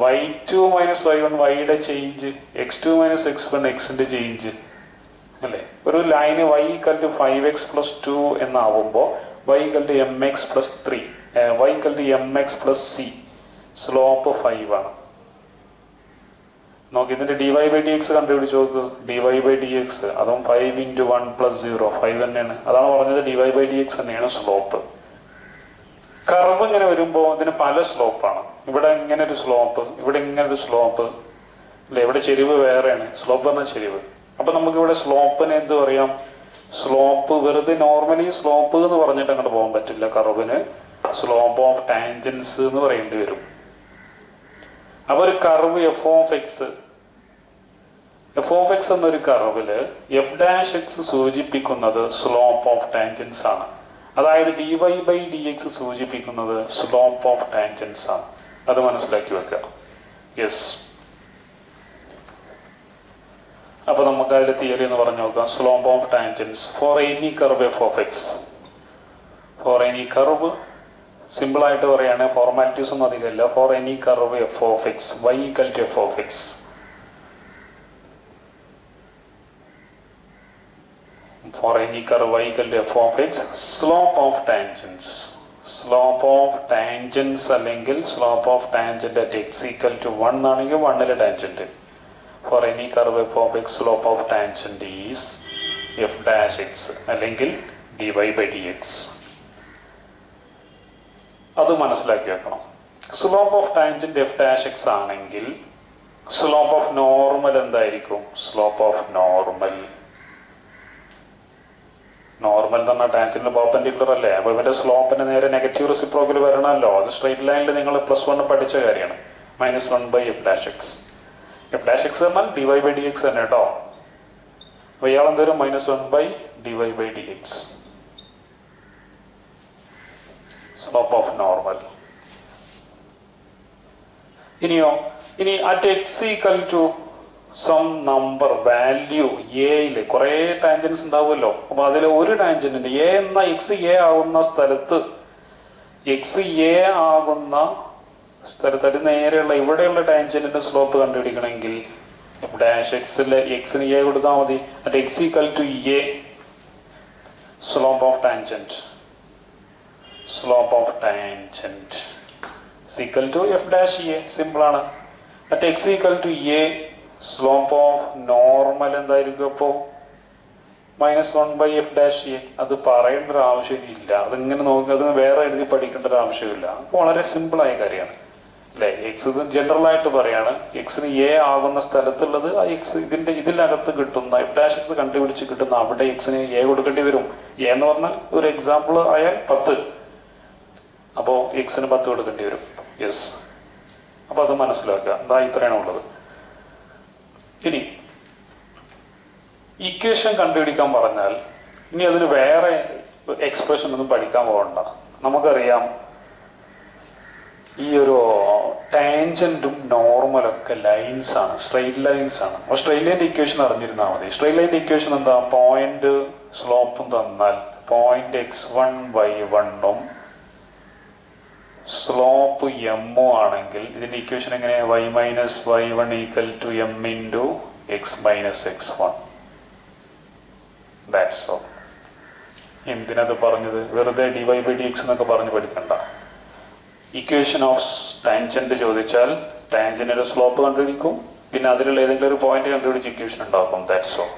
S1: y two minus y one വൈയുടെ change x two minus x one എക്സിന്റെ ചേഞ്ച് അല്ലെ ഒരു line y equal to five x plus two എന്നാവുമ്പോ y equal to m x plus three y equal to m x plus c slope five ആണ് നോക്കി ഇതിന്റെ d Y by D x കണ്ടുപിടിച്ച് നോക്ക് d Y by D x അതും five into one plus zero five തന്നെയാണ് അതാണ് പറഞ്ഞത് d Y by D x തന്നെയാണ് സ്ലോപ്പ് കർവ് ഇങ്ങനെ വരുമ്പോൾ ഇതിന് പല സ്ലോപ്പാണ് ഇവിടെ ഇങ്ങനെ ഒരു സ്ലോപ്പ് ഇവിടെ ഇങ്ങനെ ഒരു സ്ലോപ്പ് അല്ലെ ഇവിടെ ചെരിവ് വേറെയാണ് സ്ലോപ്പ് എന്ന ചെരിവ് അപ്പൊ നമുക്ക് ഇവിടെ സ്ലോപ്പിന് എന്ത് പറയാം സ്ലോപ്പ് വെറുതെ നോർമലി സ്ലോപ്പ് എന്ന് പറഞ്ഞിട്ട് അങ്ങോട്ട് പോകാൻ പറ്റില്ല കർവിന് സ്ലോപ്പ് ഓഫ് ടാൻജൻസ് എന്ന് പറയേണ്ടി വരും അപ്പൊ ഒരു curve f of x f of x എന്നൊരു കർവില് എഫ് ഡാഷ് എക്സ് സൂചിപ്പിക്കുന്നത് സ്ലോപ്പ് ഓഫ് ടാൻജൻസ് ആണ് അതായത് d Y by D x സൂചിപ്പിക്കുന്നത് സ്ലോപ്പ് ഓഫ് ടാൻജൻസ് ആണ് അത് മനസ്സിലാക്കി വെക്കുക യെസ് അപ്പൊ നമുക്ക് അതിലെ തിയറി എന്ന് പറഞ്ഞു നോക്കാം slope of tangents for any curve f of x for any curve ആയിട്ട് പറയുകയാണെങ്കിൽ ഫോർമാലിറ്റീസ് ഒന്നും അധികമല്ല for any curve f of x y to F of x for any vehicle f of x slope of tangents slope of tangents അല്ലെങ്കിൽ slope of tangent at x equal to 1 ആണെങ്കിൽ വണ്ണിലെ tangent for any curve f of x slope of tangent is f dash x അല്ലെങ്കിൽ d Y by D x അത് മനസ്സിലാക്കി വെക്കണം slope of tangent f dash x slope of normal normal slope of normal normal normal എന്ന് പറഞ്ഞാൽ ടാൻജന്റ് പെർപെൻഡിക്കുലർ അല്ലേ അപ്പോൾ ഇവന്റെ സ്ലോപ്പിന് നേരെ നെഗറ്റീവ് റിസിപ്രോക്കിൽ വരണമല്ലോ അത് സ്ട്രെയിറ്റ് ലൈനിൽ നിങ്ങൾ പ്ലസ് വൺ പഠിച്ച കാര്യമാണ് minus one by f dash x f dash x പറഞ്ഞാൽ d Y by D x തന്നെ കേട്ടോ ഇയാളം ഇയാൾ എന്തോരും minus one by d Y by D x slope of normal ഇനിയോ ഇനി at x equal to some number value എയിൽ കുറെ ടാൻജൻസ് ഉണ്ടാവുമല്ലോ അപ്പൊ അതിൽ ഒരു ടാൻജന്റ് എ എന്ന എക്സ് എ ആകുന്ന സ്ഥലത്ത് എക്സ് എ ആകുന്ന സ്ഥലത്ത് നേരെയുള്ള ഇവിടെയുള്ള ടാൻജന്റിന്റെ സ്ലോപ്പ് കണ്ടുപിടിക്കണമെങ്കിൽ ഡാഷ് എക്സില് എക്സിന് എ കൊടുത്താൽ മതി at x equal to a slope of tangent slope of tangent equal to f dash a simple ആണ് at x equal to a slope of normal എന്തായിരിക്കും അപ്പോ minus one by f dash a അത് പറയേണ്ട ഒരു ആവശ്യമില്ല അതിങ്ങനെ നോക്കി അത് വേറെ എഴുതി പഠിക്കേണ്ട ഒരു ആവശ്യമില്ല വളരെ സിമ്പിൾ ആയ കാര്യമാണ് അല്ലെ എക്സ് ജനറൽ ആയിട്ട് പറയാണ് എക്സിന് എ ആകുന്ന സ്ഥലത്തുള്ളത് ആ എക്സ് ഇതിന്റെ ഇതിനകത്ത് കിട്ടുന്ന എഫ് ഡാഷ് എക്സ് കണ്ടുപിടിച്ച് കിട്ടുന്ന അവിടെ എക്സിന് എ കൊടുക്കേണ്ടി വരും എ എന്ന് പറഞ്ഞാൽ ഒരു എക്സാമ്പിൾ ആയാൽ പത്ത് അപ്പോൾ എക്സിന് പത്ത് കൊടുക്കേണ്ടി വരും യെസ് അപ്പൊ അത് മനസ്സിലാക്കുക അതാ ഇത്രയാണുള്ളത് ഉള്ളത് ഇനി ഇക്വേഷൻ കണ്ടുപിടിക്കാൻ പറഞ്ഞാൽ ഇനി അതിന് വേറെ എക്സ്പ്രഷൻ ഒന്നും പഠിക്കാൻ പോകണ്ട നമുക്കറിയാം ഈ ഒരു ടാൻജന്റും നോർമലൊക്കെ ലൈൻസ് ആണ് സ്ട്രെയിറ്റ് ലൈൻസ് ആണ് അപ്പോൾ സ്ട്രെയിറ്റ് ലൈൻ്റെ ഇക്വേഷൻ അറിഞ്ഞിരുന്നാൽ മതി സ്ട്രെയിറ്റ് ലൈൻ്റെ ഇക്വേഷൻ എന്താ പോയിന്റ് സ്ലോപ്പും തന്നാൽ പോയിന്റ് എക്സ് വൺ വൈ വണ്ണും സ്ലോപ്പ് ഒ ആണെങ്കിൽ ഇതിന്റെ ഇക്വേഷൻ എങ്ങനെയാണ് y minus y one equal to m into x minus x one that's all എന്തിനത് പറഞ്ഞത് വെറുതെ വൈ ബൈ ഡി എക്സ് എന്നൊക്കെ പറഞ്ഞ് പഠിക്കണ്ട ഇക്വേഷൻ ഓഫ് ടാൻജന്റ് ചോദിച്ചാൽ ടാൻജന്റിന്റെ സ്ലോപ്പ് കണ്ടുപിടിക്കും പിന്നെ അതിലുള്ള ഏതെങ്കിലും ഒരു പോയിന്റ് കണ്ടുപിടിച്ച് ഇക്വേഷൻ ഉണ്ടാക്കും ദാറ്റ്സ് ഓൾ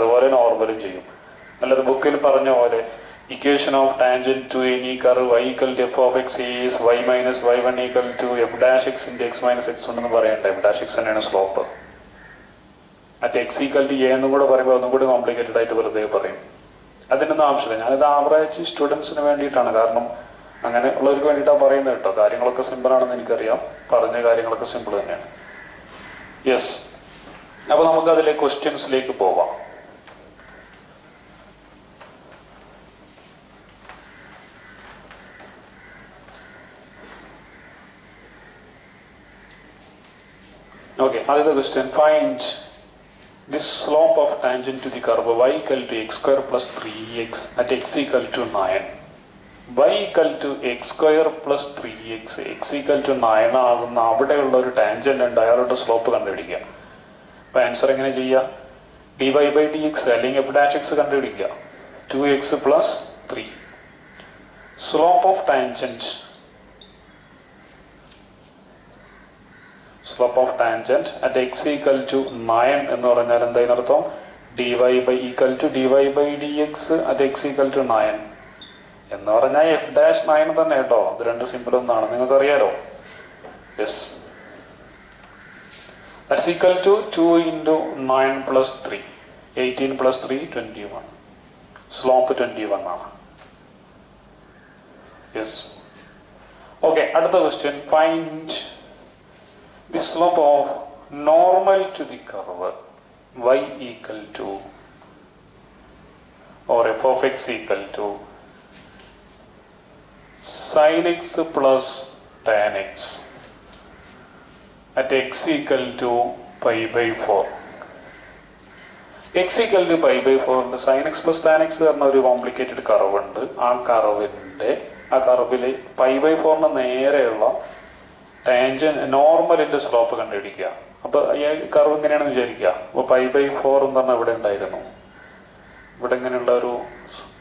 S1: അതുപോലെ നോർമലും ചെയ്യും അല്ലാതെ ബുക്കിൽ പറഞ്ഞ പോലെ equation of tangent to any e curve y equal to f of x is y minus y1 equal to f dash x into x minus x1 എന്ന് പറയണ്ട f dash x തന്നെയാണ് സ്ലോപ്പ് മറ്റേ x ഈക്വൽ ടു എ എന്നും കൂടെ പറയുമ്പോൾ ഒന്നും കൂടി കോംപ്ലിക്കേറ്റഡ് ആയിട്ട് വെറുതെ പറയും അതിനൊന്നും ആവശ്യമില്ല ഞാനിത് ആവറേജ് സ്റ്റുഡൻസിന് വേണ്ടിയിട്ടാണ് കാരണം അങ്ങനെ ഉള്ളവർക്ക് വേണ്ടിയിട്ടാണ് പറയുന്നത് കേട്ടോ കാര്യങ്ങളൊക്കെ സിമ്പിൾ ആണെന്ന് എനിക്കറിയാം പറഞ്ഞ കാര്യങ്ങളൊക്കെ സിമ്പിൾ തന്നെയാണ് യെസ് അപ്പോൾ നമുക്ക് അതിലെ ക്വസ്റ്റ്യൻസിലേക്ക് പോവാം Okay, another question. Find this slope of tangent to the curve y equal to x square plus 3x at x equal to 9. y equal to x square plus 3x x equal to 9 ആകുന്ന അവിടെയുള്ള ഒരു ടാൻജന്റ് ഉണ്ട് അയാളുടെ സ്ലോപ്പ് കണ്ടുപിടിക്കുക അപ്പോൾ ആൻസർ എങ്ങനെ ചെയ്യുക d Y by D x അല്ലെങ്കിൽ എഫ് ഡാഷ് എക്സ് കണ്ടുപിടിക്കുക two X plus three slope of tangent slope of tangent at x equal to nine എന്ന് പറഞ്ഞാൽ എന്തതിനർത്ഥം d Y by equal to d Y by D x at x equal to nine എന്ന് പറഞ്ഞാൽ എഫ് ഡാഷ് നയൻ തന്നെ കേട്ടോ അത് രണ്ട് സിമ്പിൾ ഒന്നാണ് നിങ്ങൾക്ക് അറിയാലോ yes equal to two into nine plus three eighteen plus three twenty one slope twenty one ആണ് യെസ് ഓക്കെ അടുത്ത question find the slope of normal to the curve y equal to or f of x equal to sin x plus tan x at x equal to pi by 4 x equal to pi by 4 and sin x plus tan x പറഞ്ഞ ഒരു കോംപ്ലിക്കേറ്റഡ് കർവ് ഉണ്ട് ആ കർവിൻ്റെ ആ കർവിൽ പൈ ബൈ ഫോറിന് നേരെയുള്ള ടാൻജൻ നോർമലിന്റെ സ്ലോപ്പ് കണ്ടുപിടിക്കുക അപ്പൊ ഈ കർവ് എങ്ങനെയാണെന്ന് വിചാരിക്കുക അപ്പൊ പൈ ബൈ ഫോർ എന്ന് പറഞ്ഞാൽ ഇവിടെ ഉണ്ടായിരുന്നു ഇവിടെ ഇങ്ങനെയുള്ള ഒരു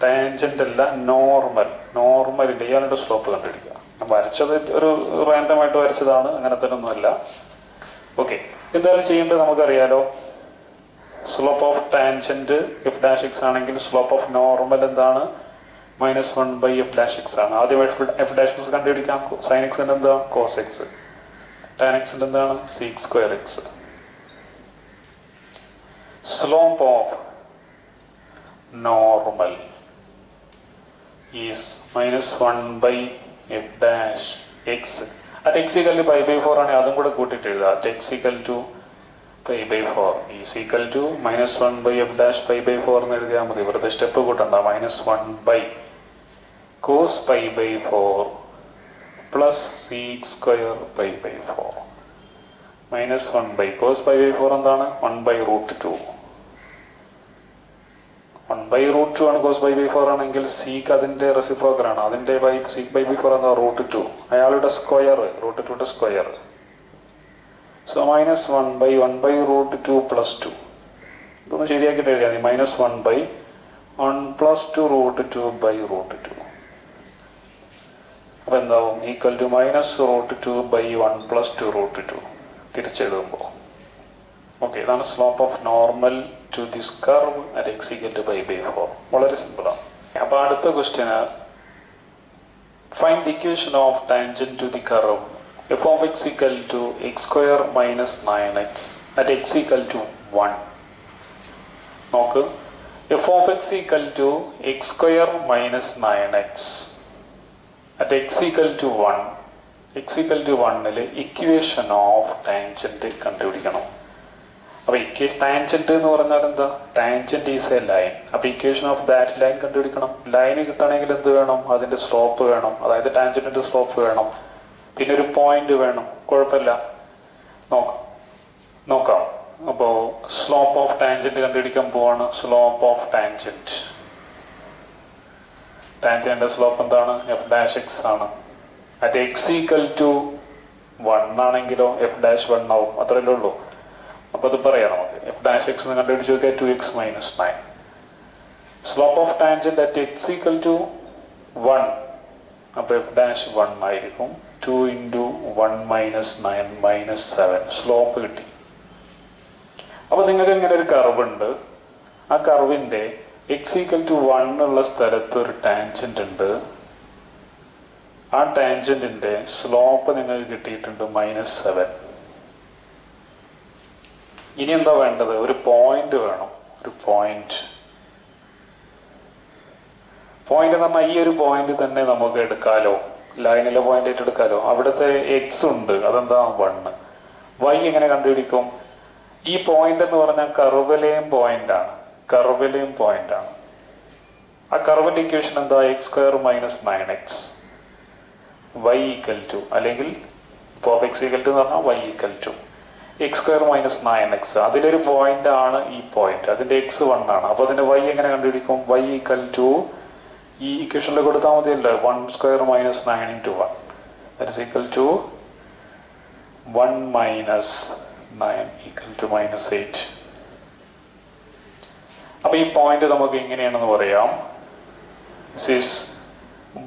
S1: ടാൻജന്റ് അല്ല നോർമൽ നോർമലിന്റെ ഇയാളുടെ സ്ലോപ്പ് കണ്ടുപിടിക്കുക വരച്ചത് ഒരു റാൻഡമായിട്ട് വരച്ചതാണ് അങ്ങനെ തന്നെ ഒന്നുമല്ല ഓക്കെ എന്തായാലും ചെയ്യേണ്ടത് നമുക്കറിയാലോ slope of tangent if dash x ആണെങ്കിൽ സ്ലോപ്പ് ഓഫ് നോർമൽ എന്താണ് minus one by f dash x ആണ് ആദ്യമായിട്ട് എഫ് ഡാഷ് എക്സ് കണ്ടുപിടിക്കാം സൈൻ എക്സ് എന്താ കോസ് എക്സ് ടാൻ എക്സ് എന്താണ് sec square x slope of normal is minus one by f dash x ആ ടെക്സിക്കൽ ടു പൈ ബൈ ഫോർ ആണെങ്കിൽ അതും കൂടെ കൂട്ടിയിട്ട് എഴുതുക ടെക്സിക്കൽ to pi by four is equal to minus one by f dash pi by four എന്ന് എഴുതിയാൽ മതി വെറുതെ സ്റ്റെപ്പ് കൂട്ടണ്ട minus one by cos pi by 4 plus sec square pi by 4 minus 1 by cos pi by 4 എന്താണ് 1 by root 2 one by root two ആണ് കോസ് ബൈ ബൈ ഫോർ ആണെങ്കിൽ സീക്ക് അതിന്റെ ആണ് അതിന്റെ by sec pi by four എന്ന റൂട്ട് ടു അയാളുടെ സ്ക്വയർ റൂട്ട് ടുയുടെ square so minus one by one by root two plus two ഇതൊന്ന് ശരിയാക്കിയിട്ട് എഴുതിയാൽ മതി minus one by one plus two root two by root two അപ്പൊ എന്താവും equal to minus root two by one plus two root two തിരിച്ചെഴുതുമ്പോൾ ഓക്കെ ഇതാണ് slope of normal to this curve at x equal to pi by four വളരെ സിമ്പിളാണ് അപ്പൊ അടുത്ത question find equation of tangent to the curve f of X equal to x square minus nine x at x equal to one നോക്ക് f of X equal to x square minus nine x at x equal to one x equal to വണ്ണിൽ ഇക്വേഷൻ ഓഫ് ടാൻജന്റ് കണ്ടുപിടിക്കണം അപ്പൊ ഇക്വേഷൻ ടാൻജന്റ് എന്ന് പറഞ്ഞാൽ എന്താ ടാൻജന്റ് ഈസ് എ ലൈൻ അപ്പൊ ഇക്വേഷൻ ഓഫ് ദാറ്റ് ലൈൻ കണ്ടുപിടിക്കണം ലൈന് കിട്ടണമെങ്കിൽ എന്ത് വേണം അതിന്റെ സ്ലോപ്പ് വേണം അതായത് ടാൻജന്റിന്റെ സ്ലോപ്പ് വേണം പിന്നെ ഒരു പോയിന്റ് വേണം കുഴപ്പമില്ല നോക്കാം നോക്കാം അപ്പോൾ സ്ലോപ്പ് ഓഫ് ടാൻജന്റ് കണ്ടുപിടിക്കാൻ പോവാണ് സ്ലോപ്പ് ഓഫ് ടാൻജന്റ് ടാൻജൻ്റെ സ്ലോപ്പ് എന്താണ് എഫ് ഡാഷ് എക്സ് ആണ് at x equal to one ആണെങ്കിലോ എഫ് ഡാഷ് വൺ ആവും അത്രയല്ലേ ഉള്ളൂ അപ്പോൾ അത് പറയാം നമുക്ക് എഫ് ഡാഷ് എക്സ് എന്ന് കണ്ടുപിടിച്ച് നോക്കിയാൽ two x minus nine slope of tangent at x equal to one അപ്പോൾ എഫ് ഡാഷ് വൺ ആയിരിക്കും two into one minus nine minus seven slope കിട്ടി അപ്പോൾ നിങ്ങൾക്ക് ഇങ്ങനെ ഒരു കർവ് ഉണ്ട് ആ കർവിന്റെ എക്സ് ഈക്വൽ ടു വൺ എന്നുള്ള സ്ഥലത്ത് ഒരു ടാൻജന്റ് ഉണ്ട് ആ ടാൻജന്റിന്റെ സ്ലോപ്പ് നിങ്ങൾക്ക് കിട്ടിയിട്ടുണ്ട് മൈനസ് സെവൻ ഇനി എന്താ വേണ്ടത് ഒരു പോയിന്റ് വേണം ഒരു പോയിന്റ് പോയിന്റ് എന്ന് പറഞ്ഞാൽ ഈ ഒരു പോയിന്റ് തന്നെ നമുക്ക് എടുക്കാലോ ലൈനിലെ പോയിന്റ് ആയിട്ട് എടുക്കാലോ അവിടുത്തെ എക്സ് ഉണ്ട് അതെന്താ വണ്ണ് വൈ എങ്ങനെ കണ്ടുപിടിക്കും ഈ പോയിന്റ് എന്ന് പറഞ്ഞാൽ കറുവലേം പോയിന്റ് ആണ് കർവിലെയും പോയിന്റ് ആണ് ആ കർവിന്റെ ഇക്വേഷൻ എന്താ x square minus nine x y equal to അല്ലെങ്കിൽ പോപ്പ് എക്സ് ഈക്വൽ ടു എന്ന് പറഞ്ഞാൽ y equal to x square minus nine x അതിലൊരു പോയിന്റ് ആണ് ഈ പോയിന്റ് അതിന്റെ എക്സ് വൺ ആണ് അപ്പൊ അതിന്റെ വൈ എങ്ങനെ കണ്ടുപിടിക്കും വൈ ഈക്വൽ ടു ഈ ഇക്വേഷനിൽ കൊടുത്താൽ മതിയല്ലോ one square minus nine into one that equal to one minus nine equal to minus eight അപ്പൊ ഈ പോയിന്റ് നമുക്ക് എങ്ങനെയാണെന്ന് പറയാം is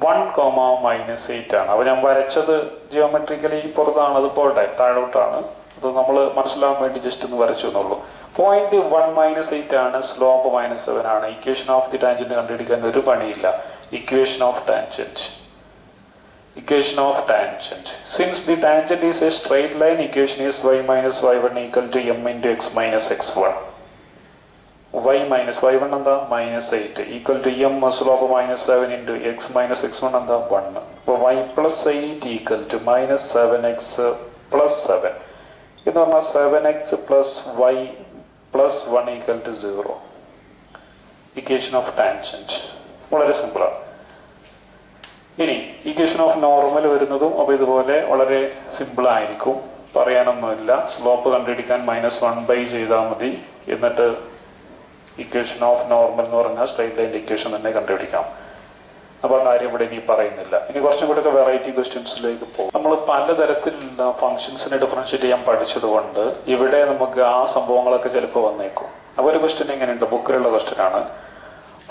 S1: one comma minus eight ആണ് അപ്പൊ ഞാൻ വരച്ചത് ജിയോമെട്രിക്കലി പുറത്താണ് അത് പോട്ടെ താഴോട്ടാണ് അത് നമ്മൾ മനസ്സിലാവാൻ വേണ്ടി ജസ്റ്റ് ഒന്ന് വരച്ചു എന്നുള്ളൂ പോയിന്റ് വൺ മൈനസ് എയ്റ്റ് ആണ് സ്ലോപ്പ് മൈനസ് സെവൻ ആണ് ഇക്വേഷൻ ഓഫ് ദി ടാൻജന്റ് കണ്ടുപിടിക്കാൻ ഒരു പണിയില്ല equation of tangent equation of tangent since the tangent is a straight line equation is y minus y one equal to m into x minus x one y minus y one എന്താ minus eight equal to m slope minus seven into x minus x one എന്താ വൺ അപ്പോൾ y plus eight equal to minus seven x plus seven എന്ന് പറഞ്ഞാൽ seven x plus y plus one equal to zero equation of tangent വളരെ സിമ്പിളാണ് ഇനി ഇക്വേഷൻ ഓഫ് നോർമൽ വരുന്നതും അപ്പോൾ ഇതുപോലെ വളരെ സിമ്പിൾ ആയിരിക്കും പറയാനൊന്നുമില്ല സ്ലോപ്പ് കണ്ടുപിടിക്കാൻ മൈനസ് വൺ ബൈ ചെയ്താൽ മതി എന്നിട്ട് ഇക്വേഷൻ ഓഫ് നോർമൽ എന്ന് പറഞ്ഞാൽ സ്ട്രൈറ്റ് ലൈൻ്റെ ഇക്വേഷൻ തന്നെ കണ്ടുപിടിക്കാം അപ്പോൾ കാര്യം ഇവിടെ ഇനി പറയുന്നില്ല ഇനി കുറച്ചും കൂടെ വെറൈറ്റി ക്വസ്റ്റ്യൻസിലേക്ക് പോകും നമ്മൾ പലതരത്തിലുള്ള ഫംഗ്ഷൻസിനെ ഡിഫറൻഷിയേറ്റ് ചെയ്യാൻ പഠിച്ചതുകൊണ്ട് ഇവിടെ നമുക്ക് ആ സംഭവങ്ങളൊക്കെ ചിലപ്പോൾ വന്നേക്കും അപ്പോൾ ഒരു ക്വസ്റ്റ്യൻ എങ്ങനെയുണ്ട് ബുക്കിലുള്ള ക്വസ്റ്റ്യൻ ആണ്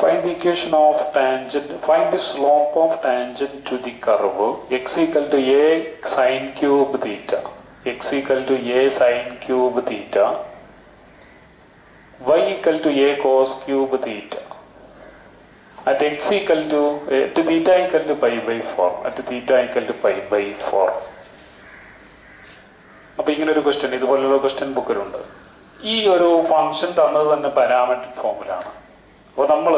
S1: find the equation of tangent find the slope of tangent to the curve x equal to a sine cube theta x equal to a sine cube theta y equal to a cos cube theta. At x equal to, at theta equal to pi by 4. At theta equal to pi by 4. അപ്പോൾ ഇങ്ങനെ ഒരു ക്വസ്റ്റ്യൻ ഇതുപോലുള്ള ക്വസ്റ്റ്യൻ ബുക്കിലുണ്ട് ഈ ഒരു ഫംഗ്ഷൻ തന്നത് തന്നെ പാരാമെട്രിക് ഫോമിലാണ് അപ്പോൾ നമ്മൾ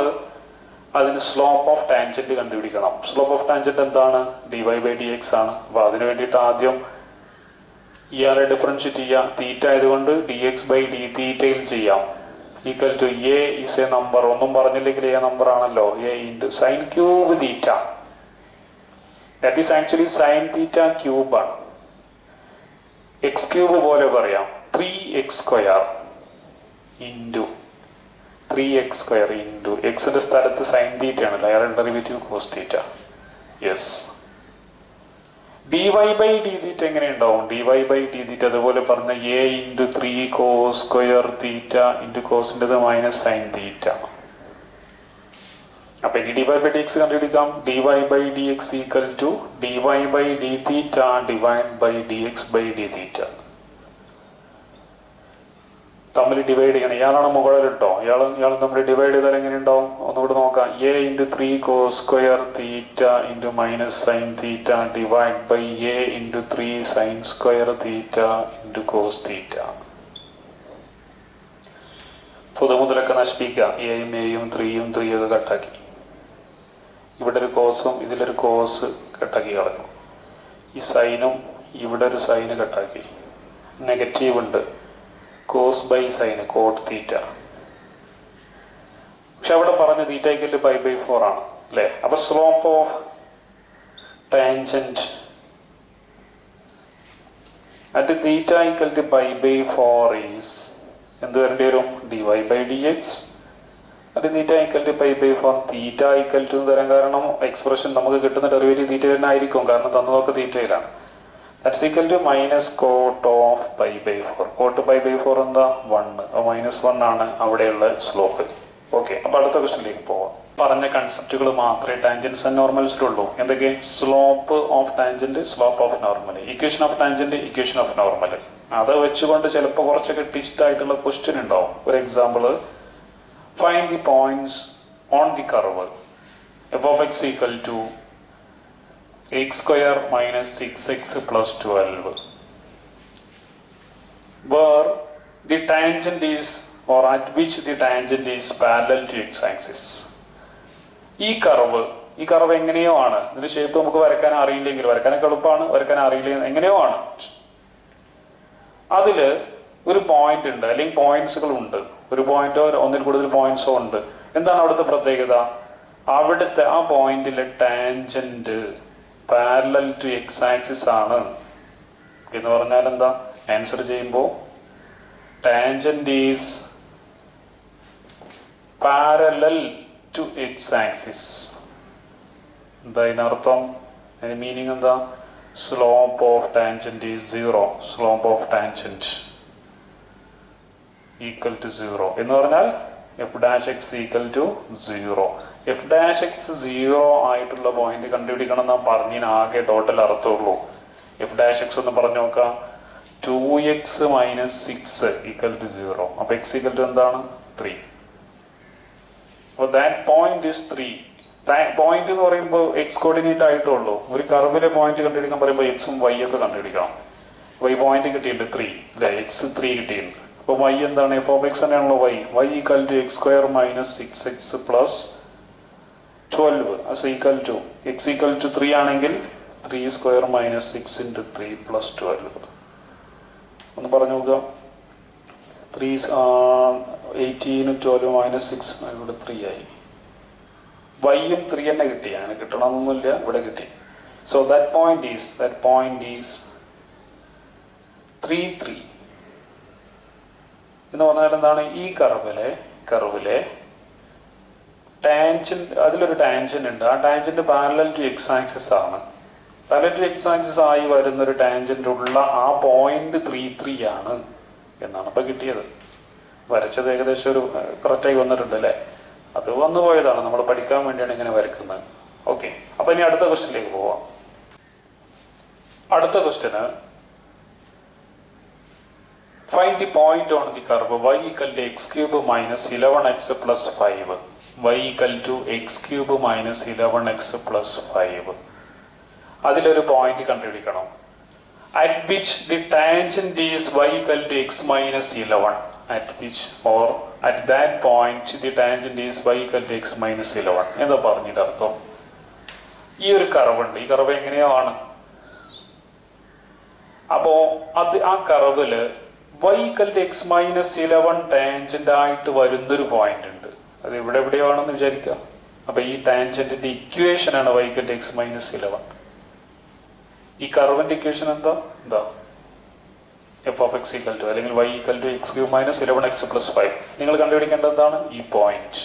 S1: അതിന് സ്ലോപ്പ് ഓഫ് ടാൻജന്റ് കണ്ടുപിടിക്കണം സ്ലോപ്പ് ഓഫ് ടാൻജന്റ് എന്താണ് d Y by D x ആണ് അപ്പോൾ അതിന് വേണ്ടിയിട്ട് ആദ്യം ഇയാളെ ഡിഫറൻഷ്യേറ്റ് ചെയ്യാം തീറ്റ ആയതുകൊണ്ട് ഡി എക്സ് ബൈ ഡി തീറ്റയിൽ ചെയ്യാം equal to a is a number ഒന്നും പറഞ്ഞില്ലെങ്കിൽ എ നമ്പർ ആണല്ലോ a into sine cube theta that is actually sine theta ആണ് എക്സ് ക്യൂബ് പോലെ പറയാം three X square into three X square into എക്സിന്റെ സ്ഥലത്ത് സൈൻ തീറ്റ ആണല്ലോ അയാളുടെ derivative cos theta yes d Y by d theta എങ്ങനെ ഉണ്ടാവും d Y by d theta അതുപോലെ പറഞ്ഞ a into three co square theta into കോസിൻ്റെത് മൈനസ് സൈൻ തീറ്റ അപ്പൊ ഇനി d Y by D x കണ്ടുപിടിക്കാം d Y by D x equal to d Y by d theta divide by D X by d theta തമ്മിൽ ഡിവൈഡ് ചെയ്യണം ഇയാളാണ് മുകളിലിട്ടോ ഇയാൾ ഇയാൾ തമ്മിൽ ഡിവൈഡ് ചെയ്താൽ എങ്ങനെ ഉണ്ടാവും ഒന്നുകൂടി നോക്കാം a into three co square theta into minus sine theta divide by a into three sine square theta into cos theta പുതുമുതലൊക്കെ നശിപ്പിക്കുക എയും എയും ത്രീയും ത്രീയും ഒക്കെ കട്ടാക്കി ഇവിടെ ഒരു കോസും ഇതിലൊരു കോസ് കട്ടാക്കി കളഞ്ഞു ഈ സൈനും ഇവിടെ ഒരു സൈന് കട്ടാക്കി നെഗറ്റീവ് ഉണ്ട് cos by sine cot theta പക്ഷെ അവിടെ പറഞ്ഞ theta equal pi by four ആണ് അല്ലേ അപ്പൊ slope of tangent at theta equal to pi by four is എന്ത് വരേണ്ടി വരും d Y by D x at theta equal to pi by four theta equal to തരാൻ കാരണം എക്സ്പ്രഷൻ നമുക്ക് കിട്ടുന്ന ഡെറിവേറ്റീവ് തീറ്റ തന്നെ ആയിരിക്കും കാരണം തന്നതൊക്കെ തീറ്റയിലാണ് as equal to minus cot of pi by four cot pi by four എന്താ വണ്ണ് അപ്പോൾ മൈനസ് വൺ ആണ് അവിടെയുള്ള സ്ലോപ്പ് ഓക്കെ അപ്പോൾ അടുത്ത ക്വസ്റ്റിനിലേക്ക് പോവാം പറഞ്ഞ കൺസെപ്റ്റുകൾ മാത്രമേ ടാൻജൻസ് ആൻഡ് നോർമൽസിൽ ഉള്ളൂ എന്തൊക്കെ slope of tangent slope of normal equation of tangent equation of normal അത് വെച്ചുകൊണ്ട് ചിലപ്പോൾ കുറച്ചൊക്കെ ട്വിസ്റ്റ് ആയിട്ടുള്ള ക്വസ്റ്റ്യൻ ഉണ്ടാവും ഒരു example find the points on the curve f of X equal to x square minus six x plus twelve where the tangent is or at which the tangent is parallel to x axis ഈ കർവ് ഈ കർവ് എങ്ങനെയോ ആണ് ഇതിന്റെ ഷേപ്പ് നമുക്ക് വരക്കാൻ അറിയില്ലെങ്കിൽ വരക്കാനൊക്കെ എളുപ്പമാണ് വരക്കാൻ അറിയില്ലെങ്കിൽ എങ്ങനെയോ ആണ് അതില് ഒരു പോയിന്റ് ഉണ്ട് അല്ലെങ്കിൽ പോയിന്റ്സുകൾ ഉണ്ട് ഒരു പോയിന്റോ ഒന്നിൽ കൂടുതൽ പോയിന്റ്സോ ഉണ്ട് എന്താണ് അവിടുത്തെ പ്രത്യേകത അവിടുത്തെ ആ പോയിന്റിലെ tangent parallel to x axis ആണ് എന്ന് പറഞ്ഞാൽ എന്താ ആൻസർ ചെയ്യുമ്പോൾ tangent is parallel to x axis എന്താ ഇതിനർത്ഥം അതിന്റെ മീനിങ് എന്താ slope of tangent is zero slope of tangent equal to zero എന്ന് പറഞ്ഞാൽ f dash x equal to zero f dash x zero ആയിട്ടുള്ള പോയിന്റ് കണ്ടുപിടിക്കണം എന്നാ പറഞ്ഞതിന് ആകെ ടോട്ടൽ അർത്ഥമുള്ളൂ എഫ് ഡാഷ് എക്സ് എന്ന് പറഞ്ഞു നോക്കാം two x minus six equal to zero അപ്പൊ എക്സ് ഈക്വൽ ടു എന്താണ് ത്രീ അപ്പൊ that point is three point എന്ന് പറയുമ്പോൾ എക്സ് കോർഡിനേറ്റ് ആയിട്ടേ ഉള്ളൂ ഒരു കർവിലെ പോയിന്റ് കണ്ടുപിടിക്കാൻ പറയുമ്പോൾ എക്സും വൈ ഒക്കെ കണ്ടുപിടിക്കണം അപ്പോൾ ഈ പോയിന്റ് കിട്ടിയിട്ടുണ്ട് ത്രീ അല്ലെ എക്സ് ത്രീ കിട്ടിയിട്ടുണ്ട് അപ്പോൾ വൈ എന്താണ് എഫ് ഓഫ് എക്സ് തന്നെയാണല്ലോ y y equal to x square minus six x plus twelve as equal to x equal to three ആണെങ്കിൽ three square minus six into three plus twelve ഒന്ന് പറഞ്ഞു നോക്കുക three eighteen twelve minus six ഇവിടെ ത്രീ ആയി വൈയും ത്രീ തന്നെ കിട്ടി അങ്ങനെ കിട്ടണമെന്നൊന്നുമില്ല ഇവിടെ കിട്ടി so that point is that point is three three എന്ന് പറഞ്ഞാൽ എന്താണ് ഈ കർവിലെ കർവിലെ ടാൻഷൻ അതിലൊരു ടാൻഷൻ ഉണ്ട് ആ tangent parallel to x axis ആണ് പാരലൽ ടു എക്സ് ആക്സിസ് ആയി വരുന്ന ഒരു ടാൻജന്റ് ഉള്ള ആ പോയിന്റ് ത്രീ ത്രീ ആണ് എന്നാണ് ഇപ്പൊ കിട്ടിയത് വരച്ചത് ഏകദേശം ഒരു കറക്റ്റായി വന്നിട്ടുണ്ട് അല്ലേ അത് വന്നു പോയതാണ് നമ്മൾ പഠിക്കാൻ വേണ്ടിയാണ് ഇങ്ങനെ വരക്കുന്നത് ഓക്കെ അപ്പൊ ഇനി അടുത്ത ക്വസ്റ്റിനിലേക്ക് പോവാം അടുത്ത ക്വസ്റ്റിന് Find the point on the curve y equal to x cube minus 11x plus 5. y equal to x cube minus 11x plus 5. ഒരു പോയിന്റ് കണ്ടുപിടിക്കണം at which the tangent is y equal to x minus 11. At which or at that point the tangent is y equal to x minus 11 എന്ന് പറഞ്ഞിട്ട് അർത്ഥം ഈ ഒരു കർവ് ഉണ്ട് ഈ കർവ് എങ്ങനെയോ ആണ് അപ്പോ അത് ആ കർവില് y equal to x minus eleven tangent ആയിട്ട് വരുന്നൊരു പോയിന്റ് ഉണ്ട് അത് ഇവിടെ എവിടെയാണെന്ന് വിചാരിക്കാം അപ്പൊ ഈ ടാൻജന്റിന്റെ ഇക്വേഷൻ ആണ് y equal to x minus eleven ഈ കർവിന്റെ ഇക്വേഷൻ എന്താ എന്താ f of X equal to അല്ലെങ്കിൽ y equal to x cube minus eleven x plus five നിങ്ങൾ കണ്ടുപിടിക്കേണ്ടത് എന്താണ് ഈ പോയിന്റ്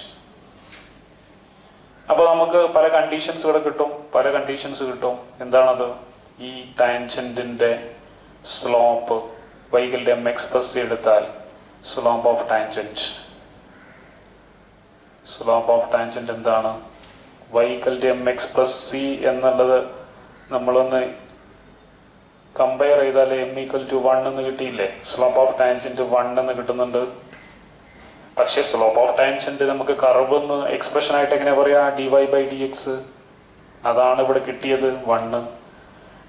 S1: അപ്പൊ നമുക്ക് പല കണ്ടീഷൻസ് ഇവിടെ കിട്ടും പല കണ്ടീഷൻസ് കിട്ടും എന്താണത് ഈ ടാൻജന്റിന്റെ സ്ലോപ്പ് വൈകലിൻ്റെ എം എക്സ്പ്രസ് എടുത്താൽ slope of tangent slope of tangent എന്താണ് വൈകലിൻ്റെ എം എക്സ്പ്രസ് സി എന്നുള്ളത് നമ്മളൊന്ന് കമ്പയർ ചെയ്താൽ എം ഈക്വൽ ടു വൺ എന്ന് കിട്ടിയില്ലേ സ്ലോപ്പ് ഓഫ് ടാൻജൻറ്റ് വൺ എന്ന് കിട്ടുന്നുണ്ട് പക്ഷെ സ്ലോപ്പ് ഓഫ് ടാൻജൻറ്റ് നമുക്ക് കർവ് എന്ന് എക്സ്പ്രഷൻ ആയിട്ട് എങ്ങനെ പറയാ d Y by D x അതാണ് ഇവിടെ കിട്ടിയത് വണ്ണ്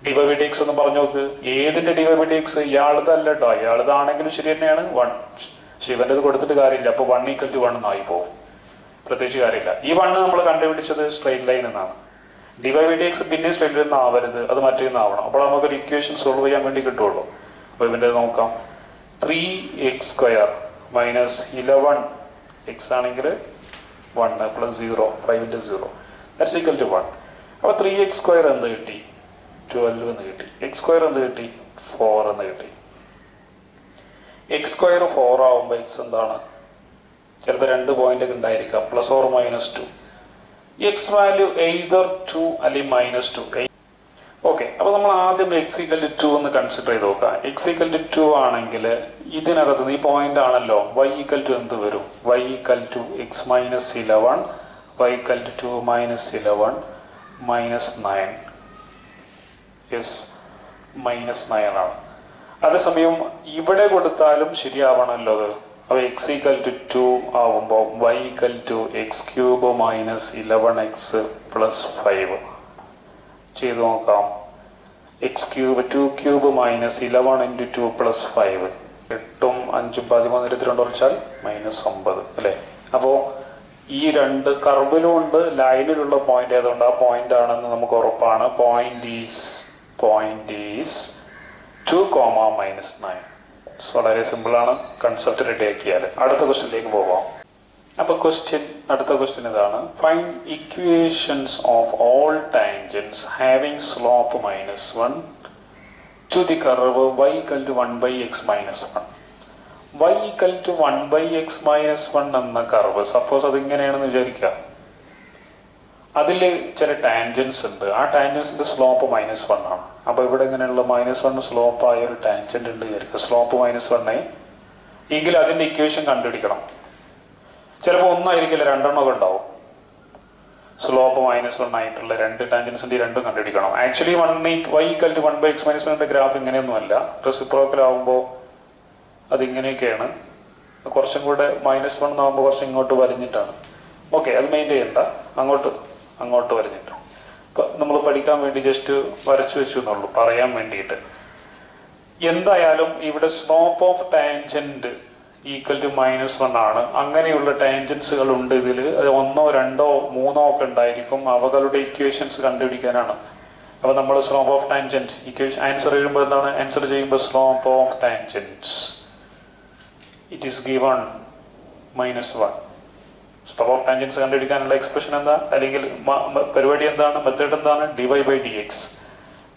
S1: ഡിവൈഡിക്സ് എന്ന് പറഞ്ഞു നോക്ക് ഏതിന്റെ ഡിവൈഡിക്സ് ഇയാളതല്ല കേട്ടോ ഇയാളതാണെങ്കിലും ശരി തന്നെയാണ് വൺ ശിവന്റേത് കൊടുത്തിട്ട് കാര്യമില്ല അപ്പൊ വൺ ഈക്വൽ ടു വൺ എന്നായി പോകും പ്രത്യേകിച്ച് കാര്യമില്ല ഈ വണ്ണ് നമ്മൾ കണ്ടുപിടിച്ചത് സ്ട്രെയിറ്റ് ലൈൻ എന്നാണ് ഡിവൈഡിക്സ് പിന്നെ സ്ട്രെയിറ്റ് ലൈൻ ആവരുത് അത് മറ്റേന്ന് ആവണം അപ്പോൾ നമുക്ക് ഒരു ഇക്വേഷൻ സോൾവ് ചെയ്യാൻ വേണ്ടി കിട്ടുള്ളൂ അപ്പൊ ഇവന്റെ നോക്കാം three X square minus eleven x ആണെങ്കിൽ വൺ പ്ലസ് സീറോ ഫൈവിൻ്റെ സീറോ ദാറ്റ്സ് ടു വൺ അപ്പോൾ ത്രീ എക്സ് സ്ക്വയർ എന്ത് കിട്ടി ട്വൽവ് എന്ന് കിട്ടി എക്സ് സ്ക്വയർ എന്ത് കിട്ടി ഫോർ എന്ന് കിട്ടി എക്സ് സ്ക്വയർ ഫോർ ആവുമ്പോൾ എക്സ് എന്താണ് ചിലപ്പോൾ രണ്ട് പോയിന്റ് ഒക്കെ ഉണ്ടായിരിക്കാം plus or minus two x value either two അല്ലെങ്കിൽ മൈനസ് ടു ഓക്കെ അപ്പൊ നമ്മൾ ആദ്യം എക്സ് ഈക്വൽ ടു എന്ന് കൺസിഡർ ചെയ്ത് നോക്കാം എക്സ് ഈക്വൽ ടു ആണെങ്കിൽ ഇതിനകത്ത് ഈ പോയിന്റ് ആണല്ലോ വൈ ഈക്വൽ ടു എന്ത് വരും y equal to x minus eleven y equal to two minus eleven minus nine S minus nine ആണ് അതേസമയം ഇവിടെ കൊടുത്താലും ശരിയാവണമല്ലോ അത് അപ്പൊ എക്സ് ഈക്വൽ ടു ടു ആവുമ്പോൾ y equal to X cube minus eleven x plus five ചെയ്ത് നോക്കാം x cube two cube minus eleven into two plus five എട്ടും അഞ്ചും പതിമൂന്ന് ഇരുപത്തിരണ്ട് കുറച്ചാൽ മൈനസ് ഒമ്പത് അല്ലേ അപ്പോൾ ഈ രണ്ട് കർവിലും ഉണ്ട് ലൈനിലുള്ള പോയിന്റ് ഏതുണ്ട് ആ പോയിന്റ് ആണെന്ന് നമുക്ക് ഉറപ്പാണ് point is point is two comma minus nine വളരെ സിമ്പിളാണ് കൺസെപ്റ്റ് റെഡി ആക്കിയാൽ അടുത്ത ക്വസ്റ്റ്യനിലേക്ക് പോവാം അപ്പൊ ക്വസ്റ്റ്യൻ അടുത്ത ക്വസ്റ്റ്യൻ ഇതാണ് find equations of all tangents having slope minus one to the curve y equal to one by x minus one y equal to one by x minus one എന്ന കർവ് സപ്പോസ് അതിങ്ങനെയാണെന്ന് വിചാരിക്കുക അതിൽ ചില ടാൻജൻസ് ഉണ്ട് ആ ടാൻജൻസിന്റെ സ്ലോപ്പ് മൈനസ് വൺ ആണ് അപ്പൊ ഇവിടെ ഇങ്ങനെയുള്ള മൈനസ് വൺ സ്ലോപ്പ് ആയ ഒരു ടാൻജന്റ് ഉണ്ട് വിചാരിക്കുക സ്ലോപ്പ് മൈനസ് വണ്ണേ എങ്കിൽ അതിന്റെ ഇക്വേഷൻ കണ്ടുപിടിക്കണം ചിലപ്പോൾ ഒന്നായിരിക്കില്ല ഒക്കെ ഉണ്ടാവും സ്ലോപ്പ് മൈനസ് വൺ ആയിട്ടുള്ള രണ്ട് ടാൻജൻസിന്റെ രണ്ടും കണ്ടുപിടിക്കണം actually one വൈക്കൽ equal to one by x minus വണ്ണിന്റെ ഗ്രാഫ് ഇങ്ങനെയൊന്നുമല്ല റെസിപ്രോക്കൽ ആവുമ്പോൾ അതിങ്ങനെയൊക്കെയാണ് കുറച്ചും കൂടെ മൈനസ് വൺ ആവുമ്പോൾ കുറച്ച് ഇങ്ങോട്ട് വരഞ്ഞിട്ടാണ് ഓക്കെ അത് മെയിൻ ചെയ്യണ്ട അങ്ങോട്ട് അങ്ങോട്ട് വരഞ്ഞിട്ട് നമ്മൾ പഠിക്കാൻ വേണ്ടി ജസ്റ്റ് വരച്ചു വെച്ചു എന്നുള്ളൂ പറയാൻ വേണ്ടിയിട്ട് എന്തായാലും ഇവിടെ slope of tangent equal to minus one ആണ് അങ്ങനെയുള്ള ടാൻജൻസുകൾ ഉണ്ട് ഇതിൽ ഒന്നോ രണ്ടോ മൂന്നോ ഒക്കെ ഉണ്ടായിരിക്കും അവകളുടെ ഇക്വേഷൻസ് കണ്ടുപിടിക്കാനാണ് അപ്പൊ നമ്മൾ slope of tangent equation answer ചെയ്യുമ്പോൾ എന്താണ് ആൻസർ ചെയ്യുമ്പോൾ slope of tangents it is given minus one power tangents കണ്ടുപിടിക്കാനുള്ള എക്സ്പ്രഷൻ എന്താ അല്ലെങ്കിൽ പരിപാടി എന്താണ് മെത്തേഡ് എന്താണ് d Y by D x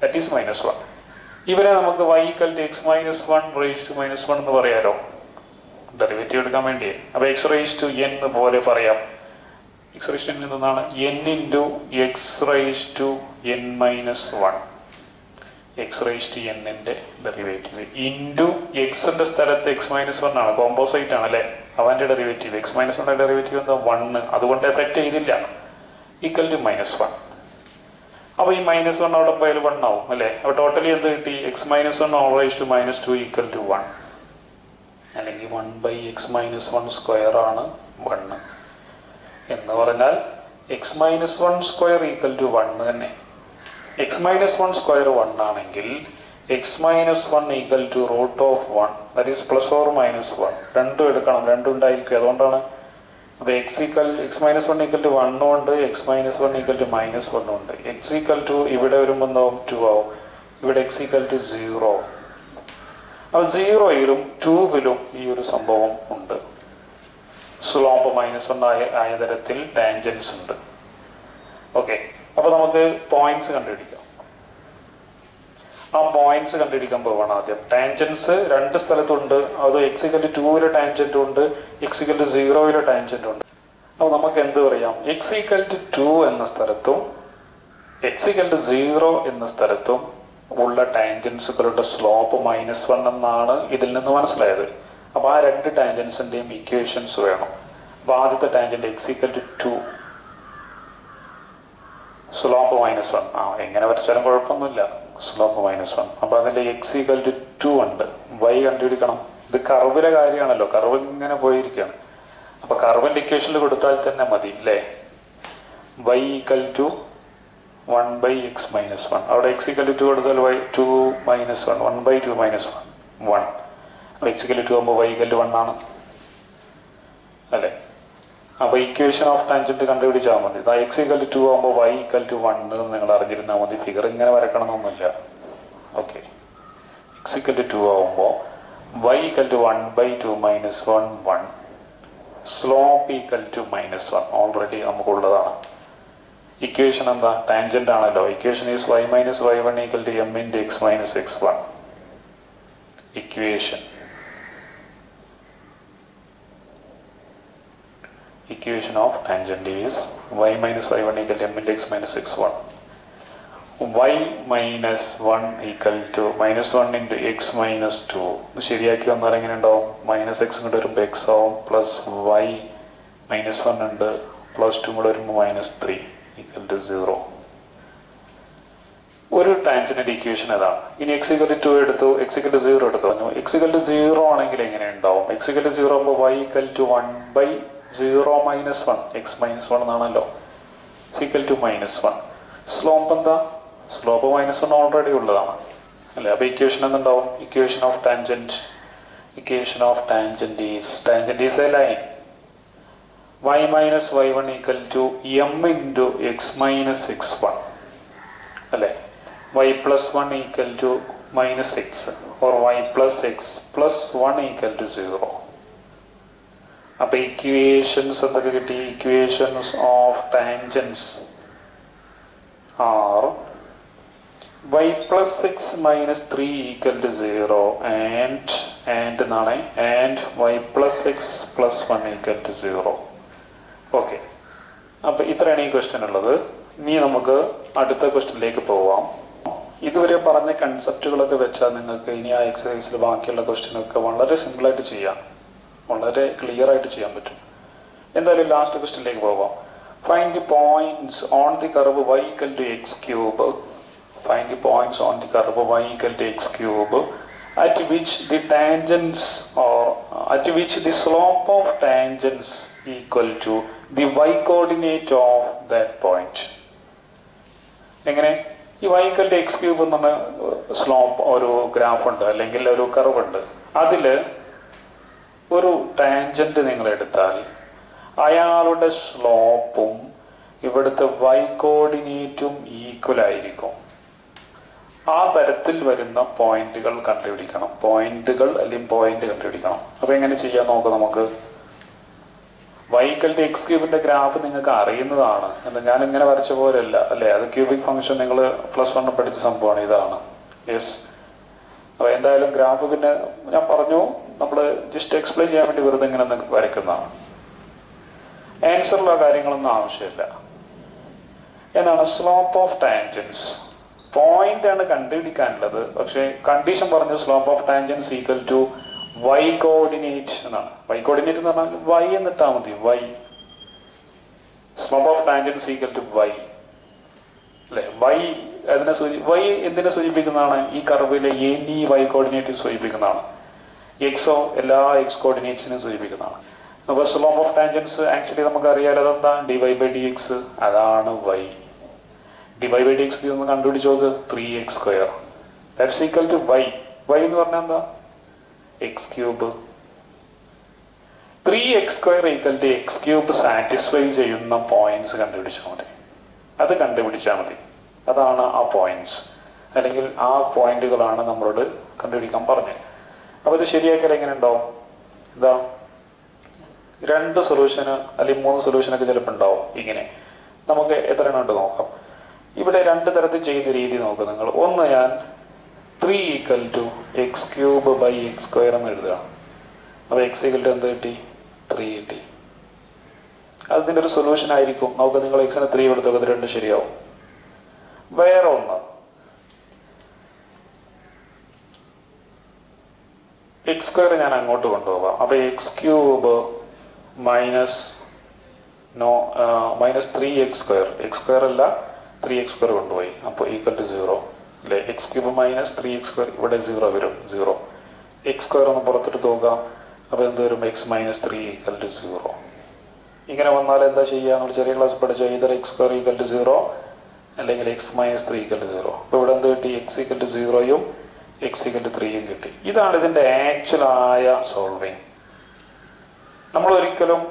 S1: that is minus one ഇവരെ നമുക്ക് y equal to x minus one raise to minus one എന്ന് പറയാലോ ഡെറിവേറ്റീവ് എടുക്കാൻ വേണ്ടി അപ്പൊ എക്സ് റേസ് ടു എൻ എന്ന് പോലെ പറയാം എക്സ് റേസ് ടു എന്താണ് n into x raise to n minus one x raise to എന്നിന്റെ ഡെറിവേറ്റീവ് ഇൻറ്റു എക്സിന്റെ സ്ഥലത്ത് എക്സ് മൈനസ് വൺ ആണ് കോമ്പോസൈറ്റ് ആണ് അല്ലേ അവൻ്റെ ഡെറിവേറ്റീവ് എക്സ് മൈനസ് വണ്ണിൻ്റെ ഡെറിവേറ്റീവ് എന്താ വണ്ണ് അതുകൊണ്ട് എഫക്റ്റ് ചെയ്തില്ല ഈക്വൽ ടു മൈനസ് വൺ അപ്പോൾ ഈ മൈനസ് വൺ അവിടെ പോയാൽ വൺ ആവും അല്ലേ അപ്പോൾ ടോട്ടലി എന്ത് കിട്ടി x minus one whole raise to minus two equal to one അല്ലെങ്കിൽ one by x minus one square ആണ് വണ്ണ് എന്ന് പറഞ്ഞാൽ x minus one square equal to one തന്നെ x minus one square one ആണെങ്കിൽ x minus one equal to root of one that is plus or minus one രണ്ടും എടുക്കണം രണ്ടും ഉണ്ടായിരിക്കും അതുകൊണ്ടാണ് അപ്പൊ x equal x minus one equal to വണ്ണും ഉണ്ട് x minus one equal to minus വണ്ണും ഉണ്ട് എക്സ് ഈക്വൽ ടു ഇവിടെ വരുമ്പോൾ എന്താവും ടു ആവും ഇവിടെ എക്സ് ഈക്വൽ ടു സീറോ അപ്പോൾ സീറോയിലും ട്യൂബിലും ഈ ഒരു സംഭവം ഉണ്ട് സ്ലോപ്പ് മൈനസ് വൺ ആയ ആയ തരത്തിൽ ടാൻജൻസ് ഉണ്ട് ഓക്കെ അപ്പോൾ നമുക്ക് പോയിന്റ്സ് കണ്ടുപിടിക്കാം ആ പോയിന്റ്സ് കണ്ടുപിടിക്കാൻ പോവാണ് ആദ്യം ടാൻജൻസ് രണ്ട് സ്ഥലത്തുണ്ട് അത് എക്സിക്കൽ ടൂവിലെ ടാൻജന്റ് ഉണ്ട് എക്സിക്കൽ സീറോയിലെ ടാൻജന്റ് ഉണ്ട് അപ്പോൾ നമുക്ക് എന്ത് പറയാം എക്സിക്കൽ ടു എന്ന സ്ഥലത്തും എക്സിക്കൽ സീറോ എന്ന സ്ഥലത്തും ഉള്ള ടാൻജൻസുകളുടെ സ്ലോപ്പ് മൈനസ് വൺ എന്നാണ് ഇതിൽ നിന്ന് മനസ്സിലായത് അപ്പൊ ആ രണ്ട് ടാൻജൻസിന്റെയും ഇക്വേഷൻസ് വേണം അപ്പൊ ആദ്യത്തെ tangent x equal to slope minus one ആ എങ്ങനെ വരച്ചാലും കുഴപ്പമൊന്നുമില്ല സ്ലോപ്പ് മൈനസ് വൺ അപ്പൊ അതിന്റെ എക്സ് ഈക്വൽ ടു ടു ഉണ്ട് വൈ കണ്ടുപിടിക്കണം ഇത് കർവിലെ കാര്യമാണല്ലോ കർവ് ഇങ്ങനെ പോയിരിക്കുകയാണ് അപ്പൊ കർവിന്റെ ഇക്വേഷനിൽ കൊടുത്താൽ തന്നെ മതി അല്ലേ y equal to one by x minus one അവിടെ എക്സ് ഈക്വൽ ടു കൊടുത്താൽ y two minus one one by two minus one one x equal to ആകുമ്പോൾ വൈ ഈക്വൽ ടു വൺ ആണ് അല്ലേ അപ്പൊ ഇക്വേഷൻ ഓഫ് ടാൻജന്റ് കണ്ടുപിടിച്ചാൽ മതി എക്സ് ഈക്വൽ ടു ആകുമ്പോൾ വൈ ഈക്വൽ ടു വൺ എന്ന് നിങ്ങൾ അറിഞ്ഞിരുന്നാൽ മതി ഫിഗർ ഇങ്ങനെ വരക്കണം എന്നൊന്നുമില്ല okay x equal to two ആകുമ്പോൾ y equal to one by two minus one one slope equal to minus one already നമുക്കുള്ളതാണ് ഇക്വേഷൻ എന്താ ടാൻജന്റ് ആണല്ലോ equation is y minus y one equal to m into x minus x one equation equation equation of tangent is y minus y1 equal to m into minus x one y minus one equal to minus one into x minus two ശരിയാക്കി വന്നാൽ എങ്ങനെ ഉണ്ടാവും മൈനസ് എക്സ് കൂടെ വരുമ്പോൾ എക്സ് ആവും പ്ലസ് വൈ മൈനസ് വൺ ഉണ്ട് പ്ലസ് ടു കൂടെ വരുമ്പോൾ minus three equal to zero ഒരു ടാൻജനറ്റ് ഇക്വേഷൻ ഇതാണ് ഇനി എക്സ് ഇക്വൽ ടു എടുത്തു എക്സ് ഇക്വൽ സീറോ എടുത്തു പറഞ്ഞു എക്സ് ഇക്വൽ സീറോ ആണെങ്കിൽ എങ്ങനെ ഉണ്ടാവും എക്സ് ഇക്വൽ സീറോ ആകുമ്പോൾ y equal to one by zero minus one x minus one എന്നാണല്ലോ equal to minus one slope എന്താ സ്ലോപ്പ് മൈനസ് വൺ ഓൾറെഡി ഉള്ളതാണ് അല്ലെ അപ്പൊ ഇക്വേഷൻ എന്തുണ്ടാവും equation of tangent equation of tangent is tangent is a line y minus y one equal to m into x minus x one അല്ലെ y plus one equal to minus x or y plus x plus one equal to zero അപ്പൊ ഇക്വേഷൻസ് എന്തൊക്കെ കിട്ടി equations of tangents are y plus six minus three equal to zero and and എന്നാണ് and y plus six plus one equal to zero okay അപ്പൊ ഇത്രയാണ് ഈ ക്വസ്റ്റ്യൻ ഉള്ളത് ഇനി നമുക്ക് അടുത്ത ക്വസ്റ്റ്യനിലേക്ക് പോവാം ഇതുവരെ പറഞ്ഞ കൺസെപ്റ്റുകളൊക്കെ വെച്ചാൽ നിങ്ങൾക്ക് ഇനി ആ എക്സസൈസിൽ ബാക്കിയുള്ള ക്വസ്റ്റ്യനൊക്കെ വളരെ സിമ്പിളായിട്ട് ചെയ്യാം വളരെ ക്ലിയർ ആയിട്ട് ചെയ്യാൻ പറ്റും എന്തായാലും ലാസ്റ്റ് ക്വസ്റ്റിനിലേക്ക് പോകാം find the points on the curve y equal to X cube find the points on the curve y equal to X cube at which the tangents or at which the slope of tangents equal to the y coordinate of that point എങ്ങനെ ഈ y equal to X cube എന്ന് പറഞ്ഞ സ്ലോപ്പ് ഒരു ഗ്രാഫ് ഉണ്ട് അല്ലെങ്കിൽ ഒരു കർവ് ഉണ്ട് അതിൽ ഒരു ടാൻജന്റ് നിങ്ങൾ എടുത്താൽ അയാളുടെ സ്ലോപ്പും ഇവിടുത്തെ വൈ കോർഡിനേറ്റും ഈക്വൽ ആയിരിക്കും ആ തരത്തിൽ വരുന്ന പോയിന്റുകൾ കണ്ടുപിടിക്കണം പോയിന്റുകൾ അല്ലെങ്കിൽ പോയിന്റ് കണ്ടുപിടിക്കണം അപ്പൊ എങ്ങനെ ചെയ്യാൻ നോക്ക് നമുക്ക് വൈക്കലിന്റെ എക്സ് ക്യൂബിന്റെ ഗ്രാഫ് നിങ്ങൾക്ക് അറിയുന്നതാണ് എന്ന് ഞാൻ ഇങ്ങനെ വരച്ച പോലെയല്ല അല്ലെ അത് ക്യൂബിക് ഫംഗ്ഷൻ നിങ്ങൾ പ്ലസ് വൺ പഠിച്ച സംഭവമാണ് ഇതാണ് യെസ് അപ്പൊ എന്തായാലും ഗ്രാഫ് പിന്നെ ഞാൻ പറഞ്ഞു നമ്മൾ ജസ്റ്റ് എക്സ്പ്ലെയിൻ ചെയ്യാൻ വേണ്ടി വെറുതെ ഇങ്ങനെ വരയ്ക്കുന്നതാണ് ആൻസറിലുള്ള കാര്യങ്ങളൊന്നും ആവശ്യമില്ല എന്നാണ് സ്ലോപ്പ് ഓഫ് ടാൻജൻസ് പോയിന്റ് ആണ് കണ്ടുപിടിക്കാനുള്ളത് പക്ഷേ കണ്ടീഷൻ പറഞ്ഞു slope of tangents equal to y coordinate എന്നാണ് വൈ കോർഡിനേറ്റ് എന്ന് പറഞ്ഞാൽ വൈ എന്നിട്ടാ മതി y slope of tangents equal to y അല്ലെ വൈ അതിനെ സൂചി വൈ എന്തിനെ സൂചിപ്പിക്കുന്നതാണ് ഈ കർവിലെ എനി വൈ കോർഡിനേറ്റ് സൂചിപ്പിക്കുന്നതാണ് എക്സോ എല്ലാ എക്സ് കോർഡിനേറ്റ്സിനും സൂചിപ്പിക്കുന്നതാണ് അപ്പോൾ സ്ലോപ്പ് ഓഫ് ടാൻജൻസ് ആക്ച്വലി നമുക്കറിയാലോ അതെന്താ ഡിവൈ ബൈ ഡി എക്സ് അതാണ് വൈ ഡിവൈ ബൈ ഡി എക്സ് ഒന്ന് കണ്ടുപിടിച്ച് നോക്ക് three X square that's equal to y y എന്ന് പറഞ്ഞാൽ എന്താ x cube three X square equal to X cube satisfy ചെയ്യുന്ന പോയിന്റ്സ് കണ്ടുപിടിച്ചാൽ മതി അത് കണ്ടുപിടിച്ചാൽ മതി അതാണ് ആ പോയിന്റ്സ് അല്ലെങ്കിൽ ആ പോയിന്റുകളാണ് നമ്മളോട് കണ്ടുപിടിക്കാൻ പറഞ്ഞത് അപ്പൊ ഇത് ശരിയാക്കിയാൽ എങ്ങനെ ഉണ്ടാവും എന്താ രണ്ട് സൊല്യൂഷന് അല്ലെങ്കിൽ മൂന്ന് സൊല്യൂഷനൊക്കെ ചിലപ്പോൾ ഉണ്ടാവും ഇങ്ങനെ നമുക്ക് എത്ര എണ്ണം നോക്കാം ഇവിടെ രണ്ട് തരത്തിൽ ചെയ്ത രീതി നോക്കുക നിങ്ങൾ ഒന്ന് ഞാൻ three equal to X cube by x square എന്ന് എഴുതുകയാണ് അപ്പോൾ എക്സ് ഈക്വൽ ടു എന്ത് കിട്ടി ത്രീ കിട്ടി അതിൻ്റെ ഒരു സൊല്യൂഷൻ ആയിരിക്കും നമുക്ക് നിങ്ങൾ എക്സിന് ത്രീ കൊടുത്തൊക്കെ രണ്ട് ശരിയാവും വേറെ ഒന്ന് എക്സ് സ്ക്വയർ ഞാൻ അങ്ങോട്ട് കൊണ്ടുപോകാം അപ്പൊ x cube minus no minus three X square x square അല്ല ത്രീ എക്സ് സ്ക്വയർ കൊണ്ടുപോയി അപ്പോൾ ഈക്വൽ ടു സീറോ അല്ലെ X cube minus three X square ഇവിടെ സീറോ വരും സീറോ എക്സ് സ്ക്വയർ ഒന്ന് പുറത്തിട്ട് തോക്കാം അപ്പൊ എന്ത് വരും x minus three equal to zero ഇങ്ങനെ വന്നാൽ എന്താ ചെയ്യുക നമ്മൾ ചെറിയ ക്ലാസ് പഠിച്ചോ either x square equal to zero അല്ലെങ്കിൽ x minus three equal to zero അപ്പൊ ഇവിടെ എന്ത് കിട്ടി എക്സ് ഈക്വൽ ടു സീറോയും എക്സിക്കൻ്റ് ത്രീയും കിട്ടി ഇതാണ് ഇതിൻ്റെ ആക്ച്വലായ സോൾവിങ് നമ്മൾ ഒരിക്കലും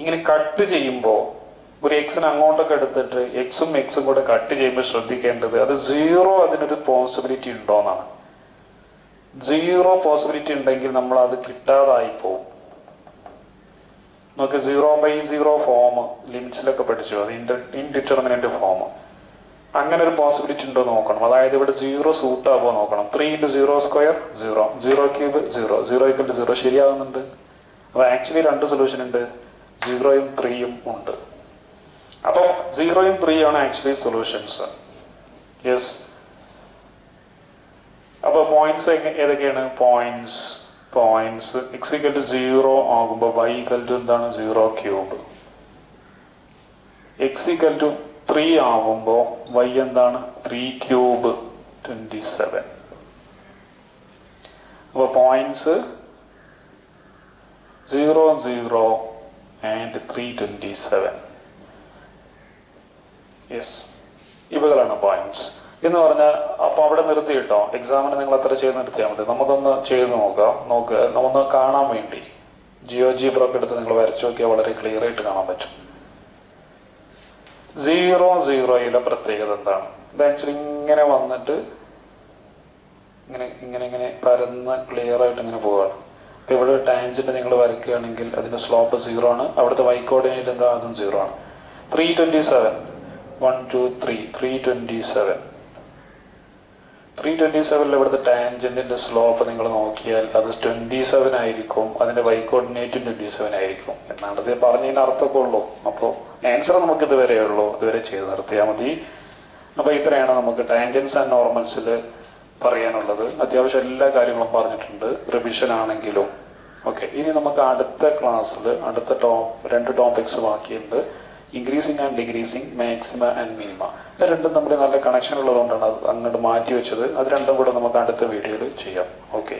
S1: ഇങ്ങനെ കട്ട് ചെയ്യുമ്പോൾ ഒരു എക്സിന് അങ്ങോട്ടൊക്കെ എടുത്തിട്ട് എക്സും എക്സും കൂടെ കട്ട് ചെയ്യുമ്പോൾ ശ്രദ്ധിക്കേണ്ടത് അത് സീറോ അതിനൊരു പോസിബിലിറ്റി ഉണ്ടോ എന്നാണ് സീറോ പോസിബിലിറ്റി ഉണ്ടെങ്കിൽ നമ്മൾ അത് കിട്ടാതായി പോകും നമുക്ക് സീറോ ബൈ സീറോ ഫോം ലിമിറ്റ്സിലൊക്കെ പഠിച്ചു അത് ഇൻഡിറ്റർമിനന്റ് ഫോം അങ്ങനെ ഒരു പോസിബിലിറ്റി ഉണ്ടോ നോക്കണം അതായത് ഇവിടെ സീറോ സൂട്ട് ആവുമോ നോക്കണം three into zero square zero zero cube zero zero equal to zero ശരിയാവുന്നുണ്ട് അപ്പൊ ആക്ച്വലി രണ്ട് സൊല്യൂഷൻ ഉണ്ട് സീറോയും ത്രീയും ഉണ്ട് അപ്പോൾ സീറോയും ത്രീ ആണ് ആക്ച്വലി സൊല്യൂഷൻസ് യെസ് അപ്പൊ പോയിന്റ്സ് ഏതൊക്കെയാണ് points points x equal to zero ആകുമ്പോൾ വൈ ഇക്വൽ ടു എന്താണ് zero cube x equal to three ആവുമ്പോൾ വൈ എന്താണ് ത്രീ ക്യൂബ് ട്വന്റി സെവൻ അപ്പൊ points zero zero and three twenty seven yes ഇവകളാണ് പോയിന്റ്സ് എന്ന് പറഞ്ഞാൽ അപ്പോൾ അവിടെ നിർത്തി കേട്ടോ എക്സാമിന് നിങ്ങൾ അത്ര ചെയ്ത് നിർത്തിയാൽ മതി നമുക്കൊന്ന് ചെയ്ത് നോക്കാം നോക്ക് നമുക്ക് കാണാൻ വേണ്ടി ജിയോ ജി ബ്രോക്ക് എടുത്ത് നിങ്ങൾ വരച്ചു നോക്കിയാൽ വളരെ ക്ലിയർ ആയിട്ട് കാണാൻ പറ്റും സീറോ സീറോയിലെ പ്രത്യേകത എന്താണ് ഇത് ഇങ്ങനെ വന്നിട്ട് ഇങ്ങനെ ഇങ്ങനെ ഇങ്ങനെ പരന്ന് ക്ലിയർ ആയിട്ട് ഇങ്ങനെ പോവുകയാണ് അപ്പൊ ഇവിടെ ടാൻജന്റ് നിങ്ങൾ വരയ്ക്കുകയാണെങ്കിൽ അതിന്റെ സ്ലോപ്പ് സീറോ ആണ് അവിടുത്തെ വൈ കോർഡിനേറ്റ് എന്താ അതും സീറോ ആണ് three twenty seven one two three three twenty seven three twenty സെവനിൽ ഇവിടുത്തെ ടാൻജന്റിന്റെ സ്ലോപ്പ് നിങ്ങൾ നോക്കിയാൽ അത് ട്വന്റി സെവൻ ആയിരിക്കും അതിന്റെ വൈ കോർഡിനേറ്റും ട്വന്റി സെവൻ ആയിരിക്കും എന്നാണ് ഇത് പറഞ്ഞതിന് അർത്ഥമൊക്കെ ഉള്ളൂ അപ്പോൾ ആൻസർ നമുക്ക് ഇതുവരെ ഉള്ളൂ ഇതുവരെ ചെയ്ത് നിർത്തിയാൽ മതി അപ്പൊ ഇത്രയാണ് നമുക്ക് ടാൻജൻസ് ആൻഡ് നോർമൽസിൽ പറയാനുള്ളത് അത്യാവശ്യം എല്ലാ കാര്യങ്ങളും പറഞ്ഞിട്ടുണ്ട് റിവിഷൻ ആണെങ്കിലും ഓക്കെ ഇനി നമുക്ക് അടുത്ത ക്ലാസ്സിൽ അടുത്ത ടോ രണ്ട് ടോപ്പിക്സ് ബാക്കിയുണ്ട് increasing and decreasing maxima and minima ഇത് രണ്ടും നമ്മൾ നല്ല കണക്ഷൻ ഉള്ളതുകൊണ്ടാണ് അത് അങ്ങോട്ട് മാറ്റി വെച്ചത് അത് രണ്ടും കൂടെ നമുക്ക് അടുത്ത വീഡിയോയിൽ ചെയ്യാം ഓക്കെ